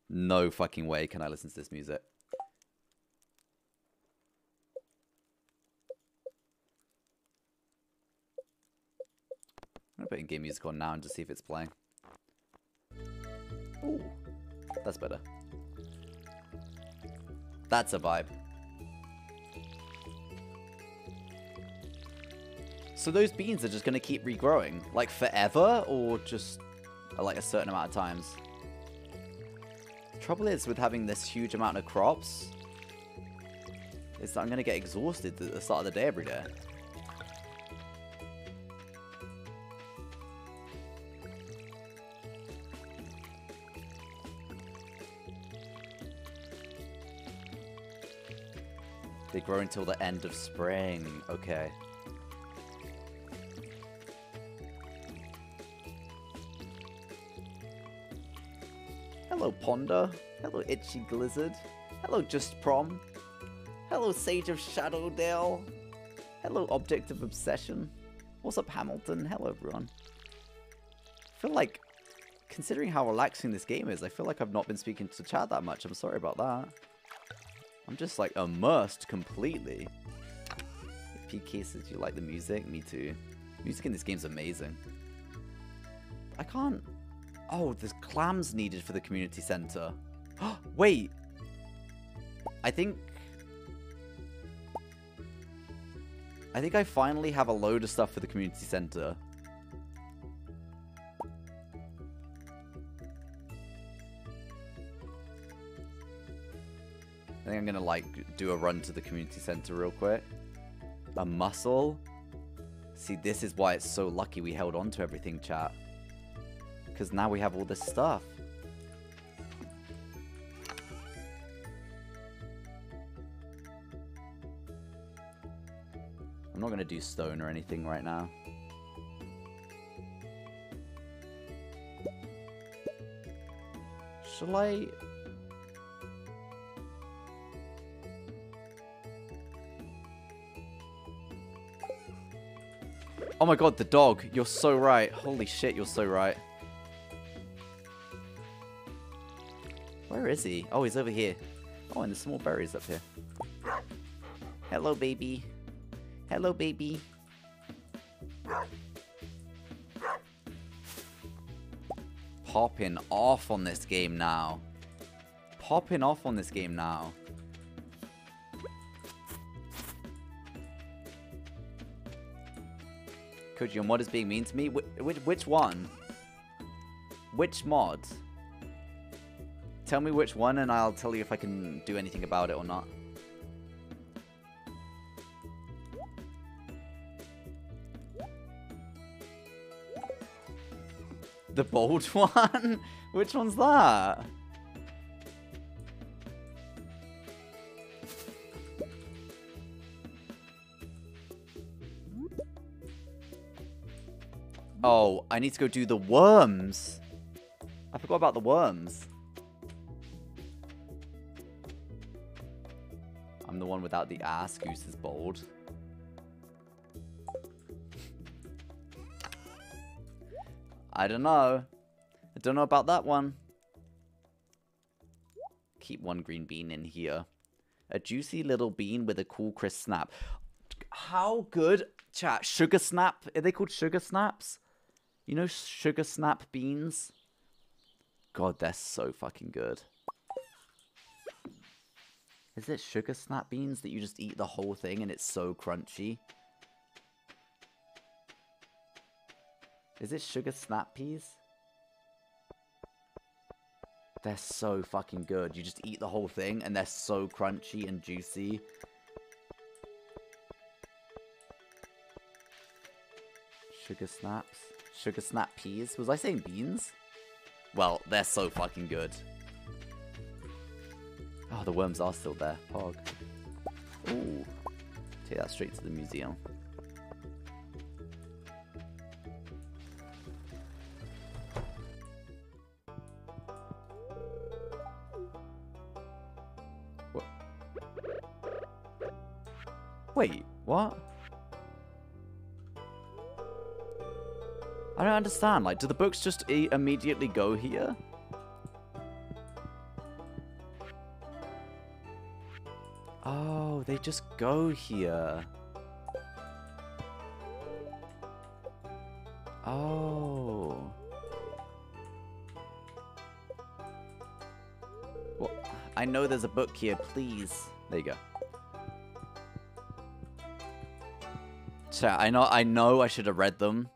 No fucking way can I listen to this music. I'm in game music on now and just see if it's playing. Ooh, that's better. That's a vibe. So those beans are just gonna keep regrowing, like forever, or just uh, like a certain amount of times? Trouble is with having this huge amount of crops, is that I'm gonna get exhausted at the start of the day every day. Grow until the end of spring. Okay. Hello, Ponder. Hello, Itchy Glizzard. Hello, Just Prom. Hello, Sage of Shadowdale. Hello, Object of Obsession. What's up, Hamilton? Hello, everyone. I feel like, considering how relaxing this game is, I feel like I've not been speaking to chat that much. I'm sorry about that. I'm just like immersed completely. PK says you like the music, me too. Music in this game's amazing. I can't... Oh, there's clams needed for the community center. Wait! I think... I think I finally have a load of stuff for the community center. Think I'm gonna like do a run to the community center real quick. A mussel. See, this is why it's so lucky we held on to everything, chat. Because now we have all this stuff. I'm not gonna do stone or anything right now. Shall I Oh my god, the dog. You're so right. Holy shit, you're so right. Where is he? Oh, he's over here. Oh, and there's more berries up here. Hello, baby. Hello, baby. Popping off on this game now. Popping off on this game now. Koji, your mod is being mean to me? Wh which, which one? Which mod? Tell me which one and I'll tell you if I can do anything about it or not. The bold one? Which one's that? Oh, I need to go do the worms. I forgot about the worms. I'm the one without the ass. Goose is bold. I don't know. I don't know about that one. Keep one green bean in here. A juicy little bean with a cool crisp snap. How good, chat, sugar snap? Are they called sugar snaps? You know sugar snap beans? God, they're so fucking good. Is it sugar snap beans that you just eat the whole thing and it's so crunchy? Is it sugar snap peas? They're so fucking good. You just eat the whole thing and they're so crunchy and juicy. Sugar snaps. Sugar snap peas. Was I saying beans? Well, they're so fucking good. Oh, the worms are still there. Pog. Ooh. Take that straight to the museum. Wait, what? Don't understand. Like, do the books just e immediately go here? Oh, they just go here. Oh. Well, I know there's a book here, please. There you go. Chat, I know I know I should have read them.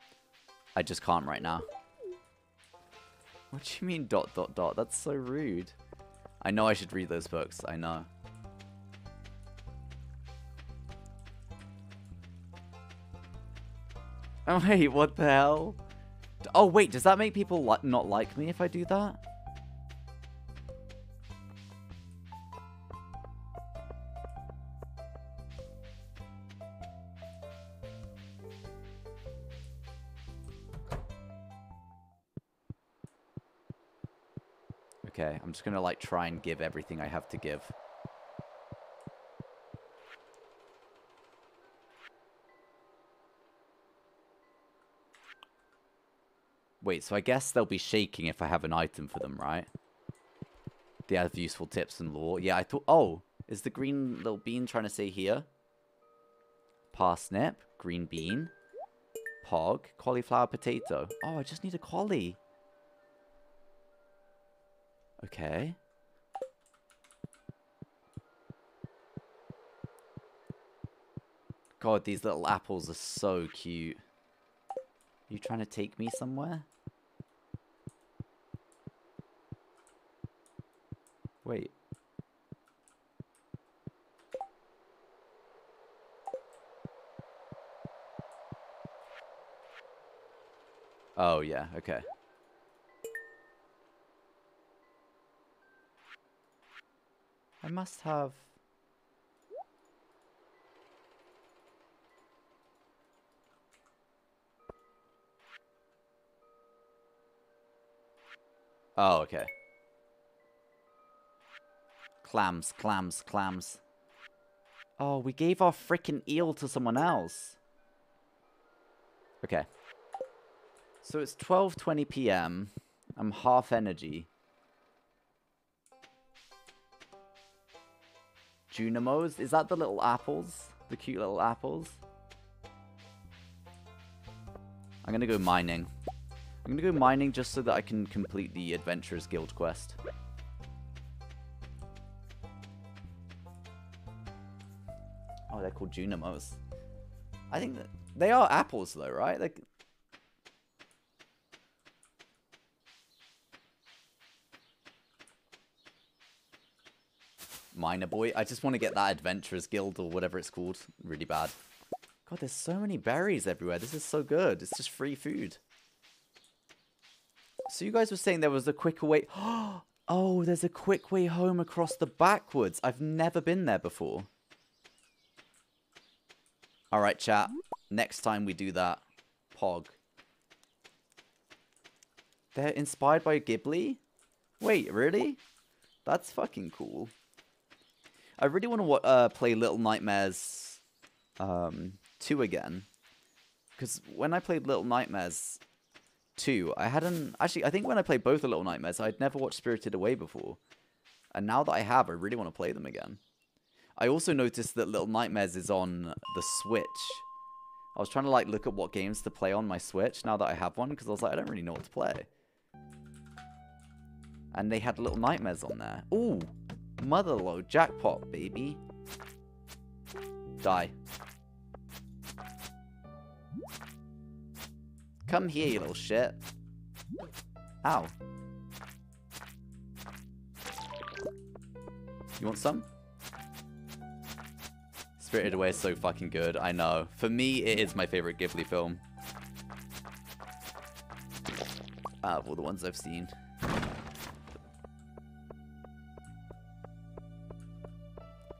I just can't right now. What do you mean dot dot dot? That's so rude. I know I should read those books. I know. Oh wait, what the hell? Oh wait, does that make people li not like me if I do that? I'm just gonna like try and give everything I have to give. Wait, so I guess they'll be shaking if I have an item for them, right? They have useful tips and lore. Yeah, I thought... Oh, is the green little bean trying to say here? Parsnip, green bean, pog, cauliflower potato. Oh, I just need a collie. Okay. God, these little apples are so cute. You trying to take me somewhere? Wait. Oh, yeah, okay. I must have... Oh, okay. Clams, clams, clams. Oh, we gave our freaking eel to someone else. Okay. So it's 12.20 p.m. I'm half energy. Junimos? Is that the little apples? The cute little apples? I'm gonna go mining. I'm gonna go mining just so that I can complete the Adventurers Guild quest. Oh, they're called Junimos. I think that they are apples though, right? Like Miner Boy. I just want to get that Adventurers Guild or whatever it's called. Really bad. God, there's so many berries everywhere. This is so good. It's just free food. So you guys were saying there was a quicker way... Oh, there's a quick way home across the backwoods. I've never been there before. Alright, chat. Next time we do that. Pog. They're inspired by Ghibli? Wait, really? That's fucking cool. I really want to uh, play Little Nightmares um, 2 again. Because when I played Little Nightmares 2, I hadn't... Actually, I think when I played both Little Nightmares, I'd never watched Spirited Away before. And now that I have, I really want to play them again. I also noticed that Little Nightmares is on the Switch. I was trying to like look at what games to play on my Switch now that I have one, because I was like, I don't really know what to play. And they had Little Nightmares on there. Ooh, Motherlode jackpot, baby. Die. Come here, you little shit. Ow. You want some? Spirited Away is so fucking good, I know. For me, it is my favorite Ghibli film. Out of all the ones I've seen.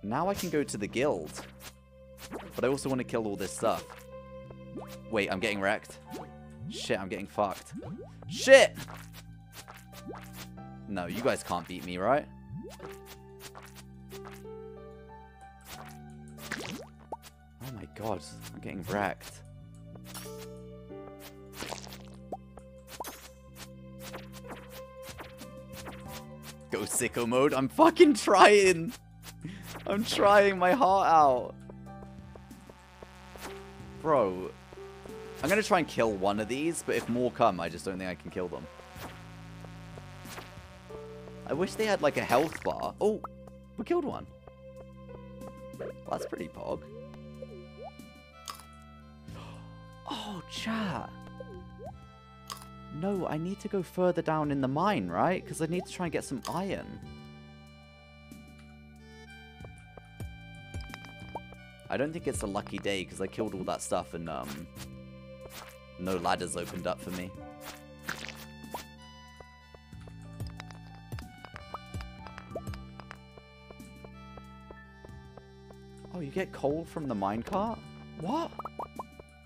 Now I can go to the guild. But I also want to kill all this stuff. Wait, I'm getting wrecked. Shit, I'm getting fucked. Shit! No, you guys can't beat me, right? Oh my god, I'm getting wrecked. Go sicko mode? I'm fucking trying! I'm trying my heart out. Bro, I'm going to try and kill one of these, but if more come, I just don't think I can kill them. I wish they had like a health bar. Oh, we killed one. Well, that's pretty pog. Oh, chat. No, I need to go further down in the mine, right? Because I need to try and get some iron. I don't think it's a lucky day because I killed all that stuff and um, no ladders opened up for me. Oh, you get coal from the minecart? What?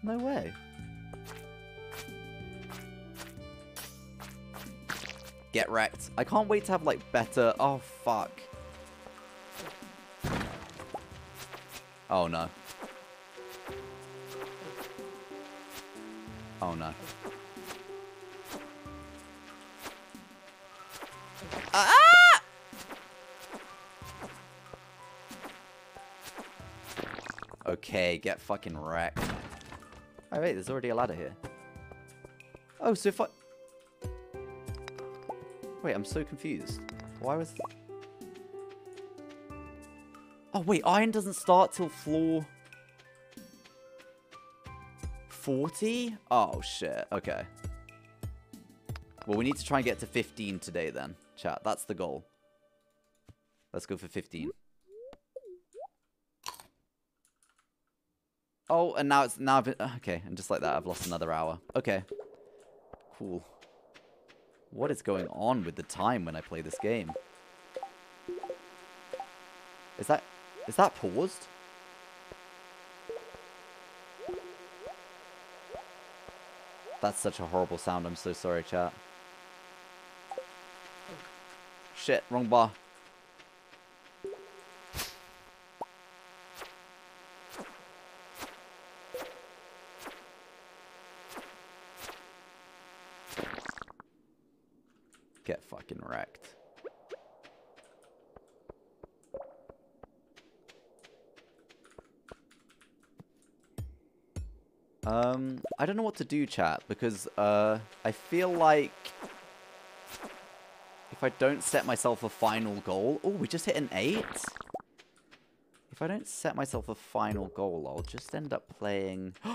No way. Get wrecked. I can't wait to have, like, better... Oh, fuck. Oh, no. Oh no. Ah! Okay, get fucking wrecked. Oh wait, there's already a ladder here. Oh, so if I... Wait, I'm so confused. Why was... Oh wait, iron doesn't start till floor... 40? Oh, shit. Okay. Well, we need to try and get to 15 today then, chat. That's the goal. Let's go for 15. Oh, and now it's now I've been, uh, okay, and just like that, I've lost another hour. Okay, cool. What is going on with the time when I play this game? Is that is that paused? That's such a horrible sound. I'm so sorry, chat. Shit, wrong bar. Get fucking wrecked. Um, I don't know what to do, chat, because uh, I feel like if I don't set myself a final goal... Oh, we just hit an 8? If I don't set myself a final goal, I'll just end up playing...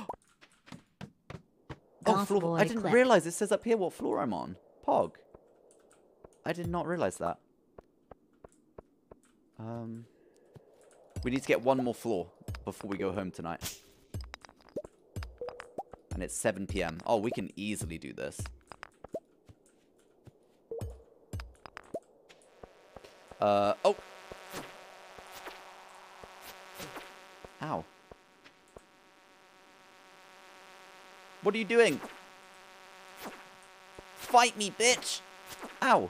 oh, floor... I didn't clip. realize it says up here what floor I'm on. Pog. I did not realize that. Um, we need to get one more floor before we go home tonight. And it's 7 p.m. Oh, we can easily do this. Uh, oh! Ow. What are you doing? Fight me, bitch! Ow!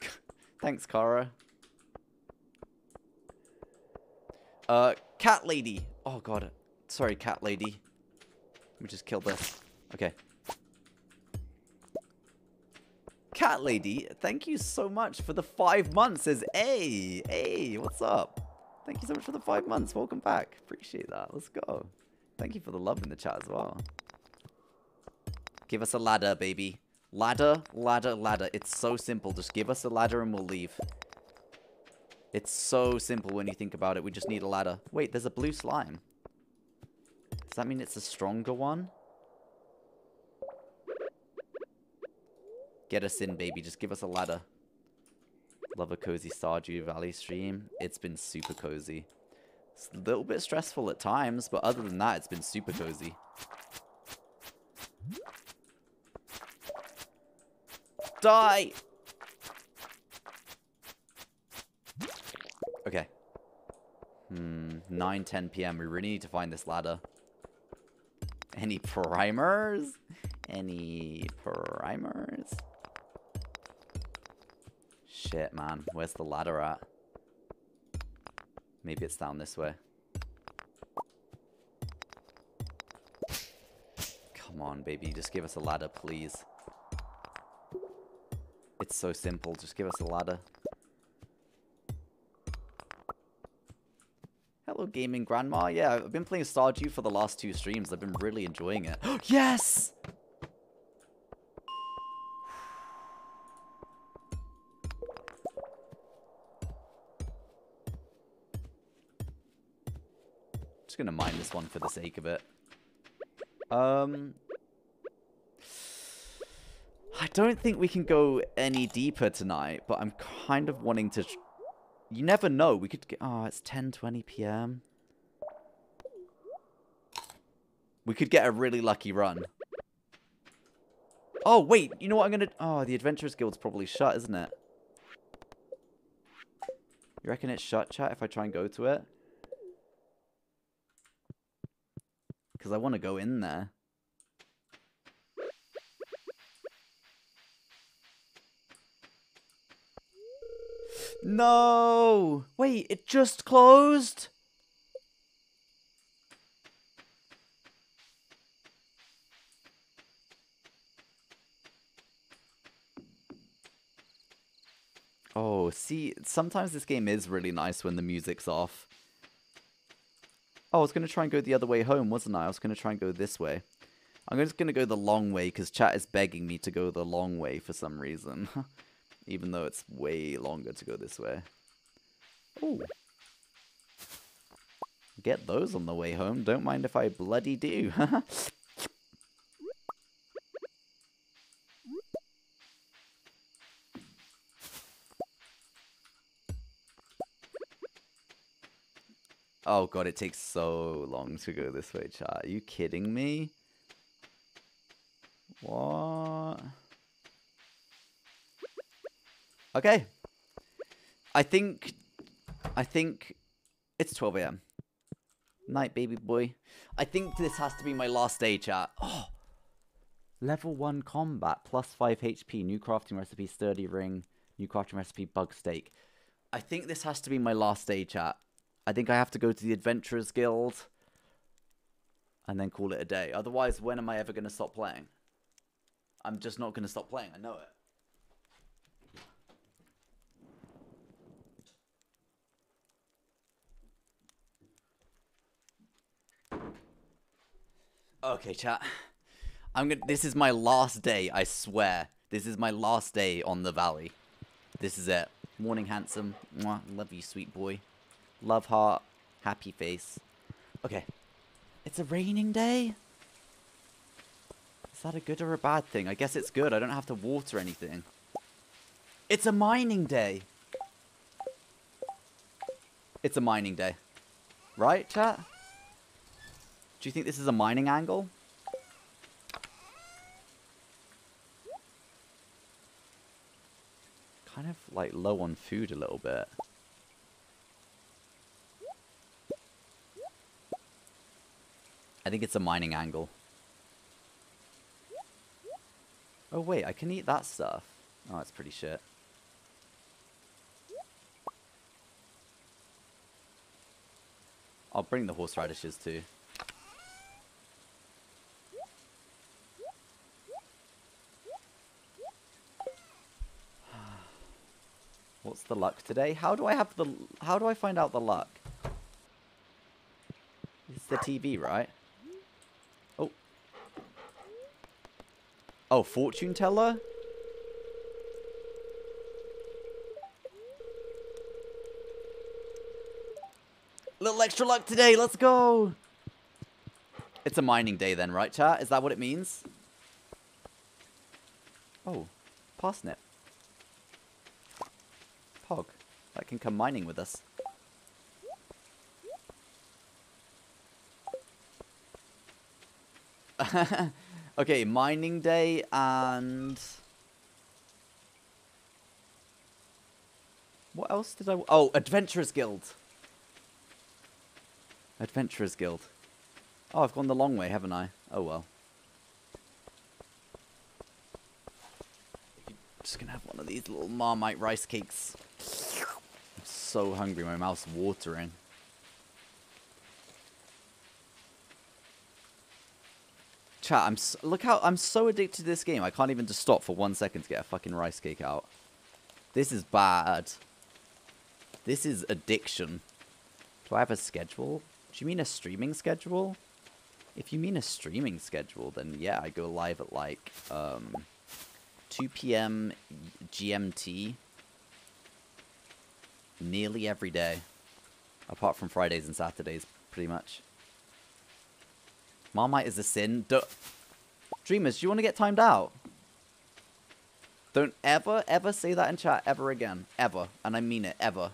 Thanks, Kara. Uh, cat lady. Oh god. Sorry, cat lady. Let me just kill this. Okay. Cat lady, thank you so much for the five months. Says, hey, hey, what's up? Thank you so much for the five months. Welcome back. Appreciate that. Let's go. Thank you for the love in the chat as well. Give us a ladder, baby. Ladder, ladder, ladder. It's so simple. Just give us a ladder and we'll leave. It's so simple when you think about it. We just need a ladder. Wait, there's a blue slime. Does that mean it's a stronger one? Get us in, baby. Just give us a ladder. Love a cozy Stardew Valley stream. It's been super cozy. It's a little bit stressful at times, but other than that, it's been super cozy. Die! Okay. Hmm, 9, 10 p.m. We really need to find this ladder. Any primers? Any primers? Shit, man. Where's the ladder at? Maybe it's down this way. Come on, baby. Just give us a ladder, please. It's so simple. Just give us a ladder. Hello, gaming grandma. Yeah, I've been playing Stardew for the last two streams. I've been really enjoying it. yes! Just gonna mine this one for the sake of it. Um, I don't think we can go any deeper tonight, but I'm kind of wanting to... You never know. We could get... Oh, it's 10.20 p.m. We could get a really lucky run. Oh, wait. You know what I'm going to... Oh, the Adventurers Guild's probably shut, isn't it? You reckon it's shut, chat, if I try and go to it? Because I want to go in there. No! Wait, it just closed? Oh, see, sometimes this game is really nice when the music's off. Oh, I was going to try and go the other way home, wasn't I? I was going to try and go this way. I'm just going to go the long way because chat is begging me to go the long way for some reason. Even though it's way longer to go this way. Ooh. Get those on the way home. Don't mind if I bloody do. oh god, it takes so long to go this way, chat. Are you kidding me? What? Okay. I think... I think... It's 12 a.m. Night, baby boy. I think this has to be my last day, chat. Oh! Level 1 combat, plus 5 HP, new crafting recipe, sturdy ring, new crafting recipe, bug steak. I think this has to be my last day, chat. I think I have to go to the Adventurers Guild and then call it a day. Otherwise, when am I ever going to stop playing? I'm just not going to stop playing. I know it. Okay, chat. I'm gonna. This is my last day. I swear. This is my last day on the valley. This is it. Morning, handsome. Mwah, love you, sweet boy. Love heart. Happy face. Okay. It's a raining day? Is that a good or a bad thing? I guess it's good. I don't have to water anything. It's a mining day. It's a mining day. Right, chat? Do you think this is a mining angle? Kind of like low on food a little bit. I think it's a mining angle. Oh wait, I can eat that stuff. Oh, that's pretty shit. I'll bring the horseradishes too. The luck today? How do I have the... How do I find out the luck? It's the TV, right? Oh. Oh, fortune teller? Little extra luck today, let's go! It's a mining day then, right chat? Is that what it means? Oh, parsnip. Pog. That can come mining with us. okay, mining day and... What else did I... Oh, Adventurers Guild. Adventurers Guild. Oh, I've gone the long way, haven't I? Oh well. Just gonna have one of these little Marmite rice cakes. So hungry, my mouth's watering. Chat, I'm so, look how I'm so addicted to this game. I can't even just stop for one second to get a fucking rice cake out. This is bad. This is addiction. Do I have a schedule? Do you mean a streaming schedule? If you mean a streaming schedule, then yeah, I go live at like um, 2 p.m. GMT nearly every day. Apart from Fridays and Saturdays, pretty much. Marmite is a sin. Du Dreamers, do you want to get timed out? Don't ever, ever say that in chat ever again. Ever. And I mean it, ever.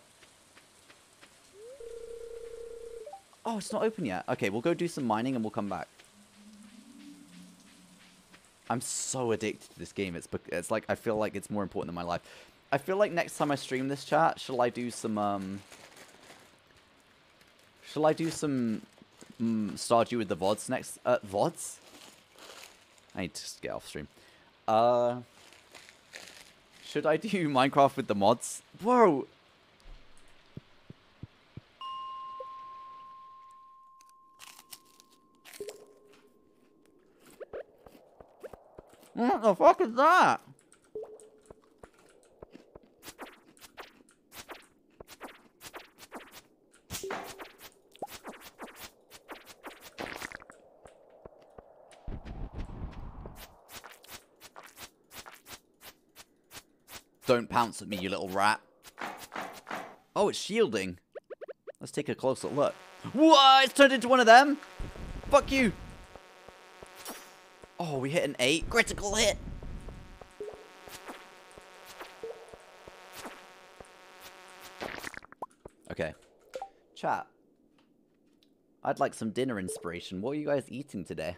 Oh, it's not open yet. Okay, we'll go do some mining and we'll come back. I'm so addicted to this game. It's it's like I feel like it's more important than my life. I feel like next time I stream this chat, shall I do some um Shall I do some mm, Stardew with the VODs next uh VODs? I need to get off stream. Uh Should I do Minecraft with the mods? Whoa, What the fuck is that? Don't pounce at me, you little rat. Oh, it's shielding. Let's take a closer look. What? It's turned into one of them? Fuck you. Oh, we hit an 8. Critical hit. Okay. Chat. I'd like some dinner inspiration. What are you guys eating today?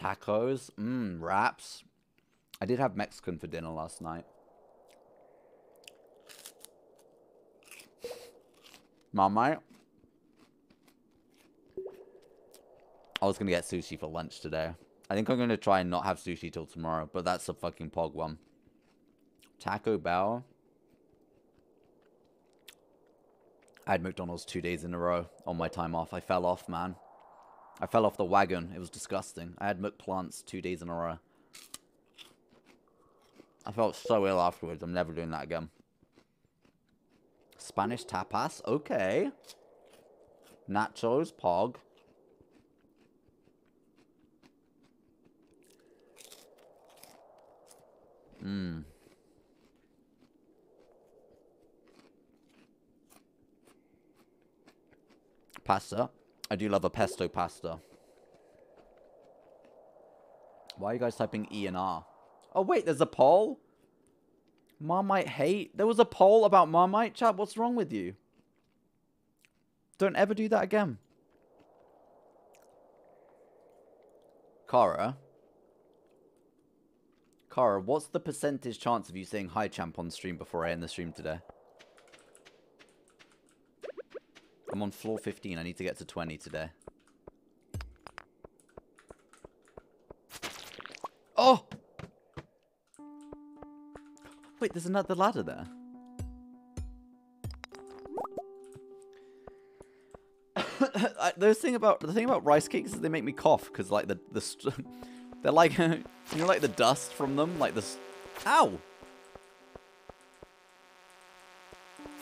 Tacos. Mmm, wraps. I did have Mexican for dinner last night. Marmite. I was going to get sushi for lunch today. I think I'm going to try and not have sushi till tomorrow, but that's a fucking pog one. Taco Bell. I had McDonald's two days in a row on my time off. I fell off, man. I fell off the wagon. It was disgusting. I had McPlants two days in a row. I felt so ill afterwards. I'm never doing that again. Spanish tapas. Okay. Nachos. Pog. Mmm. Pasta. I do love a pesto pasta. Why are you guys typing E and R? Oh, wait, there's a poll? Marmite hate? There was a poll about Marmite? Chat, what's wrong with you? Don't ever do that again. Kara? Kara, what's the percentage chance of you saying hi champ on stream before I end the stream today? I'm on floor 15. I need to get to 20 today. Oh! Wait, there's another ladder there. The thing about the thing about rice cakes is they make me cough because like the the they're like you know like the dust from them like this. Ow!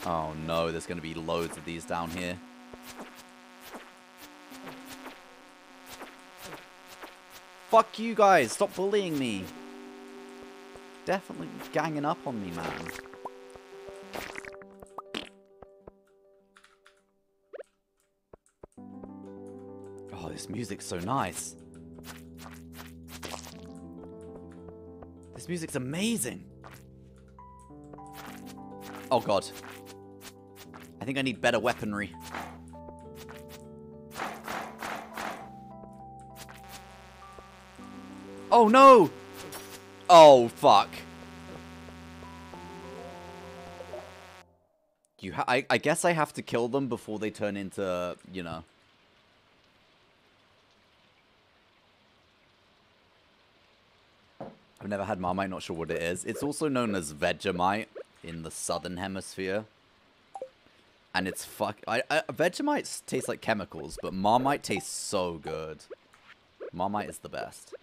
Oh no, there's gonna be loads of these down here. Fuck you guys! Stop bullying me! Definitely ganging up on me, man. Oh, this music's so nice. This music's amazing. Oh god. I think I need better weaponry. Oh no! Oh fuck. You I, I guess I have to kill them before they turn into, you know. I've never had Marmite, not sure what it is. It's also known as Vegemite in the southern hemisphere. And it's fuck... I, I, Vegemite tastes like chemicals, but Marmite tastes so good. Marmite is the best.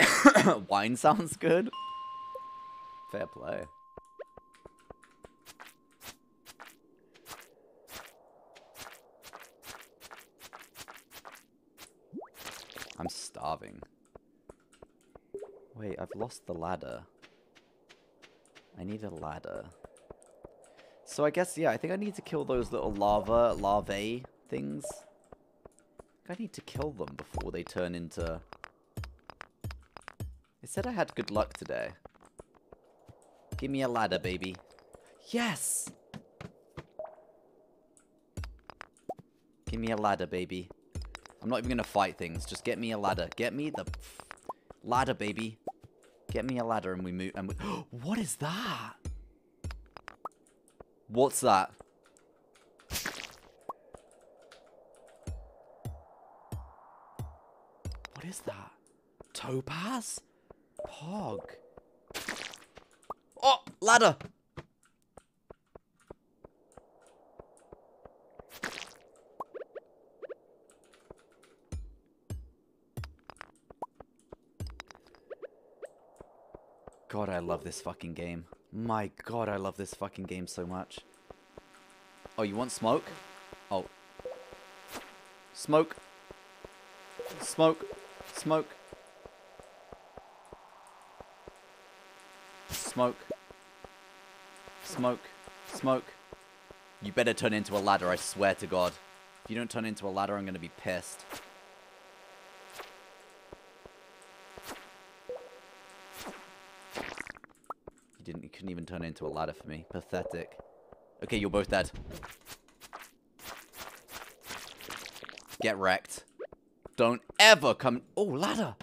Wine sounds good. Fair play. I'm starving. Wait, I've lost the ladder. I need a ladder. So I guess, yeah, I think I need to kill those little lava, larvae things. I need to kill them before they turn into... It said I had good luck today. Give me a ladder, baby. Yes! Give me a ladder, baby. I'm not even gonna fight things. Just get me a ladder. Get me the ladder, baby. Get me a ladder and we move. And we what is that? What's that? What is that? Topaz? Pog. Oh, ladder. God, I love this fucking game. My god, I love this fucking game so much. Oh, you want smoke? Oh. Smoke. Smoke. Smoke. Smoke. Smoke. Smoke. You better turn into a ladder, I swear to god. If you don't turn into a ladder, I'm gonna be pissed. You didn't, you couldn't even turn into a ladder for me. Pathetic. Okay, you're both dead. Get wrecked. Don't ever come... Oh, ladder!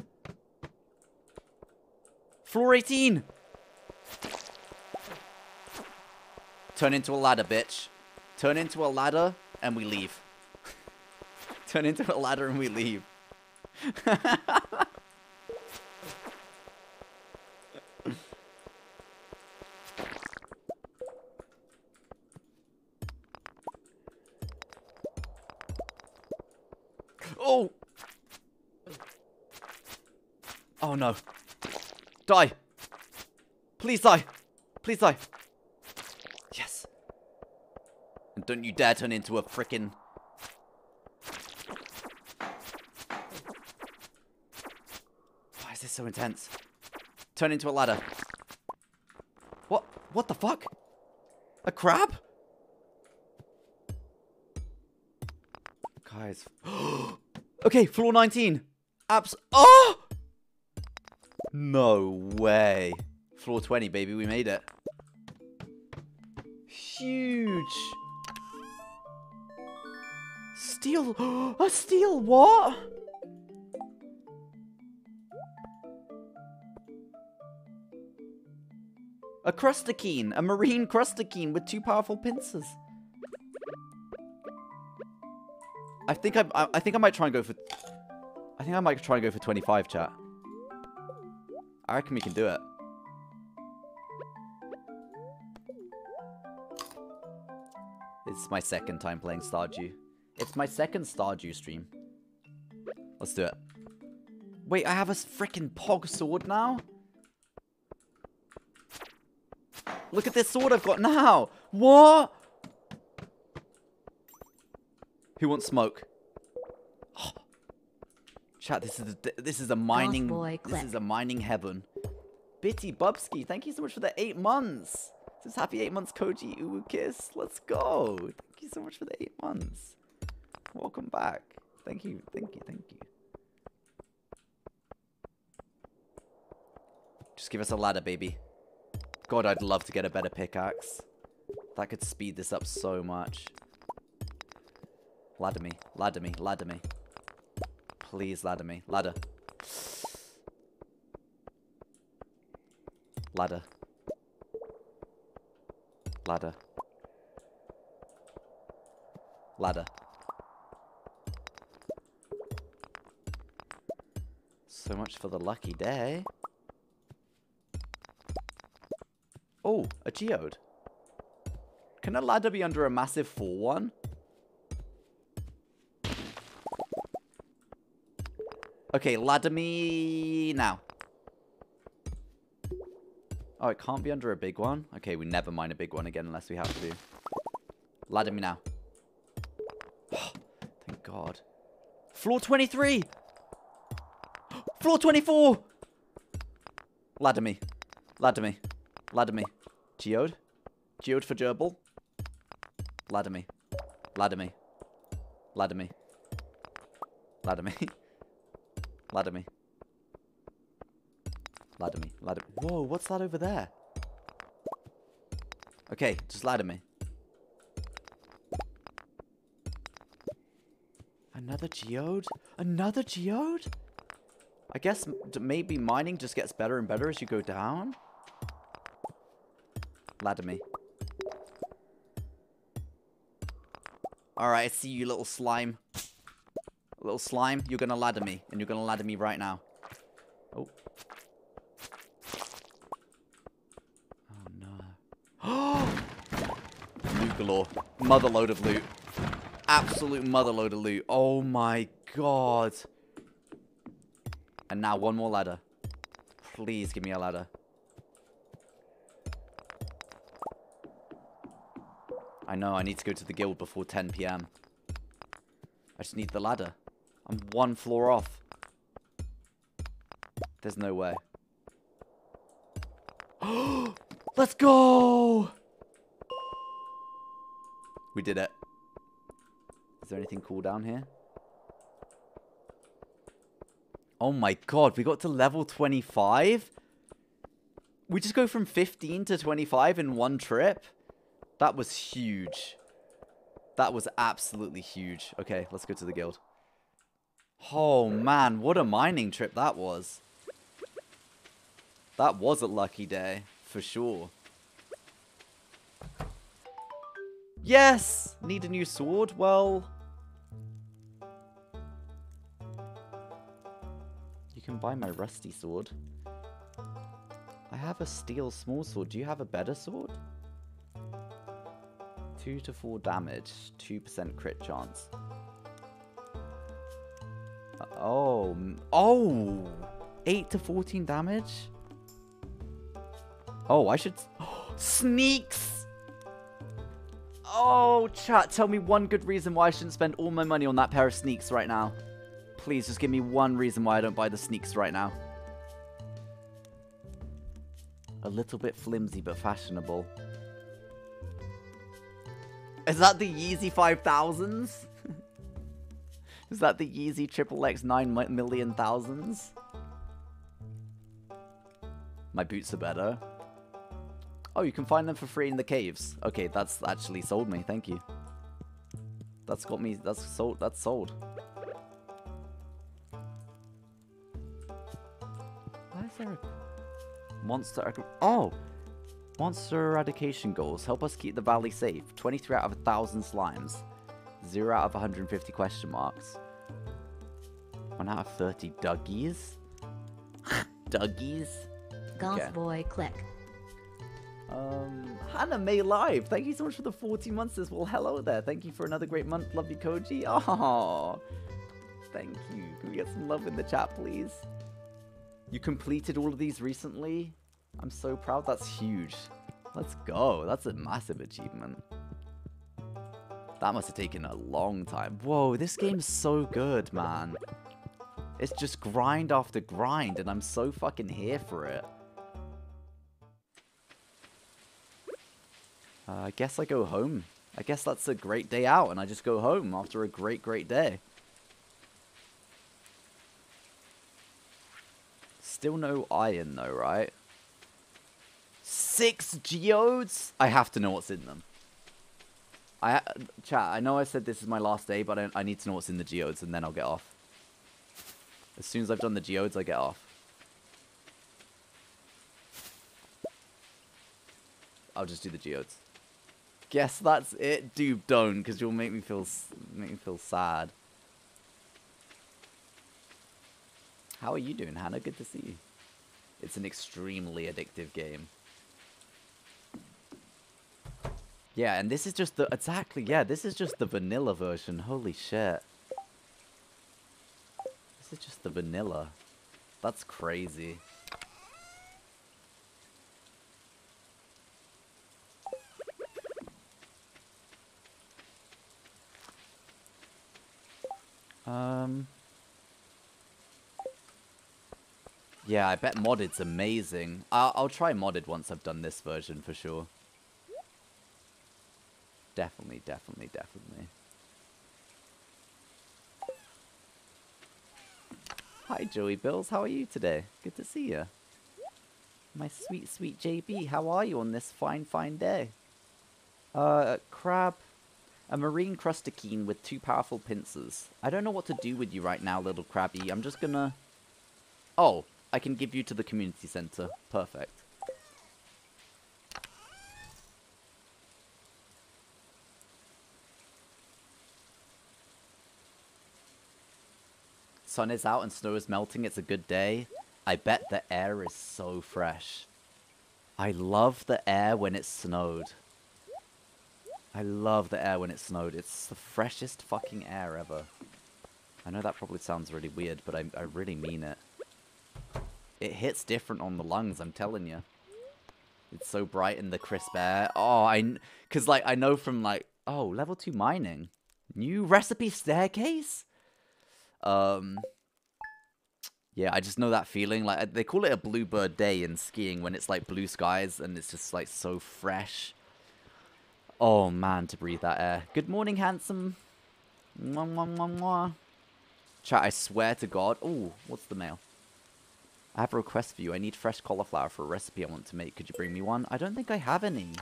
Floor 18! Turn into a ladder, bitch. Turn into a ladder, and we leave. Turn into a ladder, and we leave. Die. Please die. Please die. Yes. And don't you dare turn into a frickin'... Why is this so intense? Turn into a ladder. What? What the fuck? A crab? Guys. okay, floor 19. Apps. Oh! No way. Floor 20, baby. We made it. Huge. Steel. A steel what? A crustakine. A marine crustakine with two powerful pincers. I think I, I, I think I might try and go for. I think I might try and go for 25, chat. I reckon we can do it. It's my second time playing Stardew. It's my second Stardew stream. Let's do it. Wait, I have a freaking pog sword now? Look at this sword I've got now! What? Who wants smoke? Chat, this is a, this is a mining this is a mining heaven. Bitty Bubsky, thank you so much for the eight months. This is happy eight months, Koji Uwu Kiss. Let's go. Thank you so much for the eight months. Welcome back. Thank you, thank you, thank you. Just give us a ladder, baby. God, I'd love to get a better pickaxe. That could speed this up so much. Ladder me, ladder me, ladder me. Please ladder me. Ladder. Ladder. Ladder. Ladder. So much for the lucky day. Oh, a geode. Can a ladder be under a massive 4-1? Okay, ladder me now. Oh, it can't be under a big one? Okay, we never mind a big one again unless we have to. Ladder me now. Thank God. Floor 23! Floor 24! Ladder me. Ladder me. Ladder me. Geode? Geode for gerbil? Ladder me. Ladder me. Ladder me. Ladder me. Ladder me. Ladder me. Ladder. Whoa, what's that over there? Okay, just ladder me. Another geode? Another geode? I guess maybe mining just gets better and better as you go down. Ladder me. Alright, I see you, little slime. Little slime, you're gonna ladder me. And you're gonna ladder me right now. Oh. Oh no. loot galore. Mother lode of loot. Absolute mother lode of loot. Oh my god. And now one more ladder. Please give me a ladder. I know, I need to go to the guild before 10 p.m. I just need the ladder. I'm one floor off. There's no way. Let's go! We did it. Is there anything cool down here? Oh my god, we got to level 25? We just go from 15 to 25 in one trip? That was huge. That was absolutely huge. Okay, let's go to the guild. Oh man, what a mining trip that was. That was a lucky day, for sure. Yes! Need a new sword? Well... You can buy my rusty sword. I have a steel small sword. Do you have a better sword? 2 to 4 damage, 2% crit chance. Oh, oh! 8 to 14 damage? Oh, I should... Sneaks! Oh, chat, tell me one good reason why I shouldn't spend all my money on that pair of sneaks right now. Please, just give me one reason why I don't buy the sneaks right now. A little bit flimsy, but fashionable. Is that the Yeezy 5000s? Is that the Yeezy Triple X 9 mi- million thousands? My boots are better. Oh, you can find them for free in the caves. Okay, that's actually sold me. Thank you. That's got me. That's sold. That's sold. Why is there a monster? Oh, monster eradication goals. Help us keep the valley safe. 23 out of a thousand slimes. 0 out of 150 question marks. 1 out of 30 Dougies? Dougies? Goth Okay. boy click. Um, Hannah May Live, thank you so much for the 40 months as well. Hello there. Thank you for another great month. Love you, Koji. Oh, thank you. Can we get some love in the chat, please? You completed all of these recently? I'm so proud. That's huge. Let's go. That's a massive achievement. That must have taken a long time. Whoa, this game's so good, man. It's just grind after grind, and I'm so fucking here for it. Uh, I guess I go home. I guess that's a great day out, and I just go home after a great, great day. Still no iron, though, right? Six geodes? I have to know what's in them. I chat. I know I said this is my last day, but I, I need to know what's in the geodes, and then I'll get off. As soon as I've done the geodes, I get off. I'll just do the geodes. Guess that's it, dude. Don't, because you'll make me feel make me feel sad. How are you doing, Hannah? Good to see you. It's an extremely addictive game. Yeah, and this is just the exactly yeah. This is just the vanilla version. Holy shit. This is just the vanilla. That's crazy. Um. Yeah, I bet modded's amazing. I'll, I'll try modded once I've done this version for sure. Definitely, definitely, definitely. Hi, Joey Bills. How are you today? Good to see you. My sweet, sweet JB. How are you on this fine, fine day? Uh, crab. A marine crustakine with two powerful pincers. I don't know what to do with you right now, little crabby. I'm just gonna... Oh, I can give you to the community center. Perfect. Sun is out and snow is melting. It's a good day. I bet the air is so fresh. I love the air when it snowed. I love the air when it snowed. It's the freshest fucking air ever. I know that probably sounds really weird, but I, I really mean it. It hits different on the lungs, I'm telling you. It's so bright in the crisp air. Oh, I... Because, like, I know from, like... Oh, level 2 mining. New recipe staircase? Um... Yeah, I just know that feeling. Like, they call it a bluebird day in skiing when it's, like, blue skies and it's just, like, so fresh. Oh, man, to breathe that air. Good morning, handsome. Mwah, mwah, mwah, mwah. Chat, I swear to God. Oh, what's the mail? I have a request for you. I need fresh cauliflower for a recipe I want to make. Could you bring me one? I don't think I have any.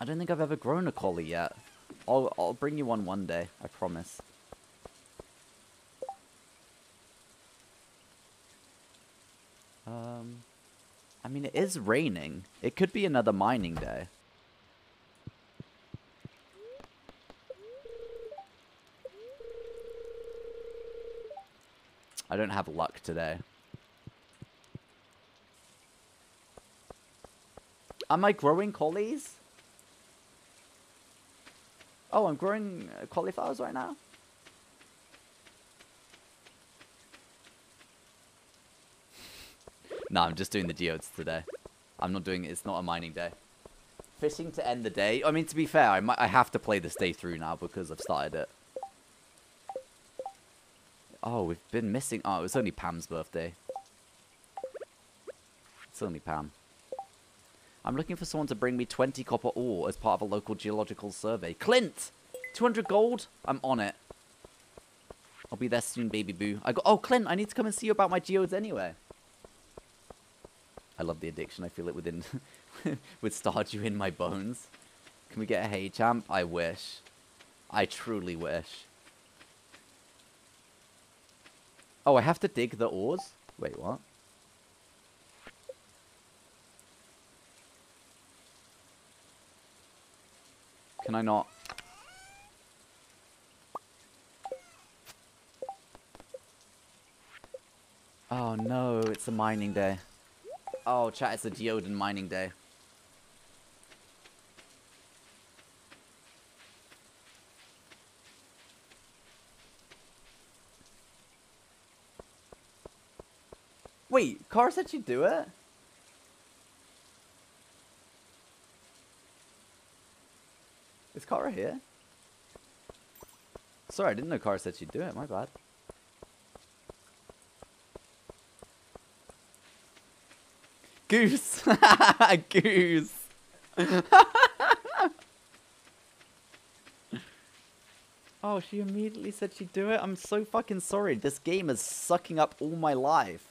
I don't think I've ever grown a collie yet. I'll, I'll bring you one one day. I promise. Um, I mean, it is raining. It could be another mining day. I don't have luck today. Am I growing collies? Oh, I'm growing uh, cauliflowers right now? no, I'm just doing the geodes today. I'm not doing it. It's not a mining day. Fishing to end the day. I mean, to be fair, I might. I have to play this day through now because I've started it. Oh, we've been missing. Oh, it was only Pam's birthday. It's only Pam. I'm looking for someone to bring me 20 copper ore as part of a local geological survey. Clint! 200 gold? I'm on it. I'll be there soon, baby boo. I got. Oh, Clint, I need to come and see you about my geodes anyway. I love the addiction. I feel it within, with Stardew in my bones. Can we get a hay champ? I wish. I truly wish. Oh, I have to dig the ores? Wait, what? Can I not? Oh no, it's a mining day. Oh, chat, it's a Geoden mining day. Wait, Kara said she'd do it? Is Kara here? Sorry, I didn't know Kara said she'd do it. My bad. Goose! Goose! oh, she immediately said she'd do it? I'm so fucking sorry. This game is sucking up all my life.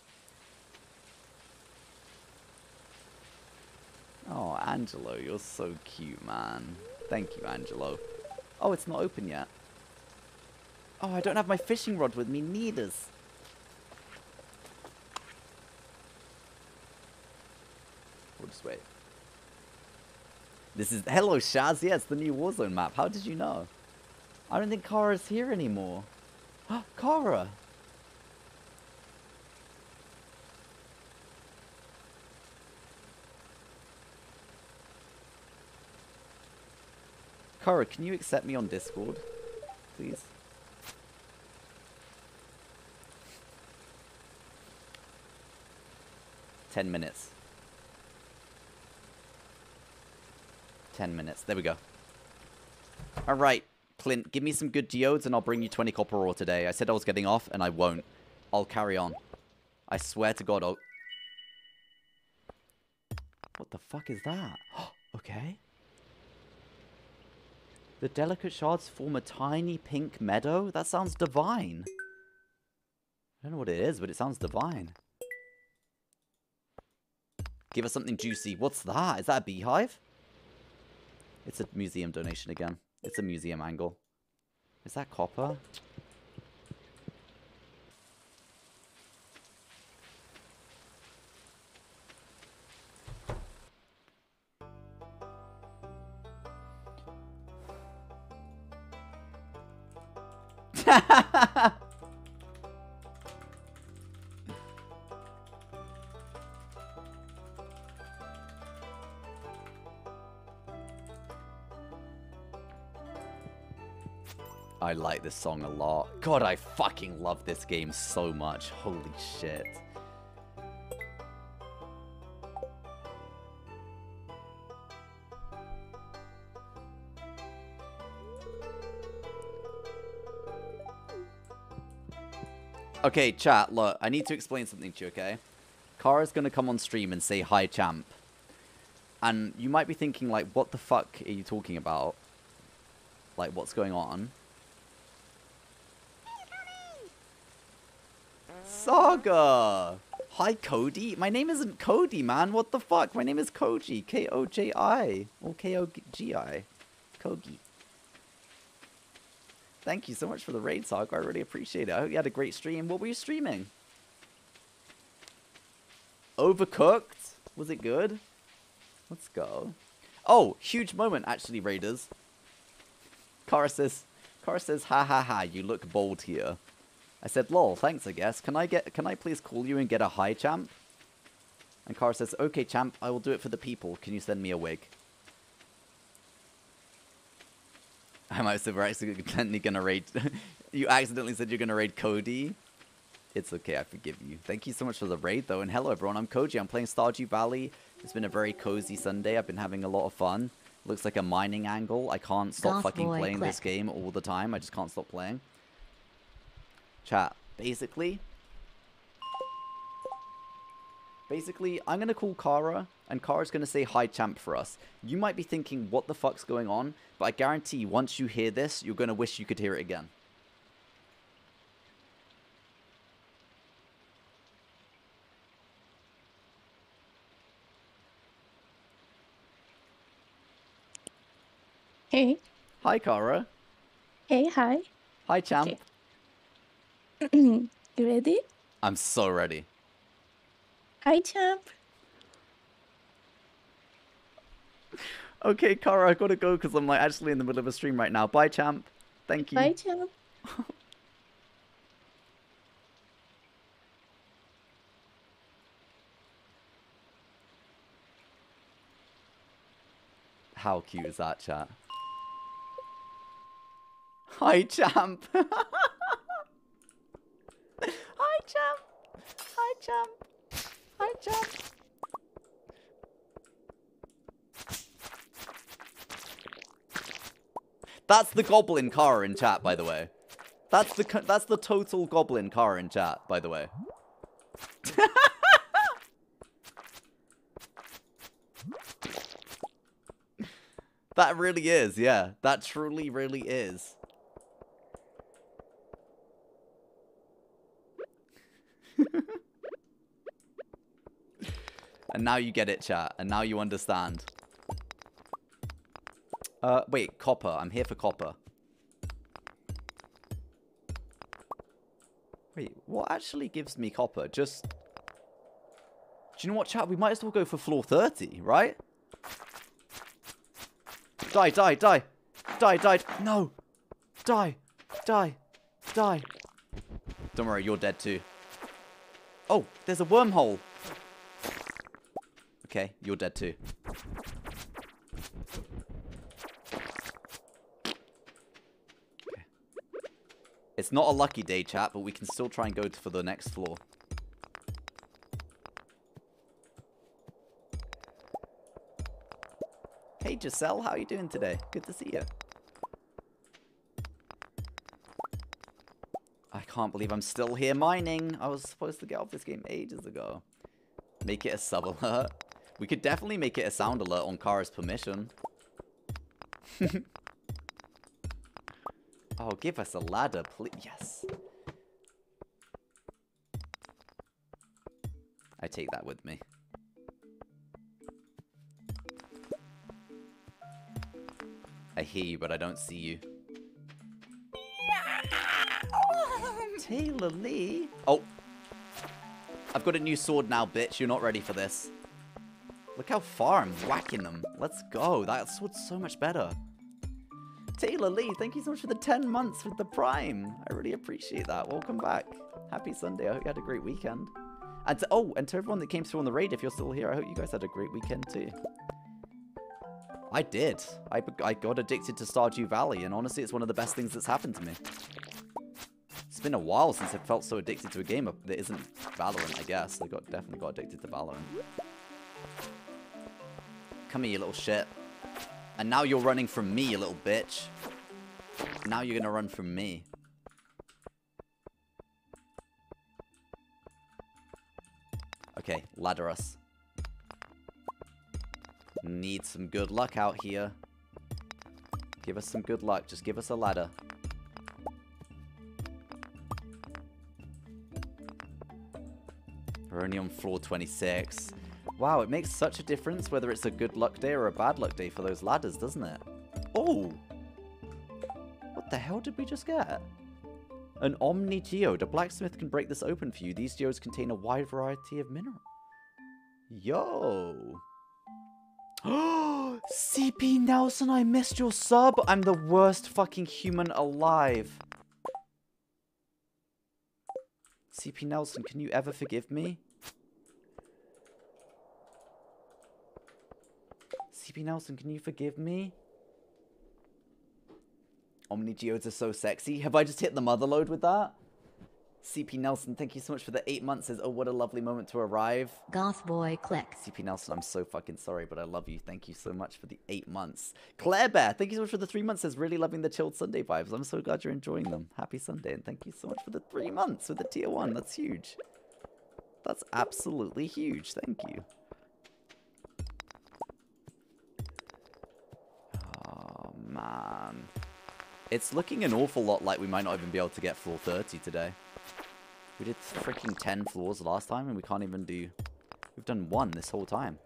Oh, Angelo, you're so cute, man. Thank you, Angelo. Oh, it's not open yet. Oh, I don't have my fishing rod with me, neither. We'll just wait. This is... Hello, Shaz. Yeah, it's the new Warzone map. How did you know? I don't think Kara's here anymore. Kara! Kara, can you accept me on Discord? Please? Ten minutes. Ten minutes. There we go. Alright, Clint, give me some good geodes and I'll bring you 20 copper ore today. I said I was getting off and I won't. I'll carry on. I swear to God, I'll... What the fuck is that? okay. The delicate shards form a tiny pink meadow? That sounds divine. I don't know what it is, but it sounds divine. Give us something juicy. What's that? Is that a beehive? It's a museum donation again. It's a museum angle. Is that copper? Like this song a lot. God, I fucking love this game so much. Holy shit. Okay, chat, look, I need to explain something to you, okay? Kara's gonna come on stream and say hi, champ. And you might be thinking, like, what the fuck are you talking about? Like, what's going on? Saga! Hi, Cody. My name isn't Cody, man. What the fuck? My name is Koji. K-O-J-I. Or K-O-G-I. Kogi. Thank you so much for the raid, Saga. I really appreciate it. I hope you had a great stream. What were you streaming? Overcooked? Was it good? Let's go. Oh, huge moment, actually, Raiders. Kara says, Kara says, ha ha ha, you look bold here. I said, lol, thanks, I guess. Can I get, can I please call you and get a hi, champ? And Kara says, okay, champ, I will do it for the people. Can you send me a wig? I might have accidentally gonna raid. you accidentally said you're gonna raid Cody. It's okay, I forgive you. Thank you so much for the raid, though. And hello, everyone. I'm Koji. I'm playing Stardew Valley. It's been a very cozy Sunday. I've been having a lot of fun. Looks like a mining angle. I can't stop Goth fucking playing click. this game all the time. I just can't stop playing. Chat. Basically, Basically, I'm going to call Kara, and Kara's going to say hi champ for us. You might be thinking, what the fuck's going on? But I guarantee once you hear this, you're going to wish you could hear it again. Hey. Hi, Kara. Hey, hi. Hi, champ. Okay. you ready? I'm so ready. Hi, champ. Okay, Kara, I gotta go because I'm like actually in the middle of a stream right now. Bye, champ. Thank you. Bye, champ. How cute is that, chat? Hi, champ. Hi, champ. Hi, champ. Hi, champ. That's the goblin car in chat, by the way. That's the that's the total goblin car in chat, by the way. that really is, yeah. That truly, really is. and now you get it, chat. And now you understand. Uh, wait, copper. I'm here for copper. Wait, what actually gives me copper? Just... Do you know what, chat? We might as well go for floor 30, right? Die, die, die. Die, die. No. Die. Die. Die. Don't worry, you're dead too. Oh, there's a wormhole. Okay, you're dead too. It's not a lucky day, chat, but we can still try and go for the next floor. Hey, Giselle, how are you doing today? Good to see you. Can't believe I'm still here mining. I was supposed to get off this game ages ago. Make it a sub alert. We could definitely make it a sound alert on Kara's permission. oh, give us a ladder, please. Yes. I take that with me. I hear you, but I don't see you. Taylor Lee? Oh. I've got a new sword now, bitch. You're not ready for this. Look how far I'm whacking them. Let's go. That sword's so much better. Taylor Lee, thank you so much for the 10 months with the Prime. I really appreciate that. Welcome back. Happy Sunday. I hope you had a great weekend. And to, oh, and to everyone that came through on the raid, if you're still here, I hope you guys had a great weekend too. I did. I, I got addicted to Stardew Valley, and honestly, it's one of the best things that's happened to me. It's been a while since I felt so addicted to a game that isn't Valorant, I guess. I got definitely got addicted to Valorant. Come here, you little shit. And now you're running from me, you little bitch. Now you're gonna run from me. Okay, ladder us. Need some good luck out here. Give us some good luck. Just give us a ladder. We're only on floor 26. Wow, it makes such a difference whether it's a good luck day or a bad luck day for those ladders, doesn't it? Oh! What the hell did we just get? An Omni Geode. A blacksmith can break this open for you. These geodes contain a wide variety of minerals. Yo! Oh CP Nelson, I missed your sub. I'm the worst fucking human alive. CP Nelson, can you ever forgive me? CP Nelson, can you forgive me? Omni Geodes are so sexy. Have I just hit the mother lode with that? CP Nelson, thank you so much for the eight months. Says, oh, what a lovely moment to arrive. Goth boy click. CP Nelson, I'm so fucking sorry, but I love you. Thank you so much for the eight months. Claire Bear, thank you so much for the three months. Says, really loving the chilled Sunday vibes. I'm so glad you're enjoying them. Happy Sunday, and thank you so much for the three months with the tier one. That's huge. That's absolutely huge. Thank you. Man. It's looking an awful lot like we might not even be able to get floor 30 today. We did freaking 10 floors last time and we can't even do... We've done one this whole time.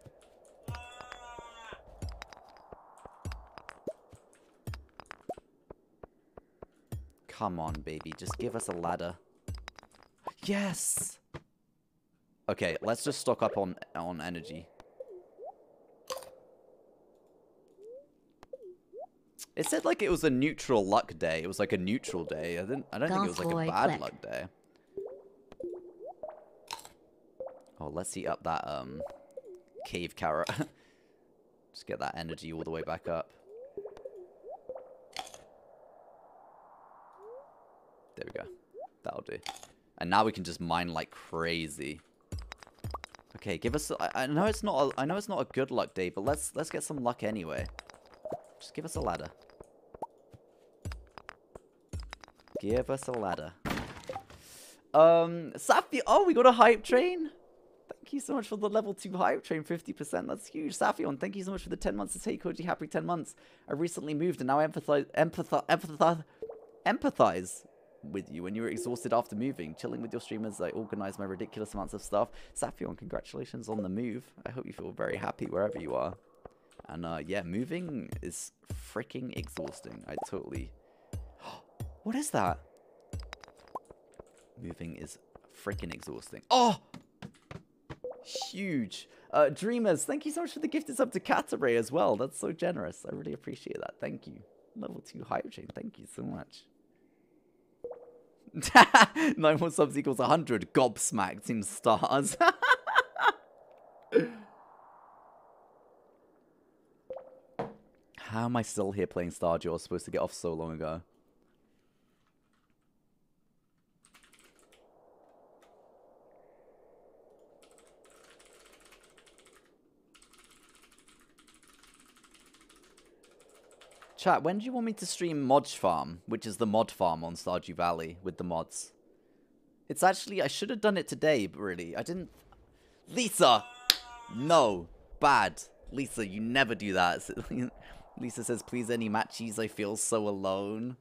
Come on, baby. Just give us a ladder. Yes! Okay, let's just stock up on on energy. It said like it was a neutral luck day. It was like a neutral day. I didn't. I don't think it was like a bad luck day. Oh, let's eat up that um cave carrot. Just get that energy all the way back up. There we go. That'll do. And now we can just mine like crazy. Okay, give us. I, I know it's not. A, I know it's not a good luck day, but let's let's get some luck anyway. Just give us a ladder. Give us a ladder. Um, Safi. Oh, we got a hype train. Thank you so much for the level 2 hype train, 50%. That's huge. Safion, thank you so much for the 10 months to take Koji Happy 10 months. I recently moved and now I empathize, empathize, empathize, empathize with you when you were exhausted after moving. Chilling with your streamers, I organize my ridiculous amounts of stuff. Safion, congratulations on the move. I hope you feel very happy wherever you are. And uh, yeah, moving is freaking exhausting. I totally... what is that? Moving is freaking exhausting. Oh! Huge. Uh, Dreamers, thank you so much for the gift. It's up to Cataray as well. That's so generous. I really appreciate that. Thank you. Level 2 hype chain. Thank you so much. 9 more subs equals 100. Gobsmacked in stars. How am I still here playing Stardew? I was supposed to get off so long ago. Chat, when do you want me to stream Mod Farm, which is the mod farm on Stardew Valley with the mods? It's actually, I should have done it today, but really, I didn't... Lisa! No! Bad. Lisa, you never do that. Lisa says, please any matchies, I feel so alone.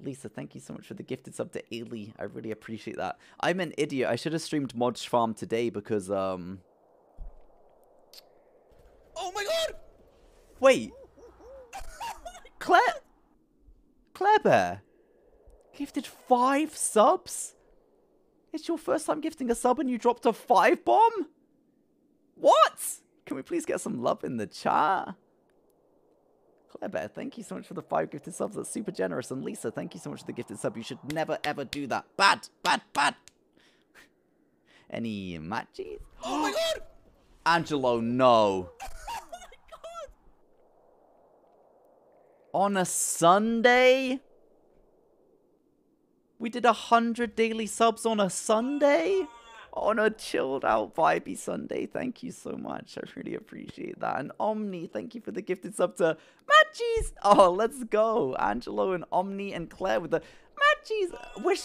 Lisa, thank you so much for the gifted sub to Ailey. I really appreciate that. I'm an idiot. I should have streamed Mod Farm today because, um... Oh my god! Wait! Claire... Claire Bear! Gifted five subs? It's your first time gifting a sub and you dropped a five bomb? What? Can we please get some love in the chat? Claire Bear, thank you so much for the five gifted subs. That's super generous. And Lisa, thank you so much for the gifted sub. You should never ever do that. Bad, bad, bad. Any matches? Oh my god! Angelo, no. Oh my god! On a Sunday? We did a hundred daily subs on a Sunday? On a chilled out vibey Sunday. Thank you so much. I really appreciate that. And Omni, thank you for the gifted sub to Matchies. Oh, let's go. Angelo and Omni and Claire with the Matchies. Wish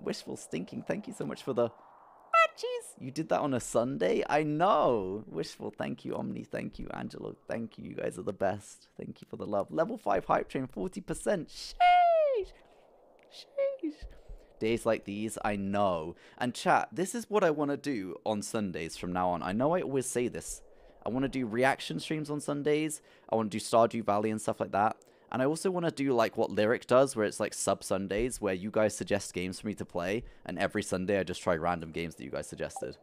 Wishful Stinking, thank you so much for the Matchies. You did that on a Sunday? I know. Wishful, thank you. Omni, thank you. Angelo, thank you. You guys are the best. Thank you for the love. Level 5 hype train, 40%. Sheesh. Sheesh. Days like these, I know. And chat, this is what I want to do on Sundays from now on. I know I always say this. I want to do reaction streams on Sundays. I want to do Stardew Valley and stuff like that. And I also want to do like what Lyric does, where it's like sub Sundays, where you guys suggest games for me to play, and every Sunday I just try random games that you guys suggested.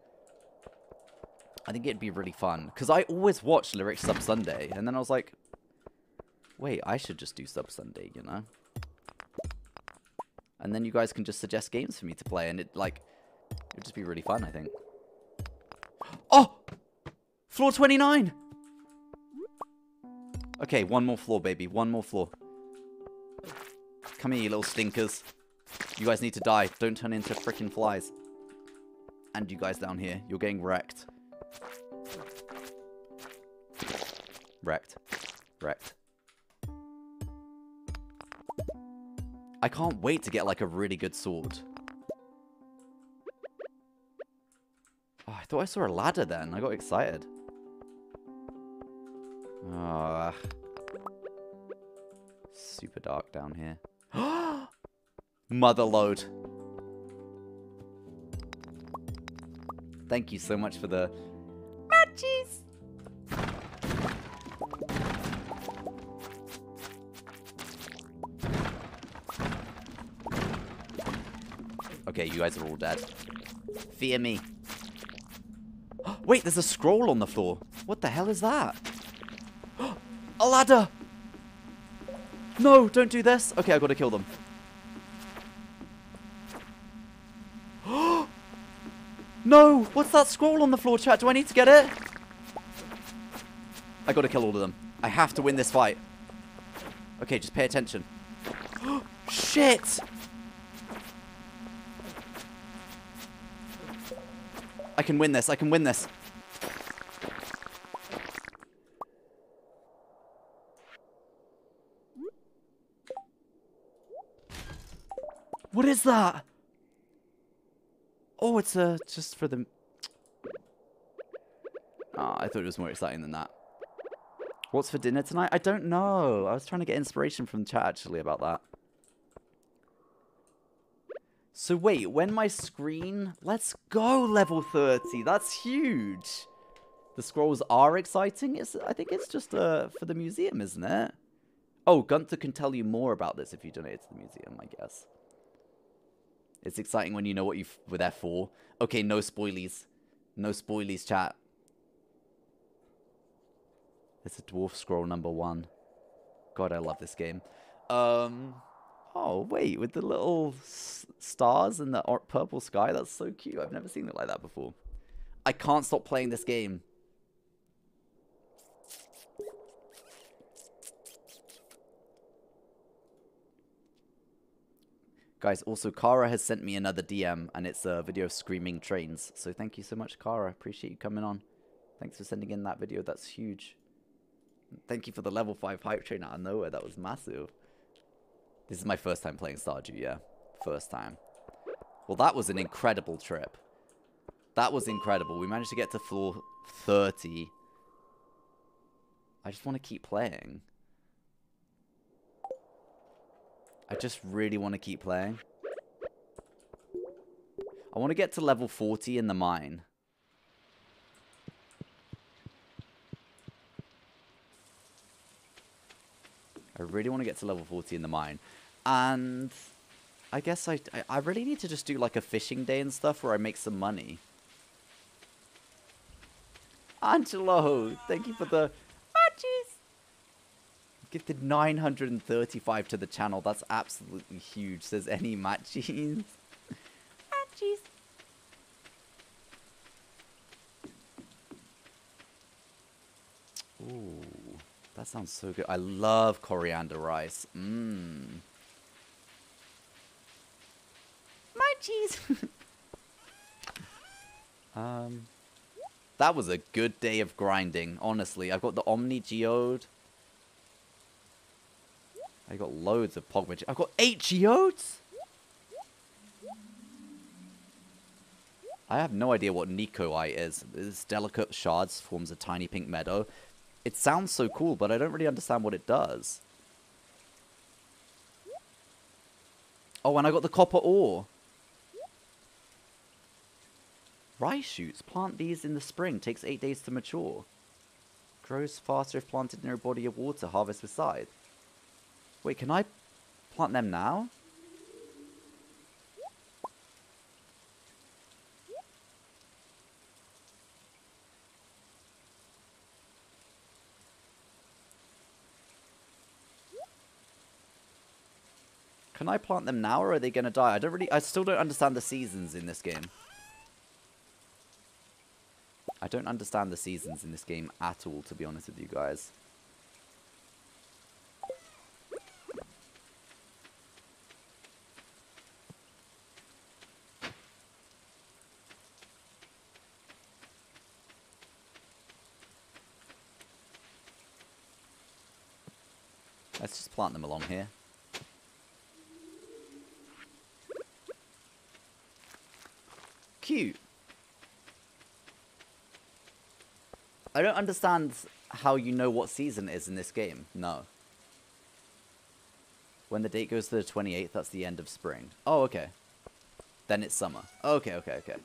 I think it'd be really fun because I always watch Lyric sub Sunday, and then I was like, wait, I should just do sub Sunday, you know? And then you guys can just suggest games for me to play, and it like it'd just be really fun. I think. Oh, floor twenty nine. Okay, one more floor, baby. One more floor. Come here, you little stinkers. You guys need to die. Don't turn into freaking flies. And you guys down here, you're getting wrecked. Wrecked. Wrecked. I can't wait to get like a really good sword. Oh, I thought I saw a ladder then. I got excited. Ah. super dark down here. Mother lode. Thank you so much for the matches. Okay, you guys are all dead. Fear me. Wait, there's a scroll on the floor. What the hell is that? A ladder! No, don't do this. Okay, I've got to kill them. no! What's that scroll on the floor, chat? Do I need to get it? I got to kill all of them. I have to win this fight. Okay, just pay attention. Shit! I can win this. I can win this. What is that? Oh, it's uh, just for the... Oh, I thought it was more exciting than that. What's for dinner tonight? I don't know. I was trying to get inspiration from chat, actually, about that. So wait, when my screen... Let's go, level 30. That's huge. The scrolls are exciting. It's, I think it's just uh, for the museum, isn't it? Oh, Gunther can tell you more about this if you donate to the museum, I guess. It's exciting when you know what you were there for. Okay, no spoilies. No spoilies, chat. It's a dwarf scroll number one. God, I love this game. Um... Oh, wait, with the little stars and the purple sky. That's so cute. I've never seen it like that before. I can't stop playing this game. Guys, also, Kara has sent me another DM, and it's a video of screaming trains. So thank you so much, Kara. Appreciate you coming on. Thanks for sending in that video. That's huge. Thank you for the level 5 hype train out of nowhere. That was massive. This is my first time playing Stardew, yeah. First time. Well, that was an incredible trip. That was incredible. We managed to get to floor 30. I just want to keep playing. I just really want to keep playing. I want to get to level 40 in the mine. I really want to get to level 40 in the mine. And I guess I, I really need to just do like a fishing day and stuff where I make some money. Angelo, thank you for the. Gifted 935 to the channel. That's absolutely huge. Says any matches. matches. Ooh. That sounds so good. I love coriander rice. Mmm. My cheese. um, that was a good day of grinding. Honestly, I've got the Omni Geode. I got loads of Pogba. I've got eight geodes. I have no idea what Nekoite is. This delicate shards forms a tiny pink meadow. It sounds so cool, but I don't really understand what it does. Oh, and I got the copper ore. Rice shoots. Plant these in the spring. Takes eight days to mature. Grows faster if planted near a body of water. Harvest beside. Wait, can I plant them now? Can I plant them now or are they going to die? I don't really... I still don't understand the seasons in this game. I don't understand the seasons in this game at all, to be honest with you guys. Let's just plant them along here. Cute. I don't understand how you know what season is in this game. No. When the date goes to the 28th, that's the end of spring. Oh, okay. Then it's summer. Okay, okay, okay.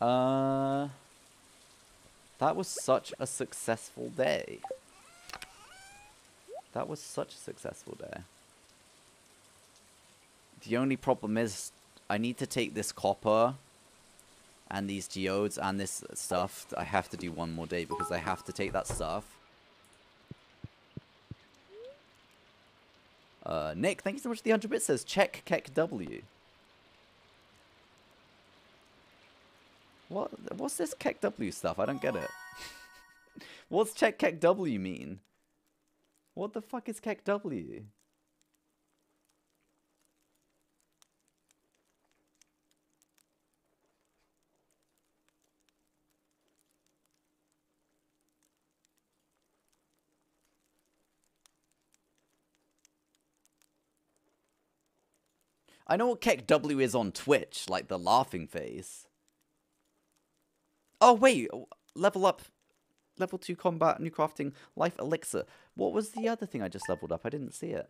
Uh, that was such a successful day. That was such a successful day. The only problem is I need to take this copper and these geodes and this stuff. I have to do one more day because I have to take that stuff. Uh, Nick, thank you so much for the 100 bits. Says check KEKW. What? What's this KEKW stuff? I don't get it. What's check KEKW mean? What the fuck is KEKW? I know what KEKW is on Twitch, like the laughing face. Oh, wait. Level up. Level 2 combat, new crafting, life elixir. What was the other thing I just leveled up? I didn't see it.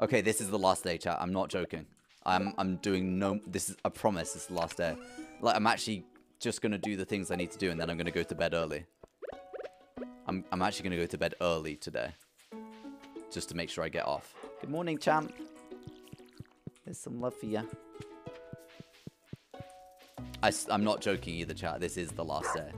Okay, this is the last day, chat. I'm not joking. I'm I'm doing no... This is... I promise this is the last day. Like, I'm actually just going to do the things I need to do, and then I'm going to go to bed early. I'm, I'm actually going to go to bed early today. Just to make sure I get off. Good morning, champ. There's some love for you. I, I'm not joking either, chat. This is the last day.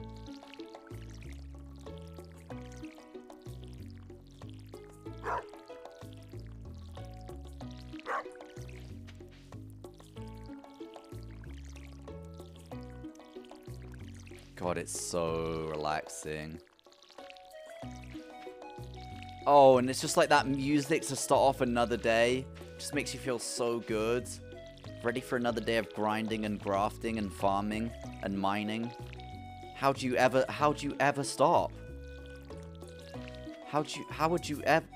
Relaxing. Oh, and it's just like that music to start off another day. Just makes you feel so good. Ready for another day of grinding and grafting and farming and mining. How do you ever, how do you ever stop? How do you, how would you ever,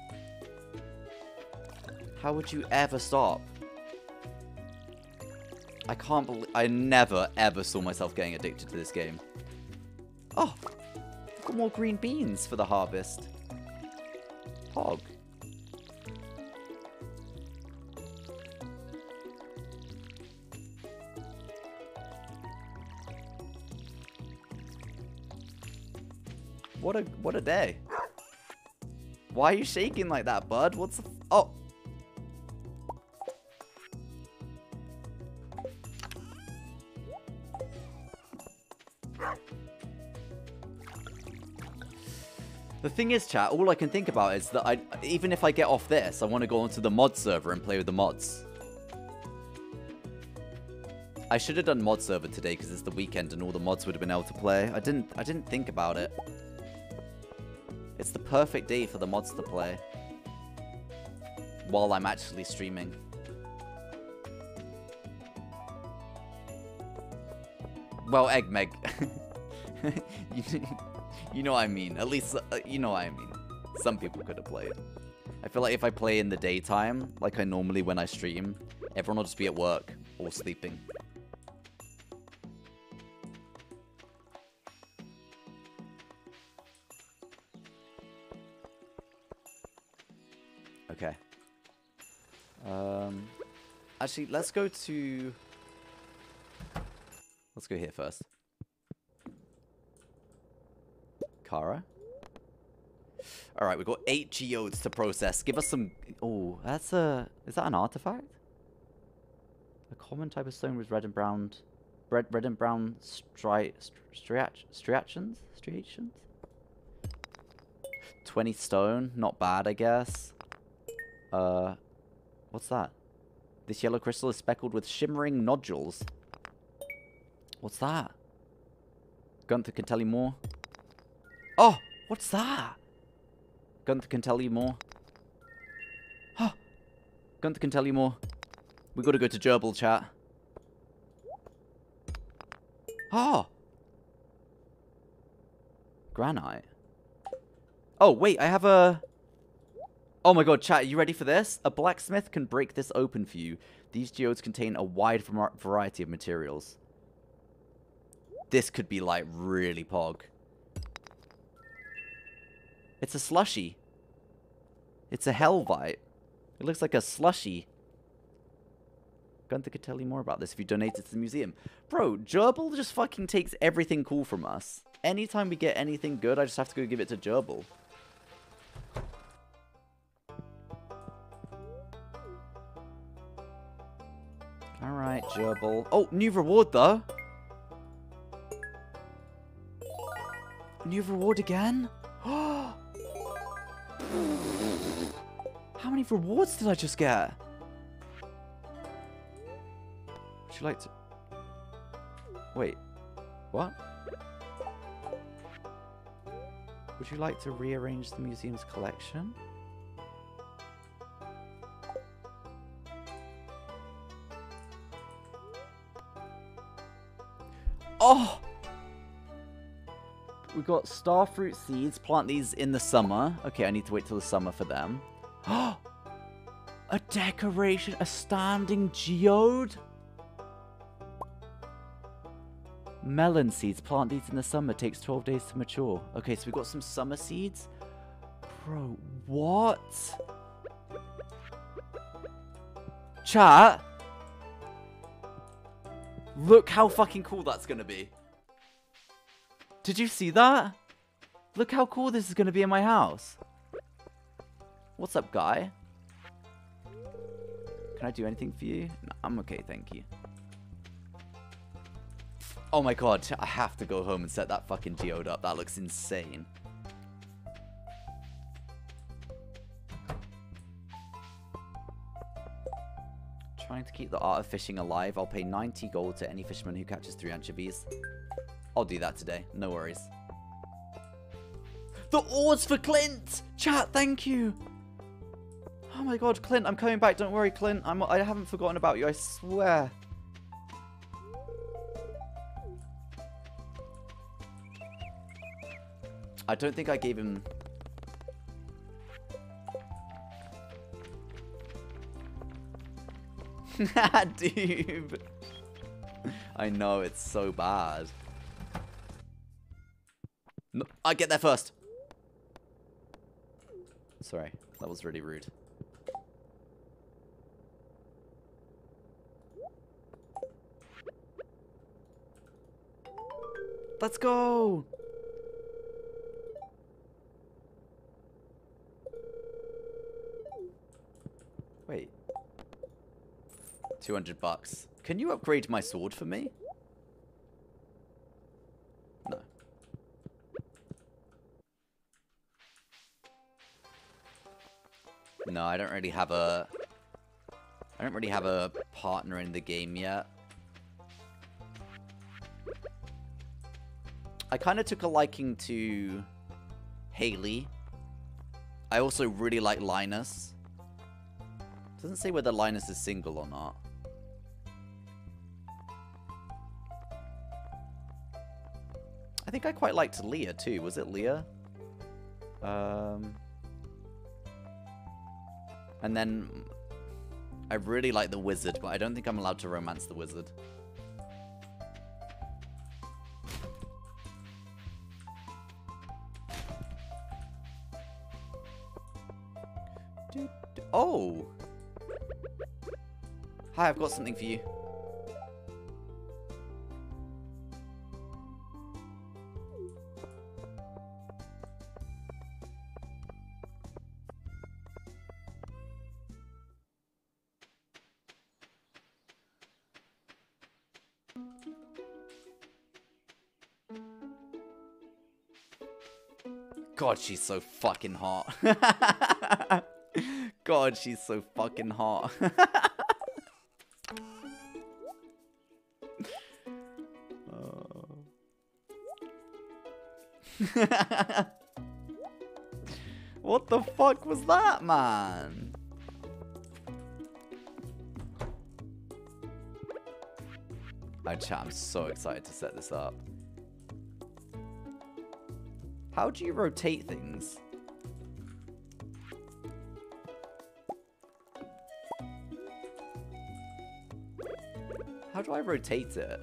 how would you ever stop? I can't believe, I never ever saw myself getting addicted to this game. Oh, got more green beans for the harvest. Hog. What a what a day. Why are you shaking like that, bud? What's the Oh. Thing is, chat, all I can think about is that I, even if I get off this, I want to go onto the mod server and play with the mods. I should have done mod server today because it's the weekend and all the mods would have been able to play. I didn't I didn't think about it. It's the perfect day for the mods to play. While I'm actually streaming. Well, Egg Meg. you, you know what I mean. At least, uh, you know what I mean. Some people could have played. I feel like if I play in the daytime, like I normally when I stream, everyone will just be at work or sleeping. Okay. Um, actually, let's go to... Let's go here first. Kara. Alright, we've got eight geodes to process. Give us some... Oh, that's a... Is that an artifact? A common type of stone with red and brown... Red, red and brown stri... Striations? Striations? 20 stone. Not bad, I guess. Uh... What's that? This yellow crystal is speckled with shimmering nodules. What's that? Gunther can tell you more. Oh, what's that? Gunther can tell you more. Oh, Gunther can tell you more. We gotta go to Gerbil chat. Oh. Granite. Oh, wait, I have a... Oh my god, chat, are you ready for this? A blacksmith can break this open for you. These geodes contain a wide variety of materials. This could be, like, really pog. It's a slushy. It's a Helvite. It looks like a slushy. Gunther could tell you more about this if you donate it to the museum. Bro, Gerbil just fucking takes everything cool from us. Anytime we get anything good, I just have to go give it to Gerbil. Alright, Gerbil. Oh, new reward, though. New reward again? Oh, many rewards did I just get? Would you like to... Wait. What? Would you like to rearrange the museum's collection? Oh! We got starfruit seeds. Plant these in the summer. Okay, I need to wait till the summer for them. A decoration, a standing geode? Melon seeds. Plant these in the summer. Takes 12 days to mature. Okay, so we've got some summer seeds. Bro, what? Chat. Look how fucking cool that's gonna be. Did you see that? Look how cool this is gonna be in my house. What's up, guy? Can I do anything for you? No, I'm okay, thank you. Oh my god, I have to go home and set that fucking geode up. That looks insane. Trying to keep the art of fishing alive, I'll pay 90 gold to any fisherman who catches three anchovies. I'll do that today, no worries. The ores for Clint! Chat, thank you! Oh my god, Clint, I'm coming back, don't worry, Clint. I'm, I haven't forgotten about you, I swear. I don't think I gave him... Dude. I know, it's so bad. No, I get there first. Sorry, that was really rude. Let's go! Wait. 200 bucks. Can you upgrade my sword for me? No. No, I don't really have a... I don't really have a partner in the game yet. I kind of took a liking to Haley. I also really like Linus. Doesn't say whether Linus is single or not. I think I quite liked Leah too. Was it Leah? Um, and then I really like the wizard, but I don't think I'm allowed to romance the wizard. Oh! Hi, I've got something for you. God, she's so fucking hot. God, she's so fucking hot. oh. what the fuck was that, man? I chat, I'm so excited to set this up. How do you rotate things? Do I rotate it?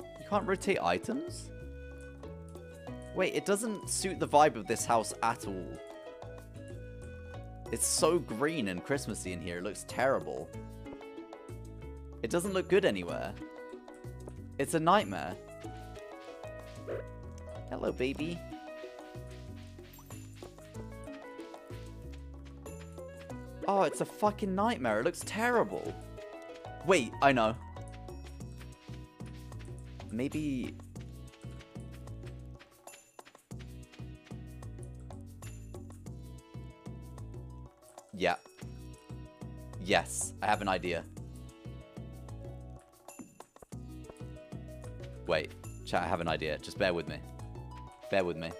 You can't rotate items? Wait, it doesn't suit the vibe of this house at all. It's so green and Christmassy in here. It looks terrible. It doesn't look good anywhere. It's a nightmare. Hello, baby. Oh, it's a fucking nightmare. It looks terrible. Wait, I know. Maybe... Yeah. Yes, I have an idea. Wait, chat, I have an idea. Just bear with me. Bear with me.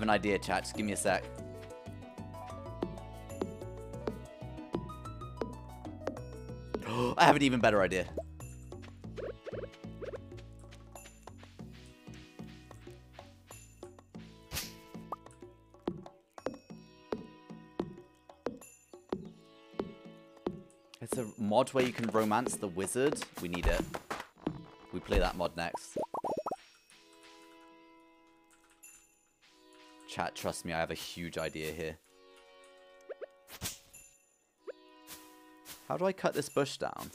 Have an idea, chat. Just give me a sec. I have an even better idea. It's a mod where you can romance the wizard. We need it. We play that mod next. Chat, trust me, I have a huge idea here. How do I cut this bush down?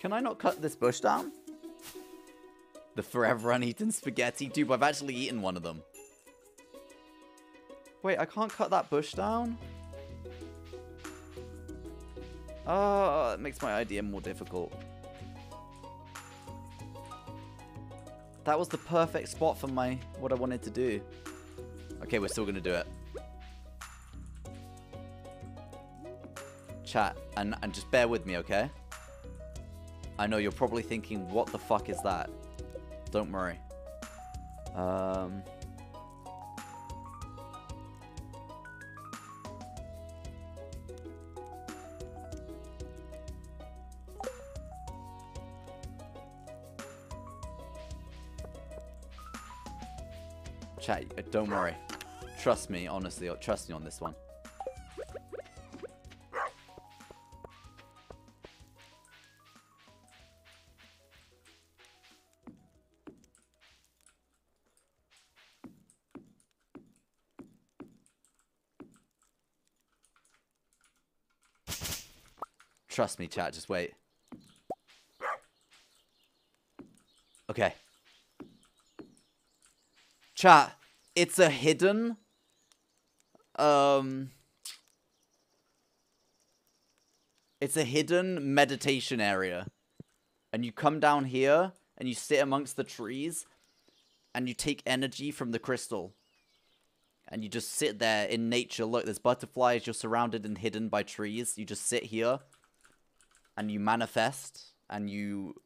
Can I not cut this bush down? The forever uneaten spaghetti tube. I've actually eaten one of them. Wait, I can't cut that bush down? Oh, it makes my idea more difficult. That was the perfect spot for my what I wanted to do. Okay, we're still gonna do it. Chat, and, and just bear with me, okay? I know you're probably thinking, what the fuck is that? Don't worry. Um... Chat, don't worry. Trust me, honestly, trust me on this one. Trust me, chat, just wait. Okay. Chat, it's a hidden um It's a hidden meditation area. And you come down here and you sit amongst the trees and you take energy from the crystal. And you just sit there in nature. Look, there's butterflies, you're surrounded and hidden by trees. You just sit here and you manifest and you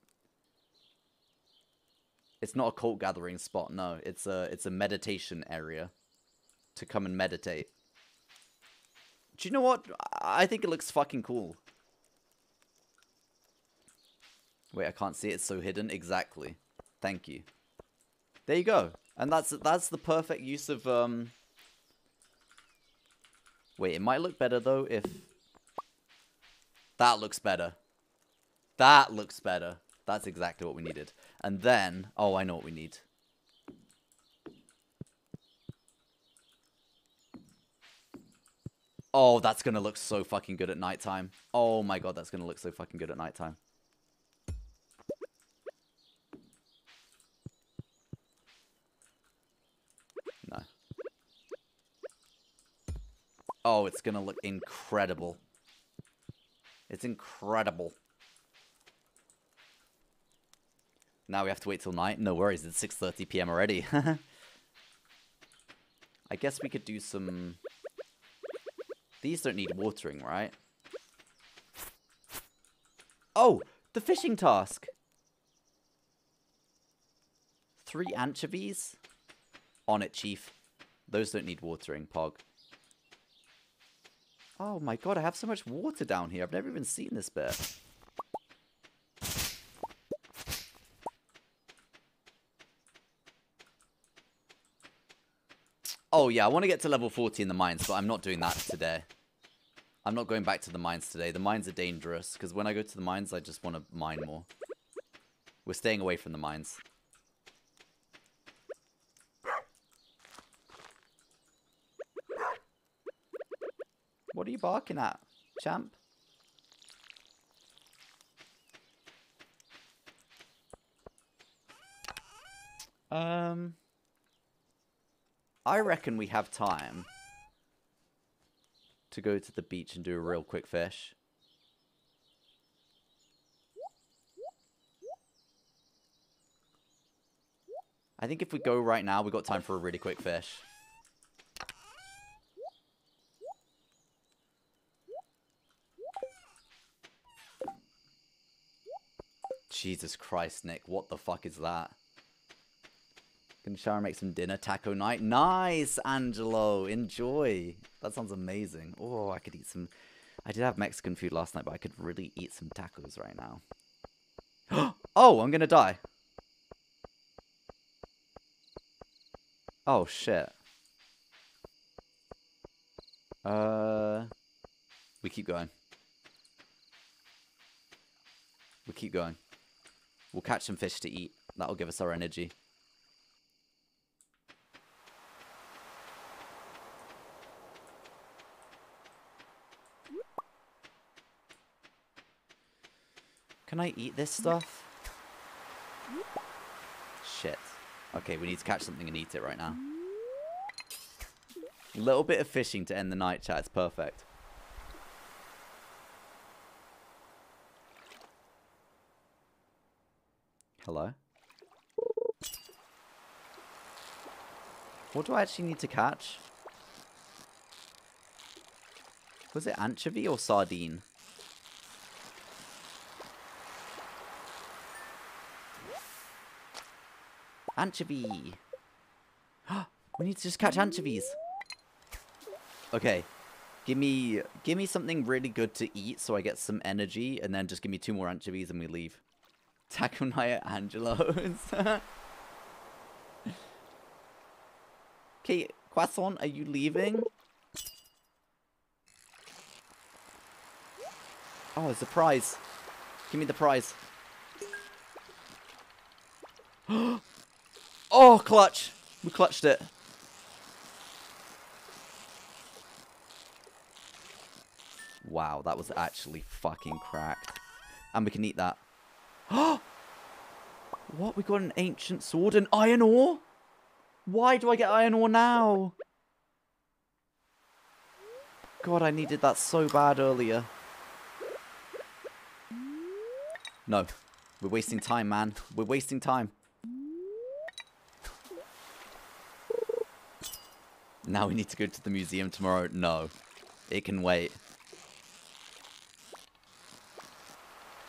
it's not a cult gathering spot, no. It's a it's a meditation area to come and meditate. Do you know what? I think it looks fucking cool. Wait, I can't see it. It's so hidden. Exactly. Thank you. There you go. And that's that's the perfect use of um Wait, it might look better though if that looks better. That looks better. That's exactly what we needed. And then, oh, I know what we need. Oh, that's going to look so fucking good at nighttime. Oh my god, that's going to look so fucking good at nighttime. No. Oh, it's going to look incredible. It's incredible. Now we have to wait till night? No worries, it's 6.30 p.m. already. I guess we could do some... These don't need watering, right? Oh! The fishing task! Three anchovies? On it, Chief. Those don't need watering, Pog. Oh my god, I have so much water down here. I've never even seen this bit. Oh yeah, I want to get to level 40 in the mines, but I'm not doing that today. I'm not going back to the mines today. The mines are dangerous, because when I go to the mines, I just want to mine more. We're staying away from the mines. What are you barking at, champ? Um, I reckon we have time to go to the beach and do a real quick fish. I think if we go right now, we've got time for a really quick fish. Jesus Christ, Nick. What the fuck is that? Gonna and make some dinner. Taco night. Nice, Angelo. Enjoy. That sounds amazing. Oh, I could eat some... I did have Mexican food last night, but I could really eat some tacos right now. oh, I'm gonna die. Oh, shit. Uh... We keep going. We keep going. We'll catch some fish to eat. That'll give us our energy. Can I eat this stuff? Shit. Okay, we need to catch something and eat it right now. A little bit of fishing to end the night, chat. It's perfect. Hello? What do I actually need to catch? Was it anchovy or sardine? Anchovy! we need to just catch anchovies! Okay. Give me give me something really good to eat so I get some energy, and then just give me two more anchovies and we leave. Taco at Angelo's. okay, Croissant, are you leaving? Oh, it's a prize. Give me the prize. oh, clutch. We clutched it. Wow, that was actually fucking cracked. And we can eat that. what? We got an ancient sword and iron ore? Why do I get iron ore now? God, I needed that so bad earlier. No. We're wasting time, man. We're wasting time. Now we need to go to the museum tomorrow. No. It can wait.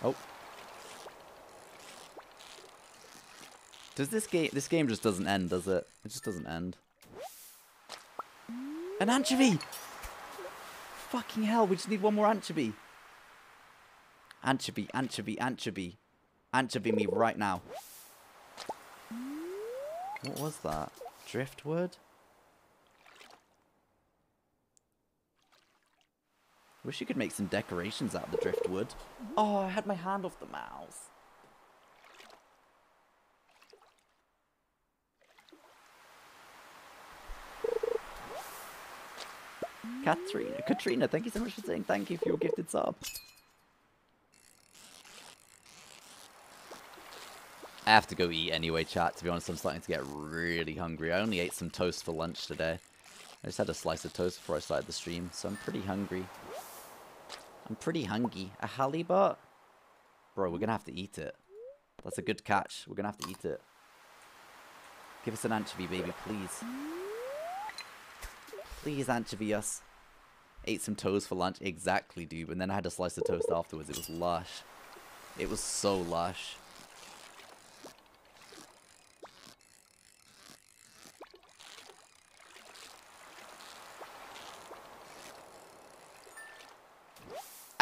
Oh. Does this game... This game just doesn't end, does it? It just doesn't end. An anchovy! Fucking hell, we just need one more anchovy. Anchovy, anchovy, anchovy. Anchovy me right now. What was that? Driftwood? Wish you could make some decorations out of the driftwood. Oh, I had my hand off the mouse. Katrina, Katrina, thank you so much for saying thank you for your gifted sub. I have to go eat anyway, chat. To be honest, I'm starting to get really hungry. I only ate some toast for lunch today. I just had a slice of toast before I started the stream, so I'm pretty hungry. I'm pretty hungry. A halibut? Bro, we're gonna have to eat it. That's a good catch. We're gonna have to eat it. Give us an anchovy, baby, please. Please anchovy us. Ate some toast for lunch. Exactly, dude. And then I had a slice of toast afterwards. It was lush. It was so lush.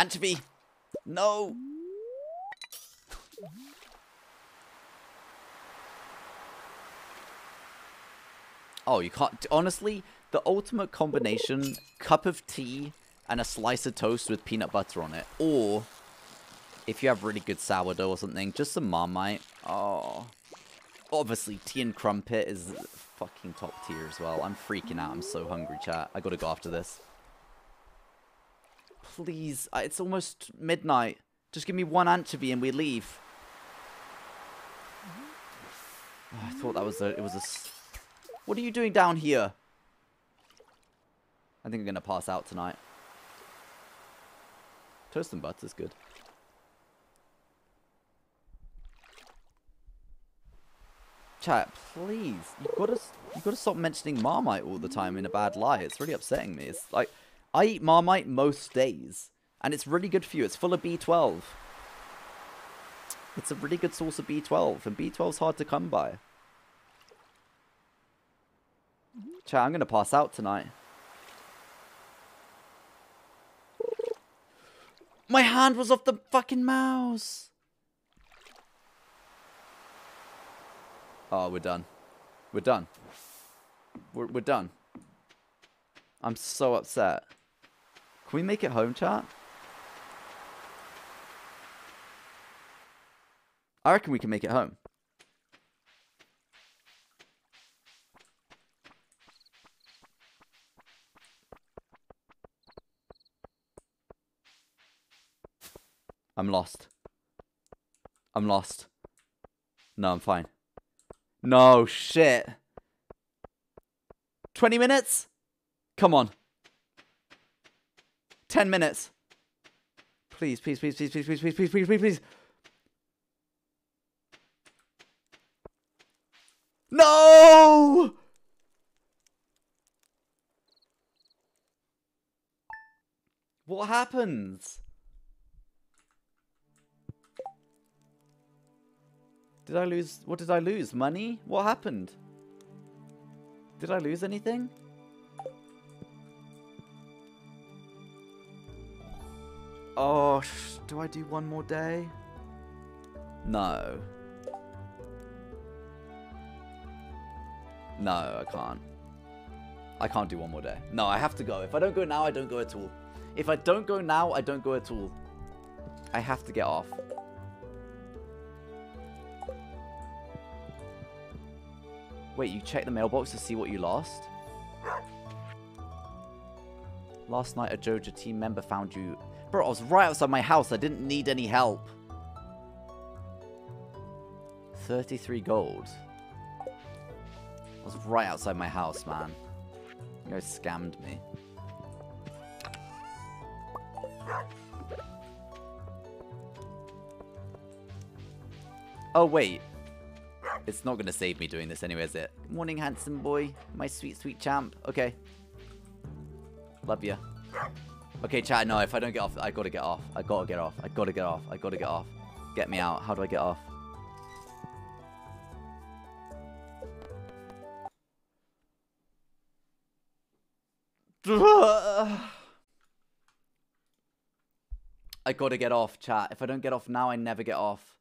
Anchovy! No! Oh, you can't. Honestly, the ultimate combination cup of tea and a slice of toast with peanut butter on it. Or, if you have really good sourdough or something, just some Marmite. Oh. Obviously, tea and crumpet is fucking top tier as well. I'm freaking out. I'm so hungry, chat. I gotta go after this. Please. Uh, it's almost midnight. Just give me one anchovy and we leave. Oh, I thought that was a... It was a... What are you doing down here? I think I'm going to pass out tonight. Toast and butter's good. Chat, please. You've got to you've got to stop mentioning Marmite all the time in a bad light. It's really upsetting me. It's like I eat Marmite most days, and it's really good for you. It's full of B12. It's a really good source of B12, and B12's hard to come by. Chat, I'm going to pass out tonight. My hand was off the fucking mouse. Oh, we're done. We're done. We're, we're done. I'm so upset. Can we make it home, chat? I reckon we can make it home. I'm lost. I'm lost. No, I'm fine. No, shit. 20 minutes? Come on. 10 minutes. Please, please, please, please, please, please, please, please, please, please, please. No! What happens? Did I lose? What did I lose? Money? What happened? Did I lose anything? Oh, do I do one more day? No. No, I can't. I can't do one more day. No, I have to go. If I don't go now, I don't go at all. If I don't go now, I don't go at all. I have to get off. Wait, you checked the mailbox to see what you lost? Last night, a Joja team member found you. Bro, I was right outside my house. I didn't need any help. 33 gold. I was right outside my house, man. You guys scammed me. Oh, wait. It's not going to save me doing this anyway, is it? Morning, handsome boy. My sweet, sweet champ. Okay. Love you. Okay, chat, no, if I don't get off, I gotta get off. I gotta get off. I gotta get off. I gotta get off. Get me out. How do I get off? I gotta get off, chat. If I don't get off now, I never get off.